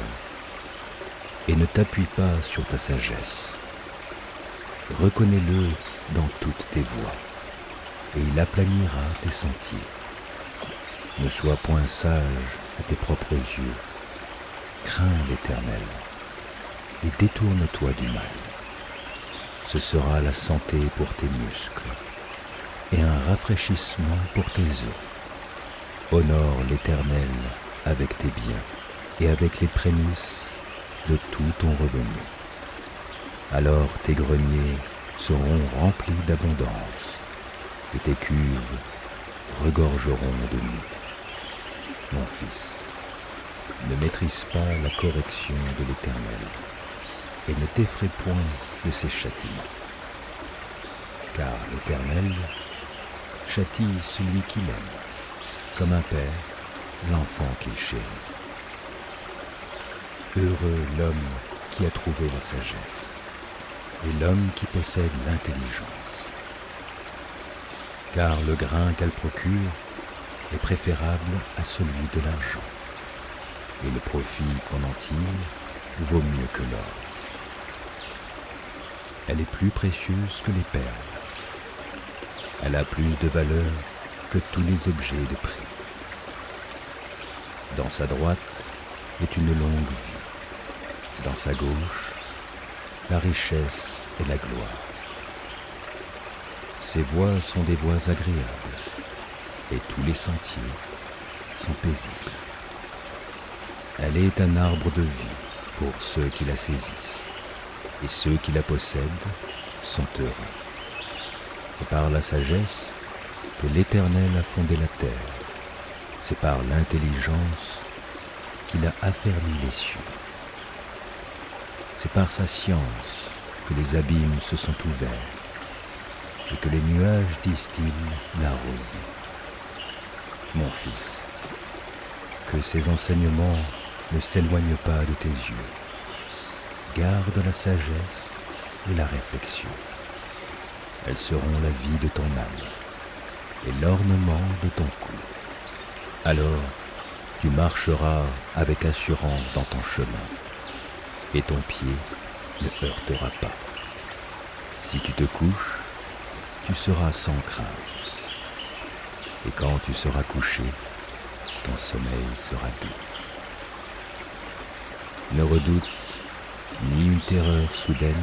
Speaker 2: et ne t'appuie pas sur ta sagesse. Reconnais-le dans toutes tes voies et il aplanira tes sentiers. Ne sois point sage à tes propres yeux. Crains l'Éternel et détourne-toi du mal. Ce sera la santé pour tes muscles et un rafraîchissement pour tes os. Honore l'Éternel avec tes biens et avec les prémices de tout ton revenu. Alors tes greniers seront remplis d'abondance et tes cuves regorgeront de nuit. Mon fils, ne maîtrise pas la correction de l'Éternel et ne t'effraie point de ses châtiments. Car l'Éternel châtie celui qu'il aime, comme un père l'enfant qu'il chérit. Heureux l'homme qui a trouvé la sagesse et l'homme qui possède l'intelligence. Car le grain qu'elle procure est préférable à celui de l'argent, et le profit qu'on en tire vaut mieux que l'or. Elle est plus précieuse que les perles. Elle a plus de valeur que tous les objets de prix. Dans sa droite est une longue vie. Dans sa gauche, la richesse et la gloire. Ses voies sont des voies agréables et tous les sentiers sont paisibles. Elle est un arbre de vie pour ceux qui la saisissent et ceux qui la possèdent sont heureux. C'est par la sagesse que l'Éternel a fondé la terre. C'est par l'intelligence qu'il a affermi les cieux. C'est par sa science que les abîmes se sont ouverts et que les nuages distillent la rosée. Mon fils, que ces enseignements ne s'éloignent pas de tes yeux. Garde la sagesse et la réflexion. Elles seront la vie de ton âme et l'ornement de ton cou. Alors, tu marcheras avec assurance dans ton chemin et ton pied ne heurtera pas. Si tu te couches, tu seras sans crainte. Et quand tu seras couché, ton sommeil sera doux. Ne redoute ni une terreur soudaine,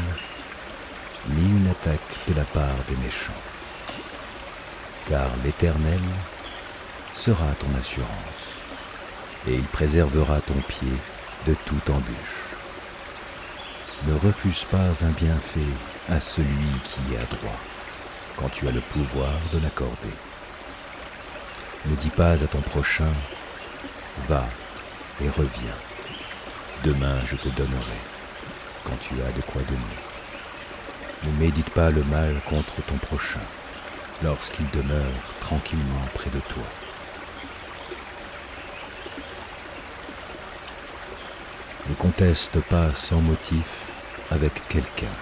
Speaker 2: ni une attaque de la part des méchants. Car l'Éternel sera ton assurance, et il préservera ton pied de toute embûche. Ne refuse pas un bienfait à celui qui est droit, quand tu as le pouvoir de l'accorder. Ne dis pas à ton prochain, va et reviens. Demain je te donnerai, quand tu as de quoi donner. Ne médite pas le mal contre ton prochain, lorsqu'il demeure tranquillement près de toi. Ne conteste pas sans motif avec quelqu'un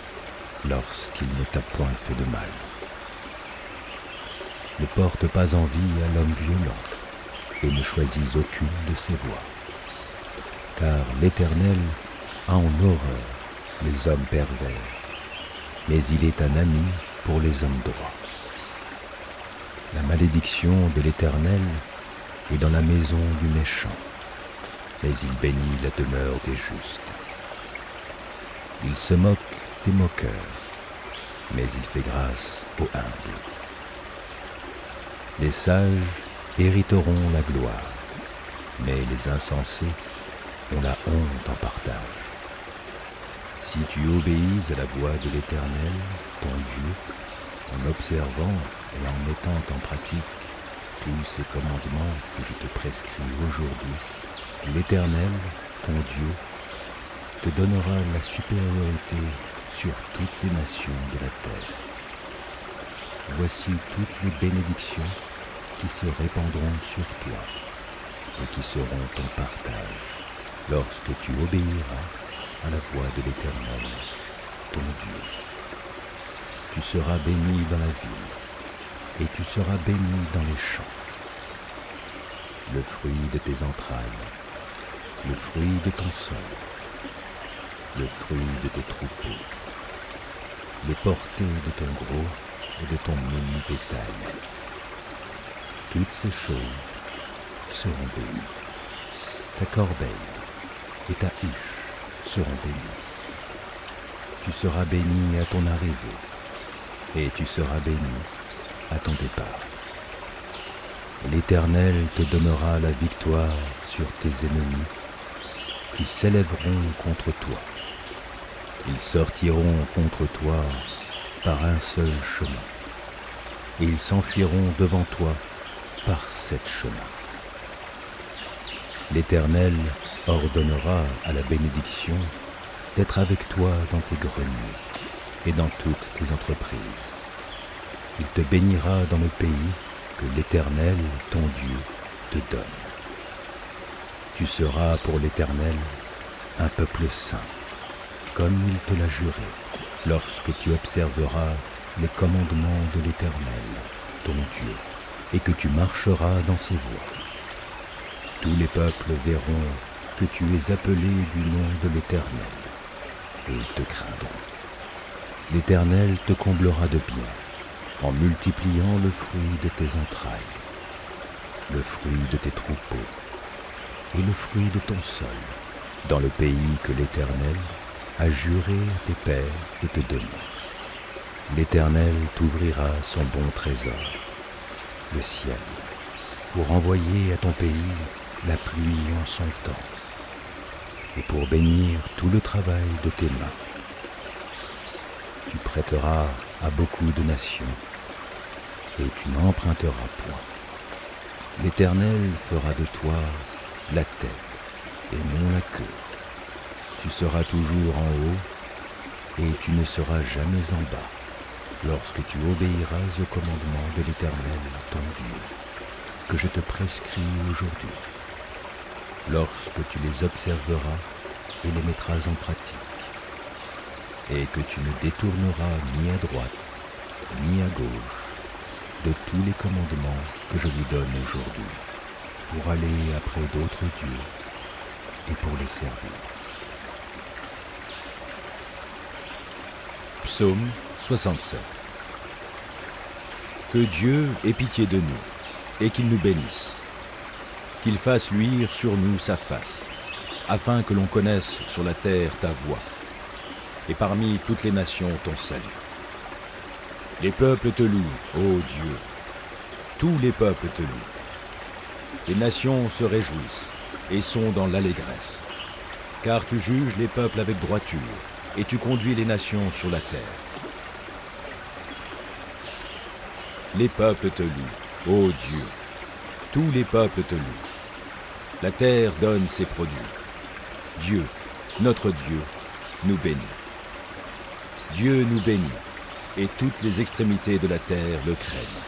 Speaker 2: lorsqu'il ne t'a point fait de mal. Ne porte pas envie à l'homme violent et ne choisis aucune de ses voies. Car l'Éternel a en horreur les hommes pervers, mais il est un ami pour les hommes droits. La malédiction de l'Éternel est dans la maison du méchant, mais il bénit la demeure des justes. Il se moque des moqueurs, mais il fait grâce aux humbles. Les sages hériteront la gloire, mais les insensés ont la honte en partage. Si tu obéis à la voix de l'Éternel, ton Dieu, en observant et en mettant en pratique tous ces commandements que je te prescris aujourd'hui, l'Éternel, ton Dieu, te donnera la supériorité sur toutes les nations de la terre. Voici toutes les bénédictions qui se répandront sur toi et qui seront ton partage lorsque tu obéiras à la voix de l'Éternel, ton Dieu. Tu seras béni dans la ville et tu seras béni dans les champs. Le fruit de tes entrailles, le fruit de ton sol, le fruit de tes troupeaux, les portées de ton gros et de ton menu bétail. Toutes ces choses seront bénies. Ta corbeille et ta huche seront bénies. Tu seras béni à ton arrivée et tu seras béni à ton départ. L'Éternel te donnera la victoire sur tes ennemis qui s'élèveront contre toi. Ils sortiront contre toi par un seul chemin, et ils s'enfuiront devant toi par sept chemins. L'Éternel ordonnera à la bénédiction d'être avec toi dans tes greniers et dans toutes tes entreprises. Il te bénira dans le pays que l'Éternel, ton Dieu, te donne. Tu seras pour l'Éternel un peuple saint comme il te l'a juré, lorsque tu observeras les commandements de l'Éternel, ton Dieu, et que tu marcheras dans ses voies. Tous les peuples verront que tu es appelé du nom de l'Éternel, et ils te craindront. L'Éternel te comblera de bien, en multipliant le fruit de tes entrailles, le fruit de tes troupeaux, et le fruit de ton sol, dans le pays que l'Éternel, a juré à tes pères de te donner. L'Éternel t'ouvrira son bon trésor, le ciel, pour envoyer à ton pays la pluie en son temps, et pour bénir tout le travail de tes mains. Tu prêteras à beaucoup de nations, et tu n'emprunteras point. L'Éternel fera de toi la tête et non la queue. Tu seras toujours en haut et tu ne seras jamais en bas lorsque tu obéiras au commandement de l'Éternel, ton Dieu, que je te prescris aujourd'hui, lorsque tu les observeras et les mettras en pratique, et que tu ne détourneras ni à droite ni à gauche de tous les commandements que je vous donne aujourd'hui, pour aller après d'autres dieux et pour les servir.
Speaker 1: Psaume 67 Que Dieu ait pitié de nous et qu'il nous bénisse, qu'il fasse luire sur nous sa face, afin que l'on connaisse sur la terre ta voix, et parmi toutes les nations ton salut. Les peuples te louent, ô Dieu. Tous les peuples te louent. Les nations se réjouissent et sont dans l'allégresse. Car tu juges les peuples avec droiture et tu conduis les nations sur la terre. Les peuples te louent, ô Dieu. Tous les peuples te louent. La terre donne ses produits. Dieu, notre Dieu, nous bénit. Dieu nous bénit et toutes les extrémités de la terre le craignent.